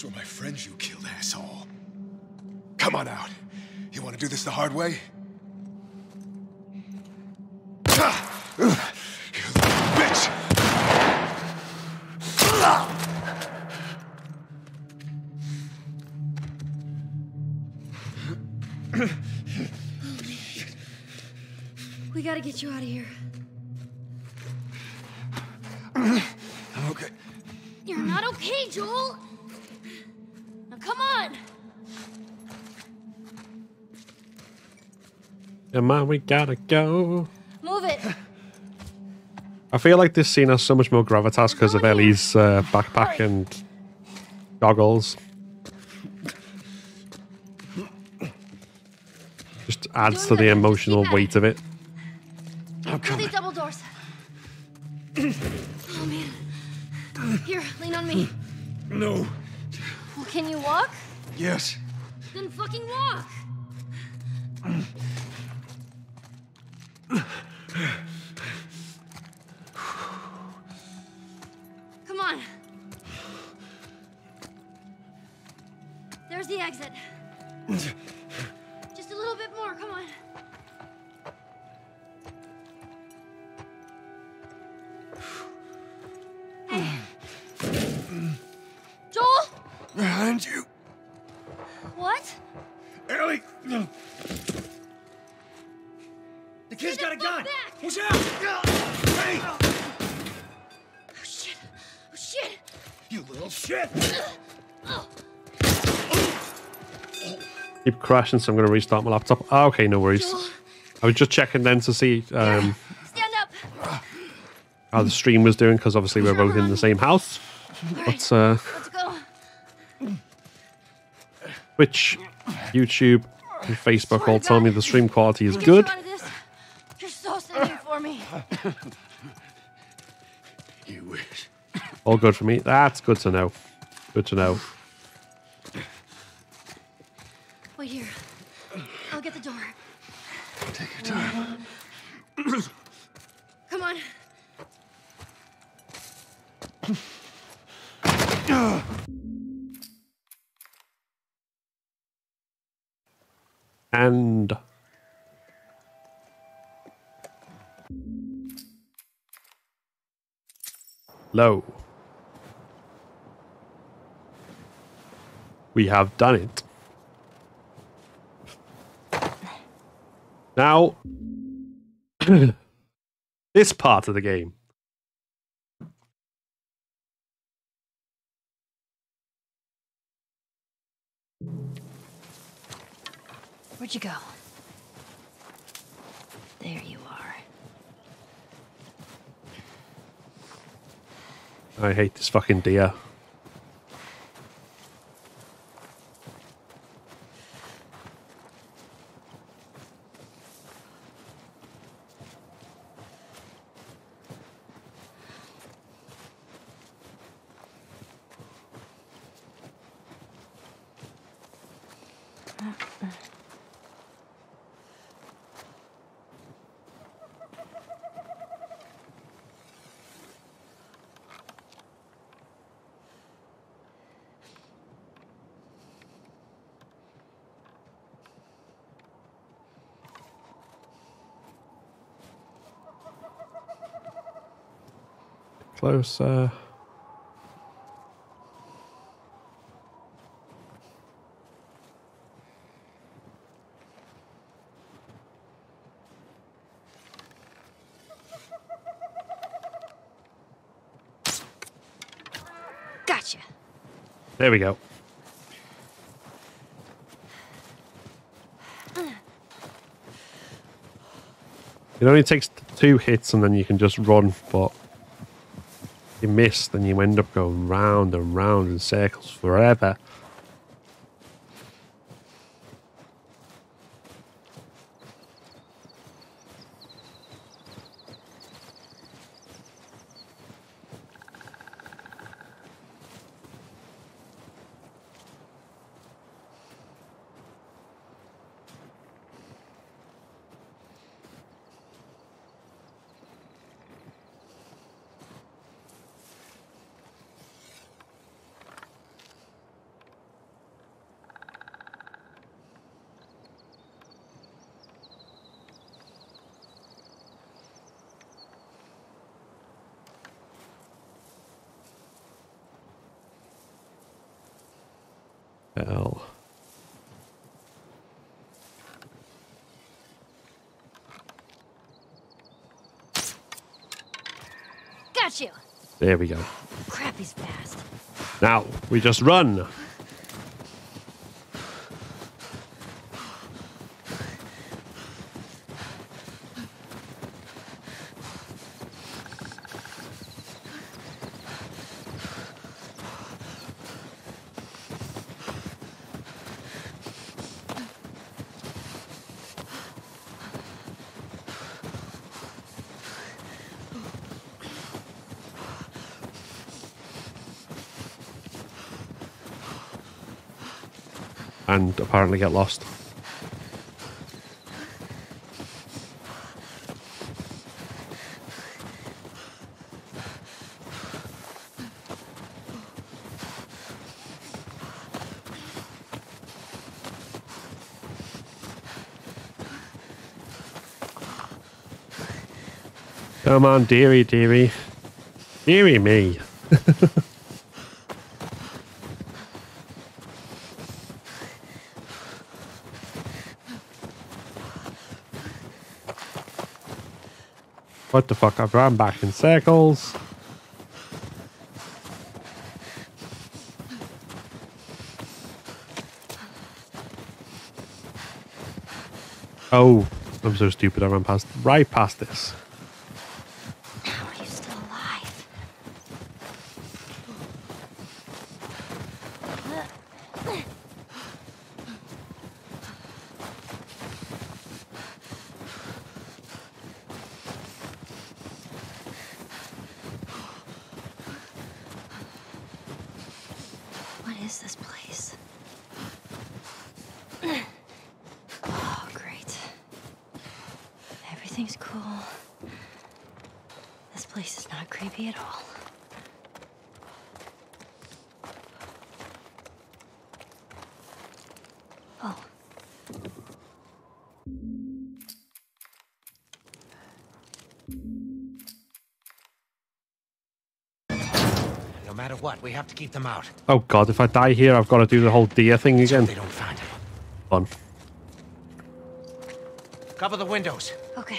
Were my friends you killed, asshole. Come on out. You want to do this the hard way? You (clears throat) bitch! We gotta get you out of here. I'm okay. You're not okay, Joel! Now come on! Come on, we gotta go. Move it! I feel like this scene has so much more gravitas because of Ellie's uh, backpack and goggles. Just adds to the emotional weight of it. Through these double doors. Oh man. Here, lean on me. No. Can you walk? Yes. Then fucking walk! Come on. There's the exit. Just a little bit more, come on. Keep crashing, so I'm going to restart my laptop. Ah, okay, no worries. I was just checking then to see um, Stand up. how the stream was doing because obviously we're both in the same house. But uh, Let's. Twitch, YouTube, and Facebook all tell me the stream quality is good. you out of this. You're so sending for me. You wish. All good for me. That's good to know. Good to know. Wait here. I'll get the door. Take your time. Come on. And low. We have done it. Now, (laughs) this part of the game. Where'd you go? There you are. I hate this fucking deer. Closer. Uh, gotcha. There we go. It only takes two hits and then you can just run, but you miss, then you end up going round and round in circles forever. Hell. Got you. There we go. Crap, he's fast. Now we just run. apparently get lost. Come on, dearie, dearie. Dearie me. (laughs) what the fuck? I've run back in circles. Oh, I'm so stupid. I ran past right past this. How are you still alive? What is this place? Oh, great. Everything's cool. This place is not creepy at all. Oh. No matter what, we have to keep them out. Oh god, if I die here, I've got to do the whole deer thing again. They don't find him. Fun. Cover the windows. Okay.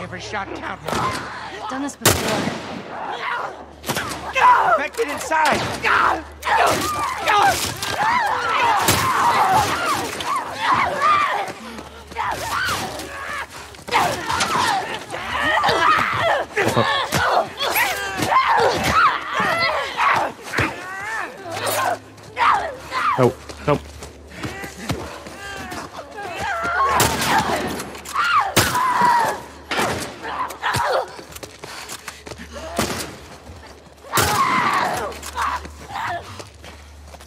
Every shot count now. Done this before. Infected inside. Oh, nope.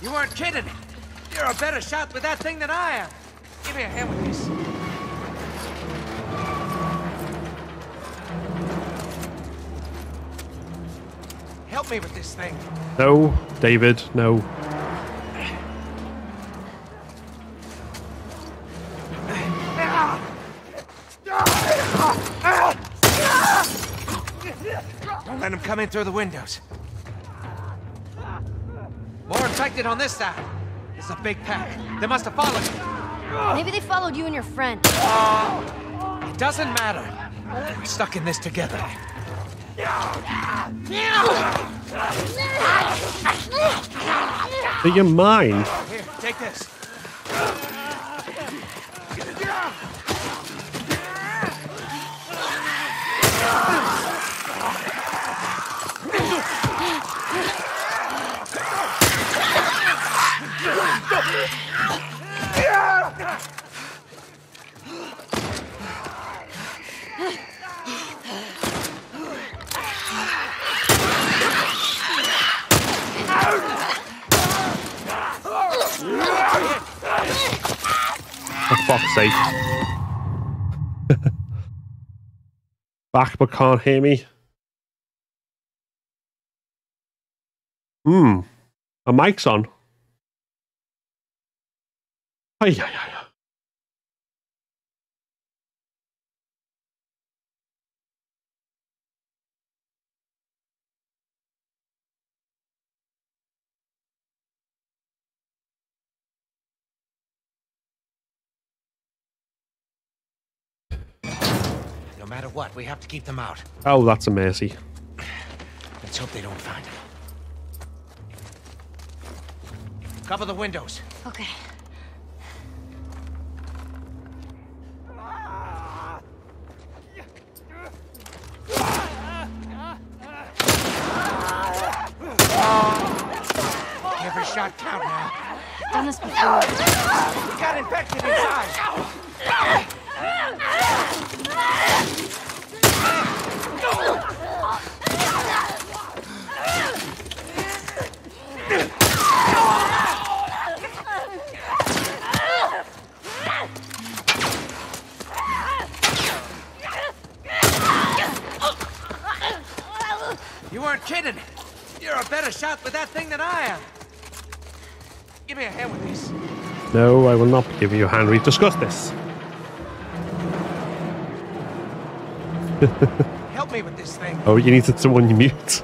You weren't kidding. You're a better shot with that thing than I am. Give me a hand with this. Help me with this thing. No, David, no. Don't let him come in through the windows. More infected on this side. It's a big pack. They must have followed you. Maybe they followed you and your friend. Uh, it doesn't matter. We're stuck in this together. Do your mind? Here, take this. For fuck's sake. Back but can't hear me. Hmm. A mic's on. Ay, ay, ay. What, we have to keep them out. Oh, that's a mercy. Let's hope they don't find him. Cover the windows. Okay. Every shot count now. Done this before. We got infected inside. You weren't kidding. You're a better shot with that thing than I am. Give me a hand with this. No, I will not give you a hand. We've discussed this. (laughs) Help me with this thing. Oh, you needed someone you mute.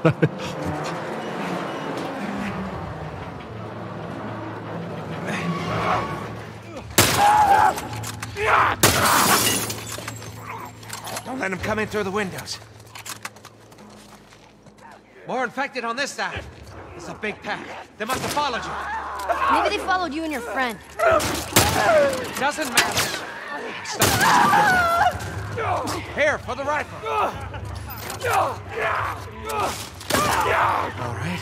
Don't let them come in through the windows. More infected on this side. It's a big pack. They must have followed you. Maybe they followed you and your friend. Doesn't matter. Stop. Here, for the rifle. All right.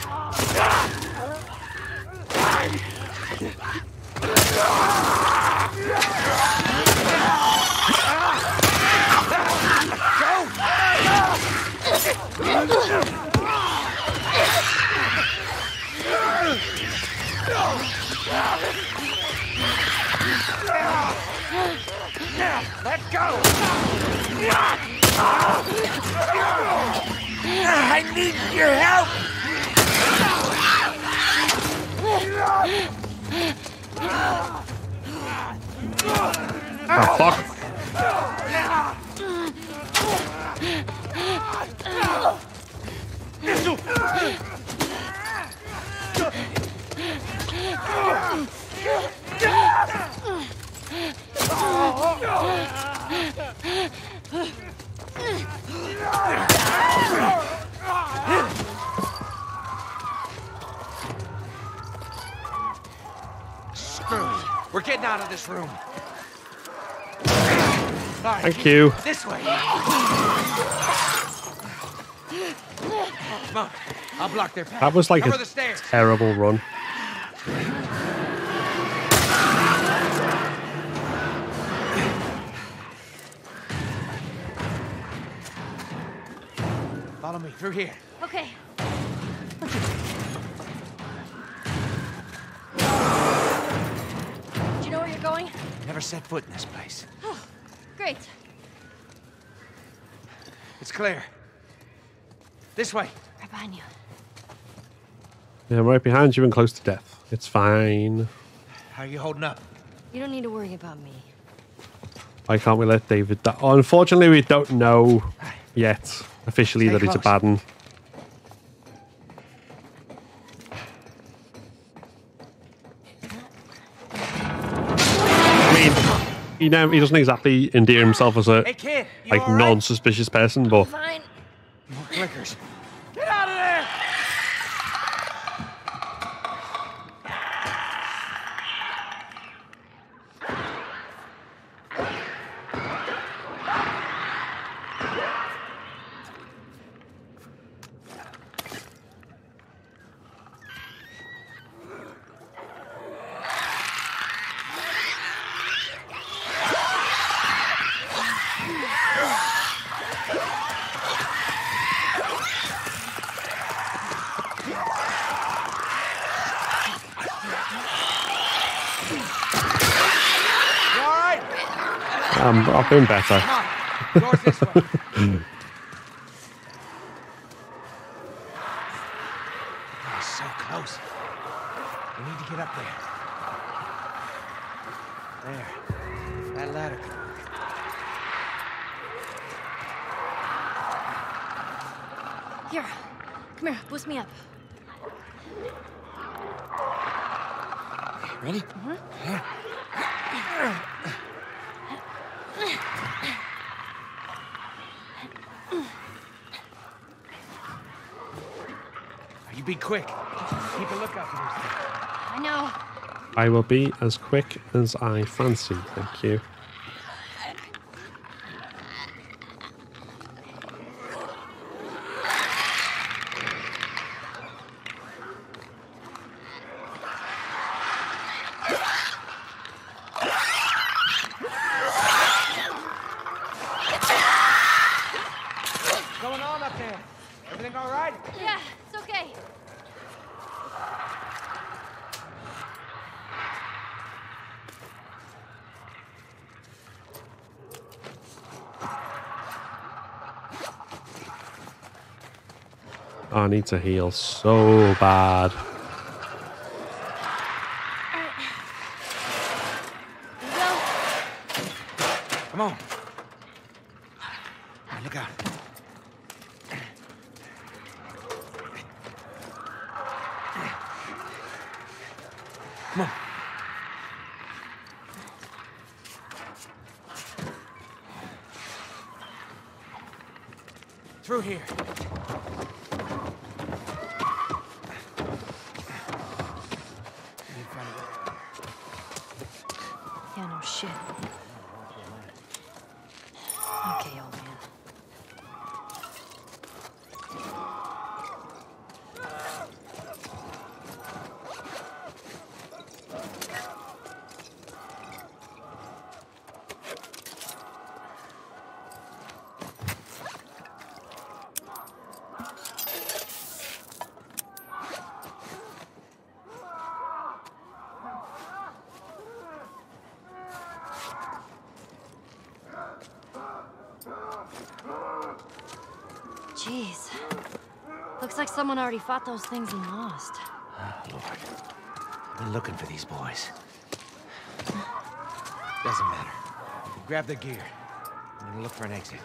Let go! I need your help! oh, fuck. Screw it. We're getting out of this room. Right, Thank you. This way. Come on. I'll block their path. That was like Cover a terrible run. Follow me through here. Okay. Do you know where you're going? Never set foot in this place. Oh, great. It's clear. This way. Right behind you. Yeah, I'm right behind you and close to death. It's fine. How are you holding up? You don't need to worry about me. Why can't we let David die? Unfortunately, we don't know yet officially Stay that he's a close. bad one. I mean, he, never, he doesn't exactly endear himself as a Hey, kid. Like all right? non-suspicious person, but Fine. More clickers. Get out of there! You all right? I've been better. Come on. Doors this way. Oh, so close. We need to get up there. There. That ladder could work. Here. Come here. Boost me up. Ready? Mm-hmm. You be quick. Keep a lookout for those things. I know. I will be as quick as I fancy. Thank you. What's going on up there? Everything all right? Yeah, it's okay. I need to heal so bad. All Through here. Yeah, no shit. Okay, old man. Jeez. Looks like someone already fought those things and lost. Oh, (sighs) Lord. I've been looking for these boys. Doesn't matter. Grab their gear. I'm gonna look for an exit.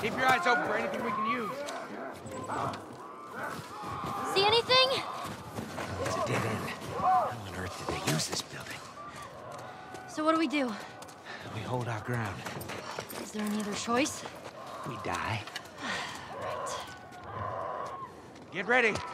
Keep your eyes open for anything we can use. See anything? It's a dead end. How on earth did they use this building? So what do we do? We hold our ground. Is there any other choice? We die. Get ready.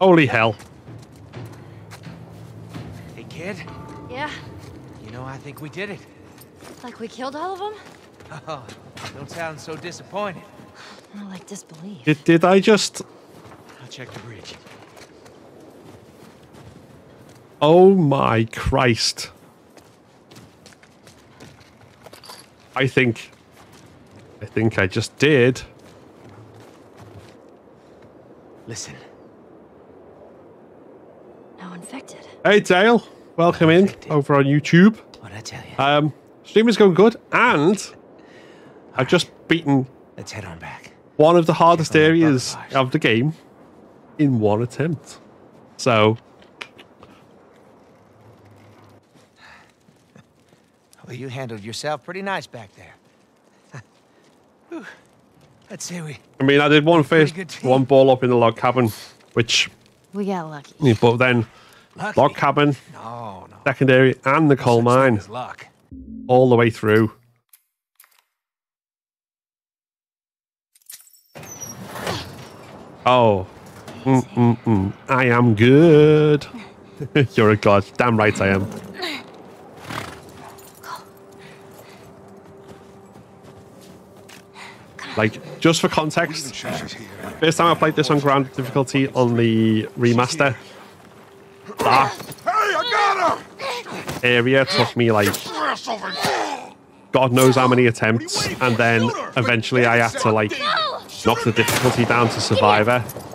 Holy hell. Hey, kid. Yeah, You know, I think we did it. like we killed all of them? Oh, don't sound so disappointed. More like disbelief. Did, did I just... I'll check the bridge. Oh my Christ. I think. I think I just did. Listen. Now infected. Hey Dale, welcome in over on YouTube. What'd I tell you? Um, stream is going good, and I've just beaten Let's head on back. one of the hardest areas of the game in one attempt. So, Well, you handled yourself pretty nice back there. (laughs) Whew. Let's say we. I mean, I did one Pretty first, good team. one ball up in the log cabin, which, We got lucky. but then Lucky? log cabin, No, no. secondary, and the coal mine. Luck. All the way through. Oh, Mm-mm-mm. I am good. (laughs) You're a god. Damn right I am. Like, just for context, first time I played this on Grounded difficulty on the remaster, that Hey, I got her! area took me like God knows how many attempts, and then eventually I had to like knock the difficulty down to survivor. (laughs)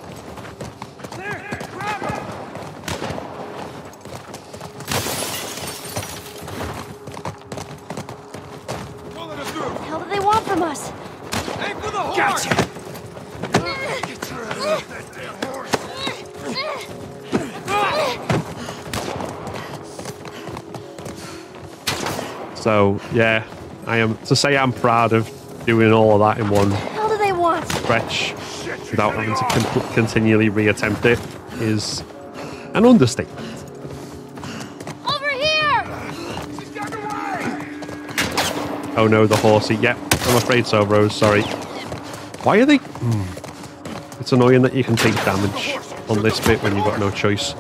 What So yeah, I am to say I'm proud of doing all of that in one hell do they want? stretch without having to con- continually reattempt it is an understatement. Over here! Oh no, the horsey. Yep, I'm afraid so, Rose. Sorry. Why are they? Hmm. It's annoying that you can take damage on this bit when you've got no choice.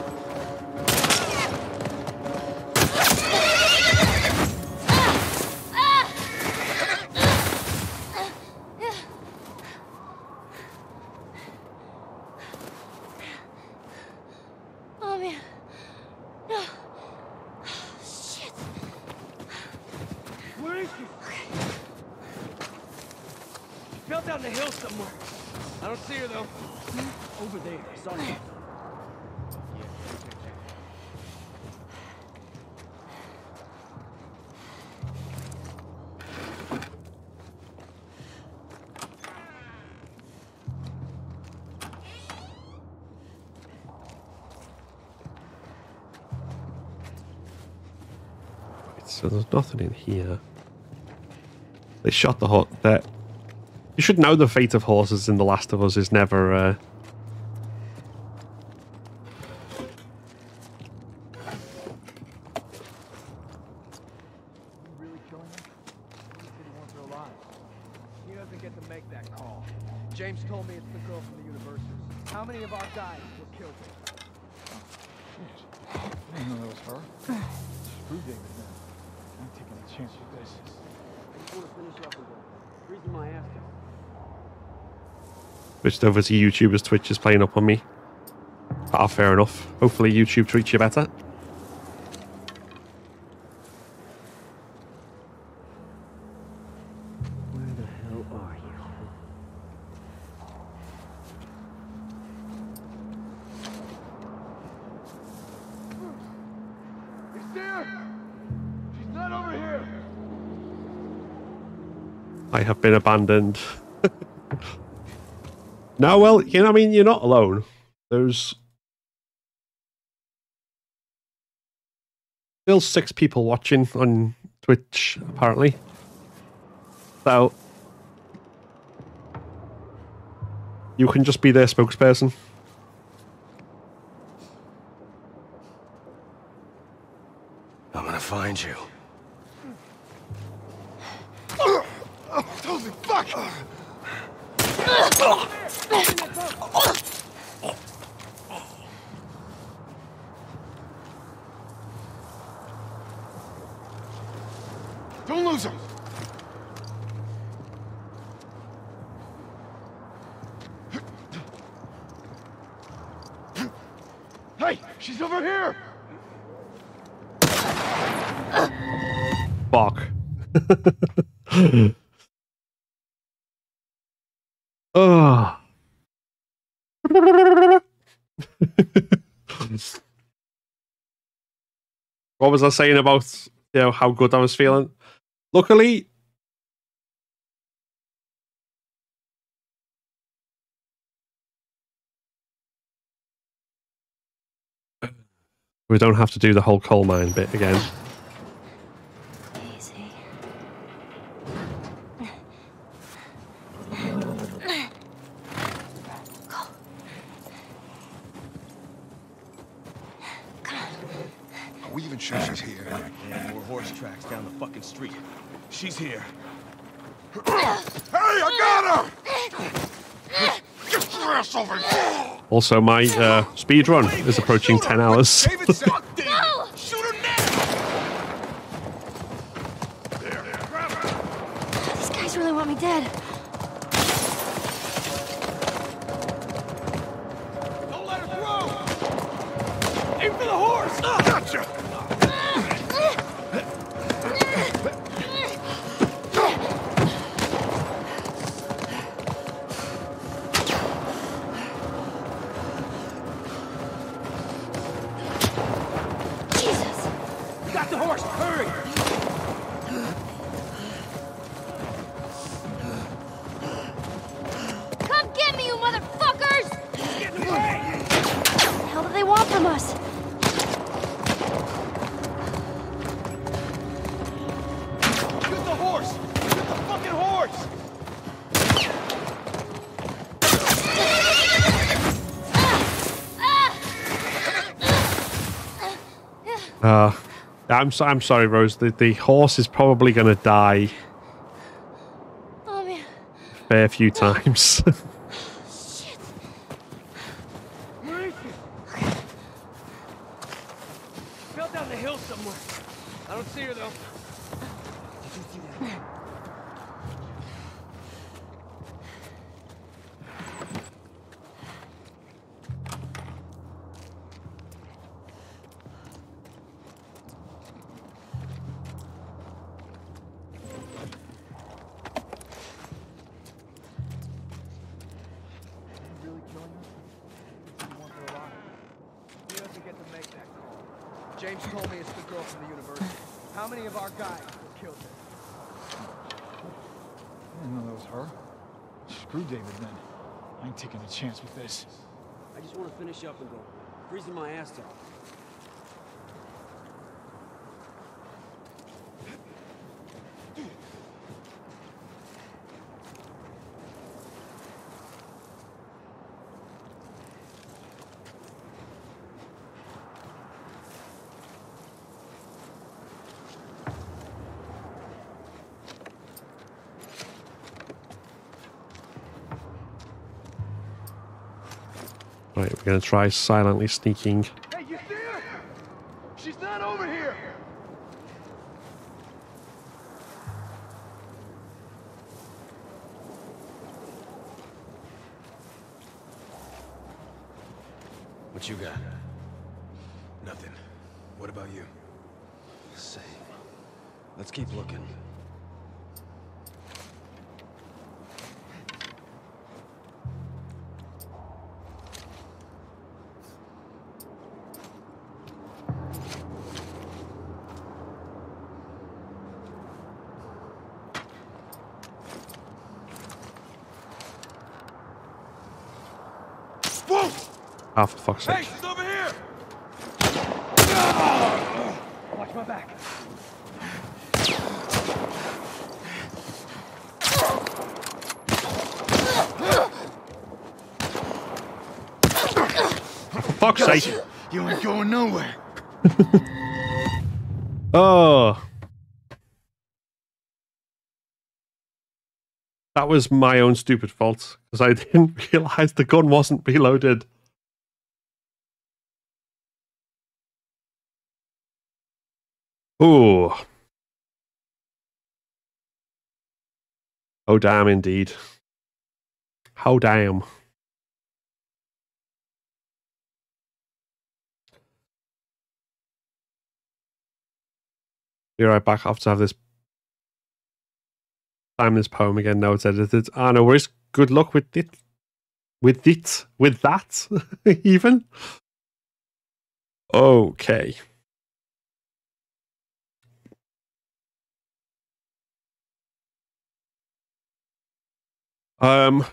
So there's nothing in here. They shot the horse. That you should know the fate of horses in The Last of Us is never. Uh, switched over to YouTuber's Twitch is playing up on me. Ah, fair enough. Hopefully YouTube treats you better. Where the hell are you? He's there! She's not over here! I have been abandoned. No, well, you know, I mean, you're not alone. There's still six people watching on Twitch, apparently. So you can just be their spokesperson. I'm gonna find you. was I saying about you know how good I was feeling? Luckily, we don't have to do the whole coal mine bit again. Also, my uh, speed run is approaching 10 hours. I'm so, I'm sorry, Rose. The the horse is probably going to die. Oh, a fair few times. (laughs) We're gonna try silently sneaking was my own stupid fault because I (laughs) didn't realize the gun wasn't reloaded. Ooh. Oh, damn, indeed. How damn. Be right back. I have to have this time this poem again. Now it's edited. Ah, no worries. Good luck with it. With it. With that, (laughs) even. Okay. Um,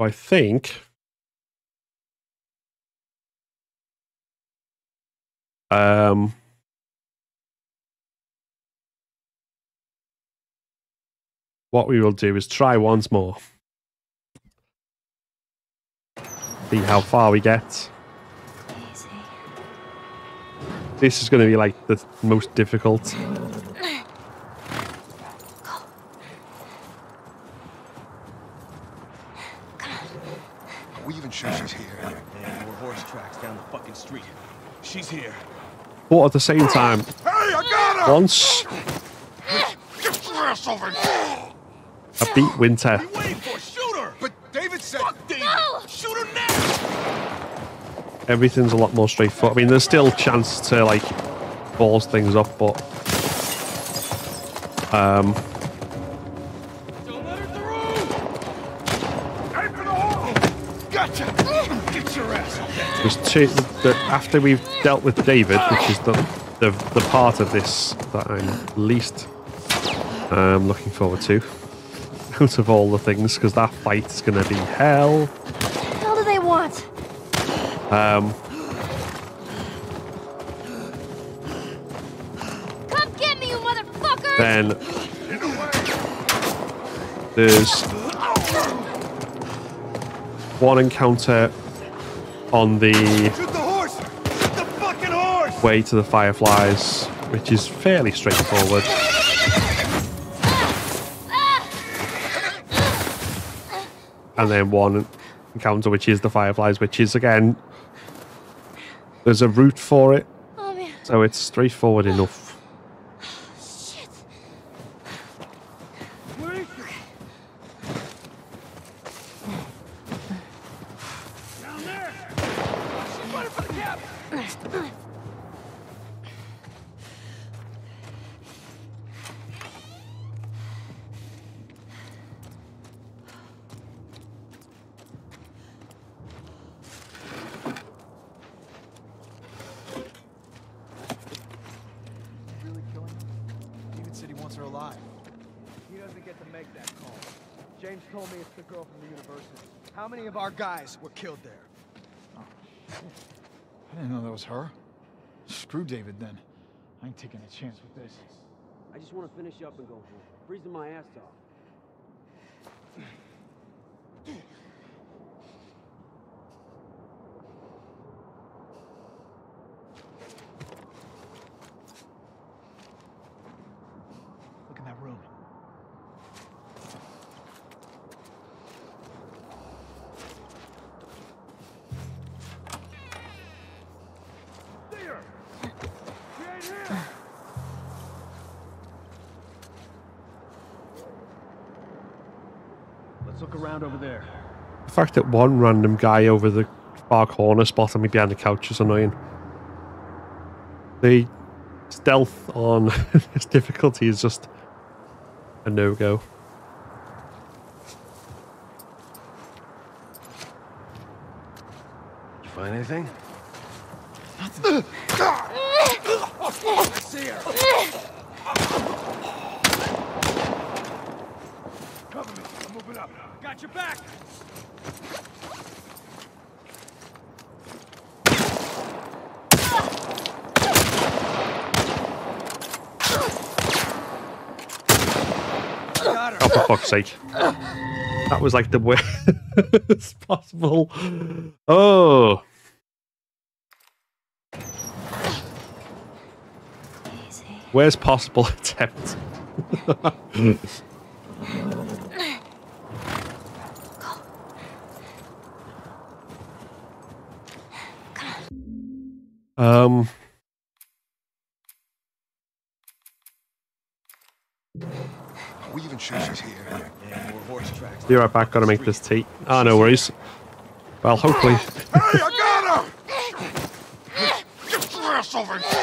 I think um what we will do is try once more. See how far we get. This is going to be like the most difficult. Are we even sure she's here? There were horse tracks down the fucking street. She's here. But at the same time, Hey, I got her! once Get your ass over here! I beat Winter, Shoot her! But David said... David! Shoot her now! everything's a lot more straightforward. I mean, there's still chance to like balls things up, but um, Gotcha! Get your ass over there! there's two. The, after we've dealt with David, which is the the, the part of this that I'm least um, looking forward to out of all the things, because that fight is going to be hell. What the hell do they want? Um, Come get me, you motherfuckers! then there's one encounter on the the horse! The fucking horse! way to the Fireflies, which is fairly straightforward. And then one encounter, which is the Fireflies, which is again, there's a route for it, Oh so it's straightforward enough. Guys were killed there? Oh. I didn't know that was her. Screw David then. I ain't taking a chance with this. I just want to finish up and go home. Freezing my ass off. Around over there. The fact that one random guy over the far corner spotted me behind the couch is annoying. The stealth on (laughs) this difficulty is just a no go. You find anything? I see her! Cover me. I'm moving up. Got your back! Oh, for fuck's sake. That was like the worst (laughs) possible. Oh. Where's possible (laughs) attempt? (laughs) um. Are we even here? There were horse tracks. Be right back. Gotta make this tea. Ah, no worries. Well, hopefully. Hey, I got her! Get your ass over here!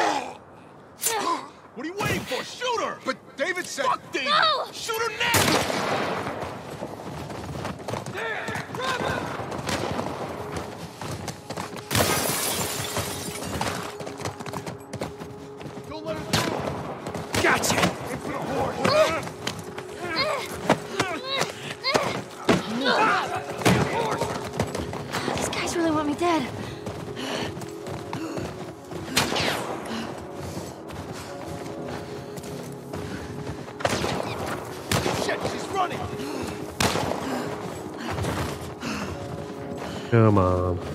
Come on.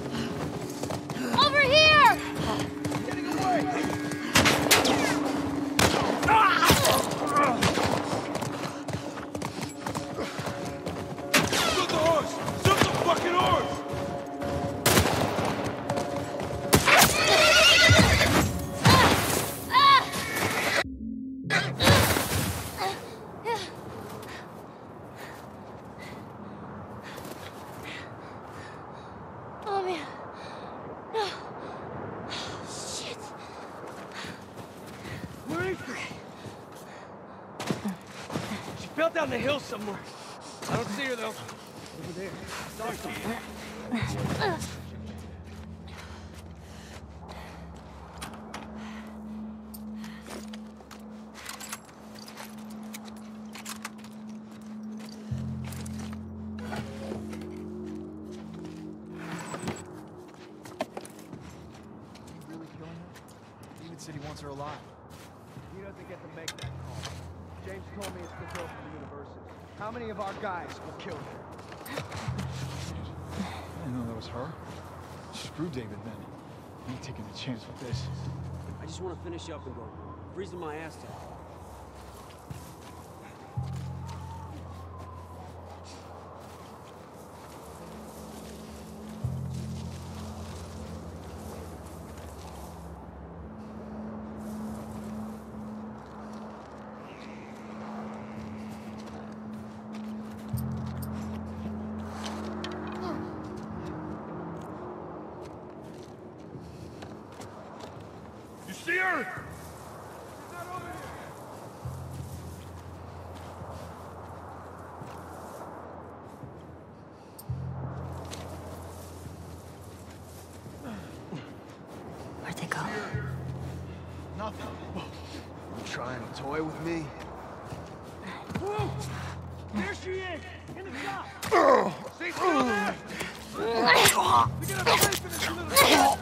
Want to finish up and go. Freezing my ass off. See there! We gotta in this little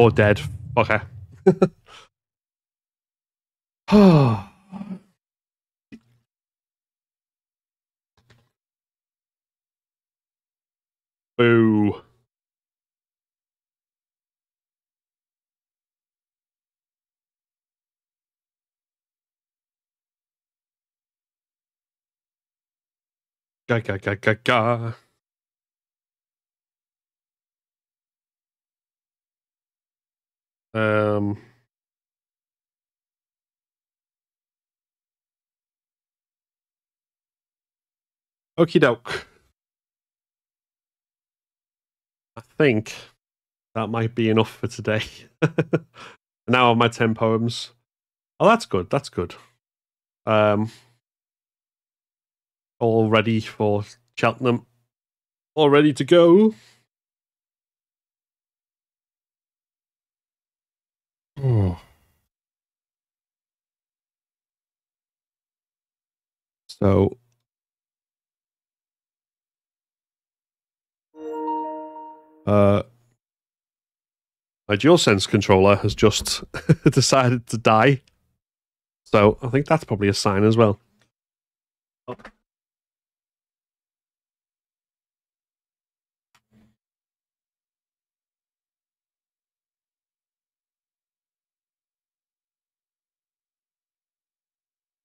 you're dead, fucker. (sighs) Boo. Ga ga ga ga ga. Um. Okie doke. I think that might be enough for today. (laughs) now have my 10 poems. Oh, that's good. That's good. Um, all ready for Cheltenham. All ready to go. Oh. So uh my DualSense controller has just (laughs) decided to die. So I think that's probably a sign as well.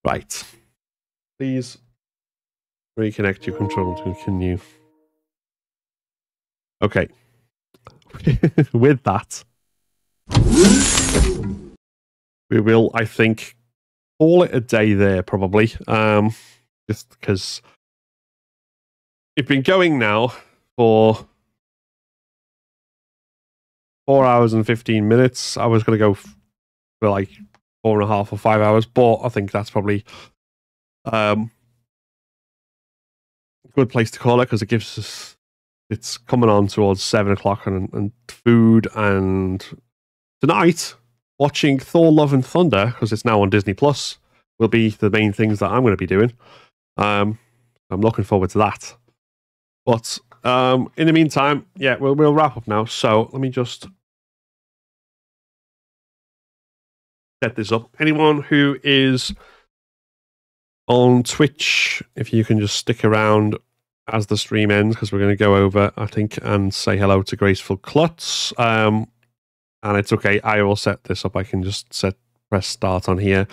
Right. Please reconnect your control to continue. Okay. (laughs) With that, we will, I think, call it a day there probably. Um, just because it's been going now for four hours and 15 minutes. I was going to go for like four and a half or five hours, but I think that's probably um, a good place to call it because it gives us, it's coming on towards seven o'clock and, and food. And tonight, watching Thor Love and Thunder, because it's now on Disney Plus, will be the main things that I'm going to be doing. Um, I'm looking forward to that. But um, in the meantime, yeah, we'll, we'll wrap up now. So let me just set this up. Anyone who is on Twitch, if you can just stick around as the stream ends, because we're going to go over, I think, and say hello to Graceful Klutz. Um, and it's okay. I will set this up. I can just set press start on here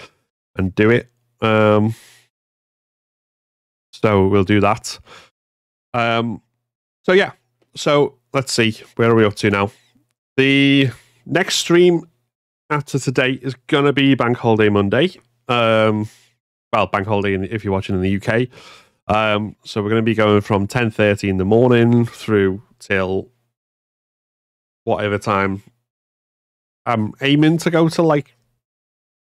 and do it. Um, so we'll do that. Um, so yeah. So let's see. Where are we up to now? The next stream after today is going to be Bank Holiday Monday. Um, well, Bank Holiday if you're watching in the UK. Um, so we're going to be going from 10.30 in the morning through till whatever time. I'm aiming to go to like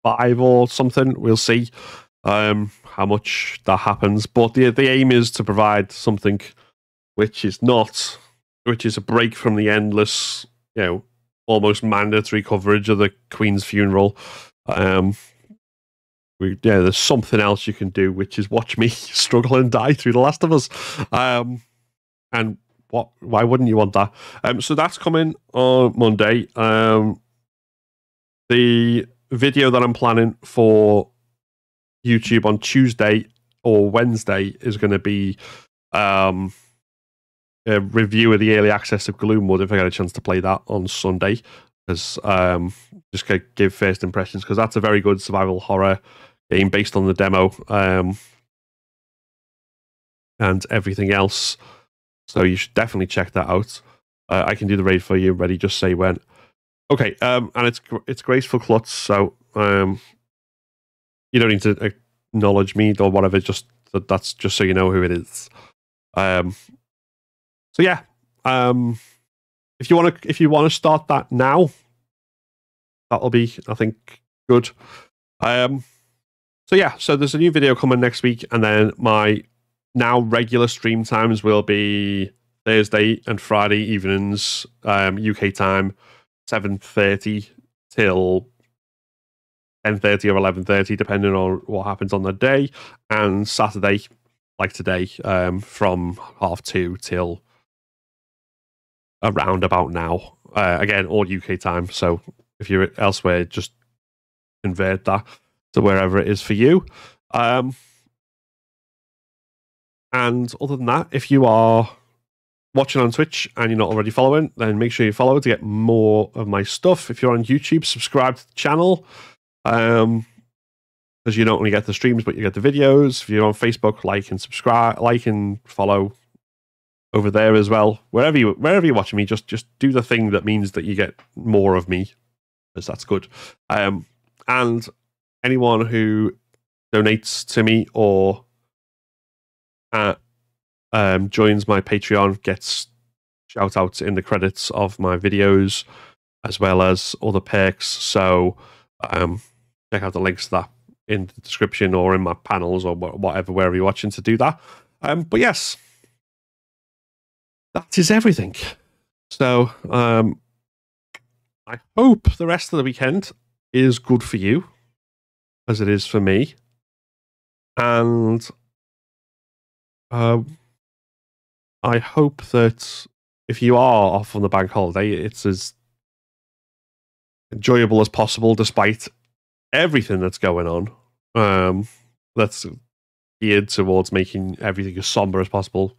five or something. We'll see um, how much that happens. But the the aim is to provide something which is not, which is a break from the endless, you know, almost mandatory coverage of the Queen's funeral. Um, we, yeah, there's something else you can do, which is watch me (laughs) struggle and die through The Last of Us. Um, and what? Why wouldn't you want that? Um, so that's coming on Monday. Um, the video that I'm planning for YouTube on Tuesday or Wednesday is going to be um, review of the early access of Gloomwood if I get a chance to play that on Sunday. Because um, just give first impressions, because that's a very good survival horror game based on the demo um, and everything else. So you should definitely check that out. Uh, I can do the raid for you. Ready? Just say when. Okay, um, and it's it's graceful klutz, so um, you don't need to acknowledge me or whatever. Just that's just so you know who it is. Um, so yeah, um, if you want to if you want to start that now, that'll be I think good. Um, so yeah, so there's a new video coming next week, and then my now regular stream times will be Thursday and Friday evenings, um, UK time, seven thirty till ten thirty or eleven thirty, depending on what happens on the day, and Saturday, like today, um, from half two till around about now. Uh, again, all UK time. So if you're elsewhere, just convert that to wherever it is for you. Um, and other than that, if you are watching on Twitch and you're not already following, then make sure you follow to get more of my stuff. If you're on YouTube, subscribe to the channel. Um, because you don't only get the streams, but you get the videos. If you're on Facebook, like and subscribe, like and follow over there as well. Wherever you wherever you're watching me, just just do the thing that means that you get more of me, because that's good. Um, and anyone who donates to me or uh, um, joins my Patreon gets shout outs in the credits of my videos as well as other perks. So um, check out the links to that in the description or in my panels or whatever, wherever you're watching to do that. Um, but yes, that is everything. So um, I hope the rest of the weekend is good for you, as it is for me. And uh, I hope that if you are off on the bank holiday, it's as enjoyable as possible, despite everything that's going on. Um, that's geared towards making everything as somber as possible.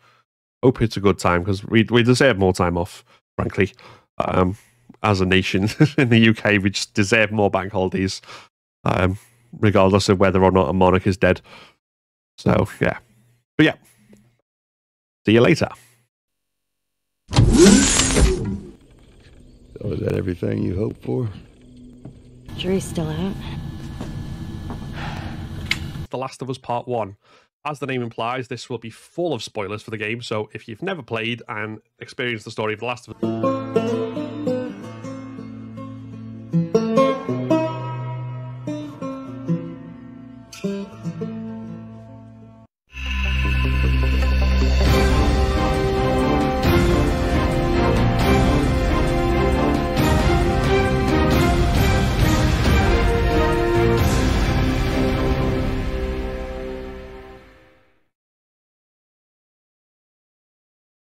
Hope it's a good time because we we deserve more time off, frankly. Um, as a nation (laughs) in the UK, we just deserve more bank holidays. Um, regardless of whether or not a monarch is dead. So yeah, but yeah, see you later. So is that everything you hoped for? Jury's still out. The Last of Us Part 1. As the name implies, this will be full of spoilers for the game, so if you've never played and experienced the story of The Last of Us.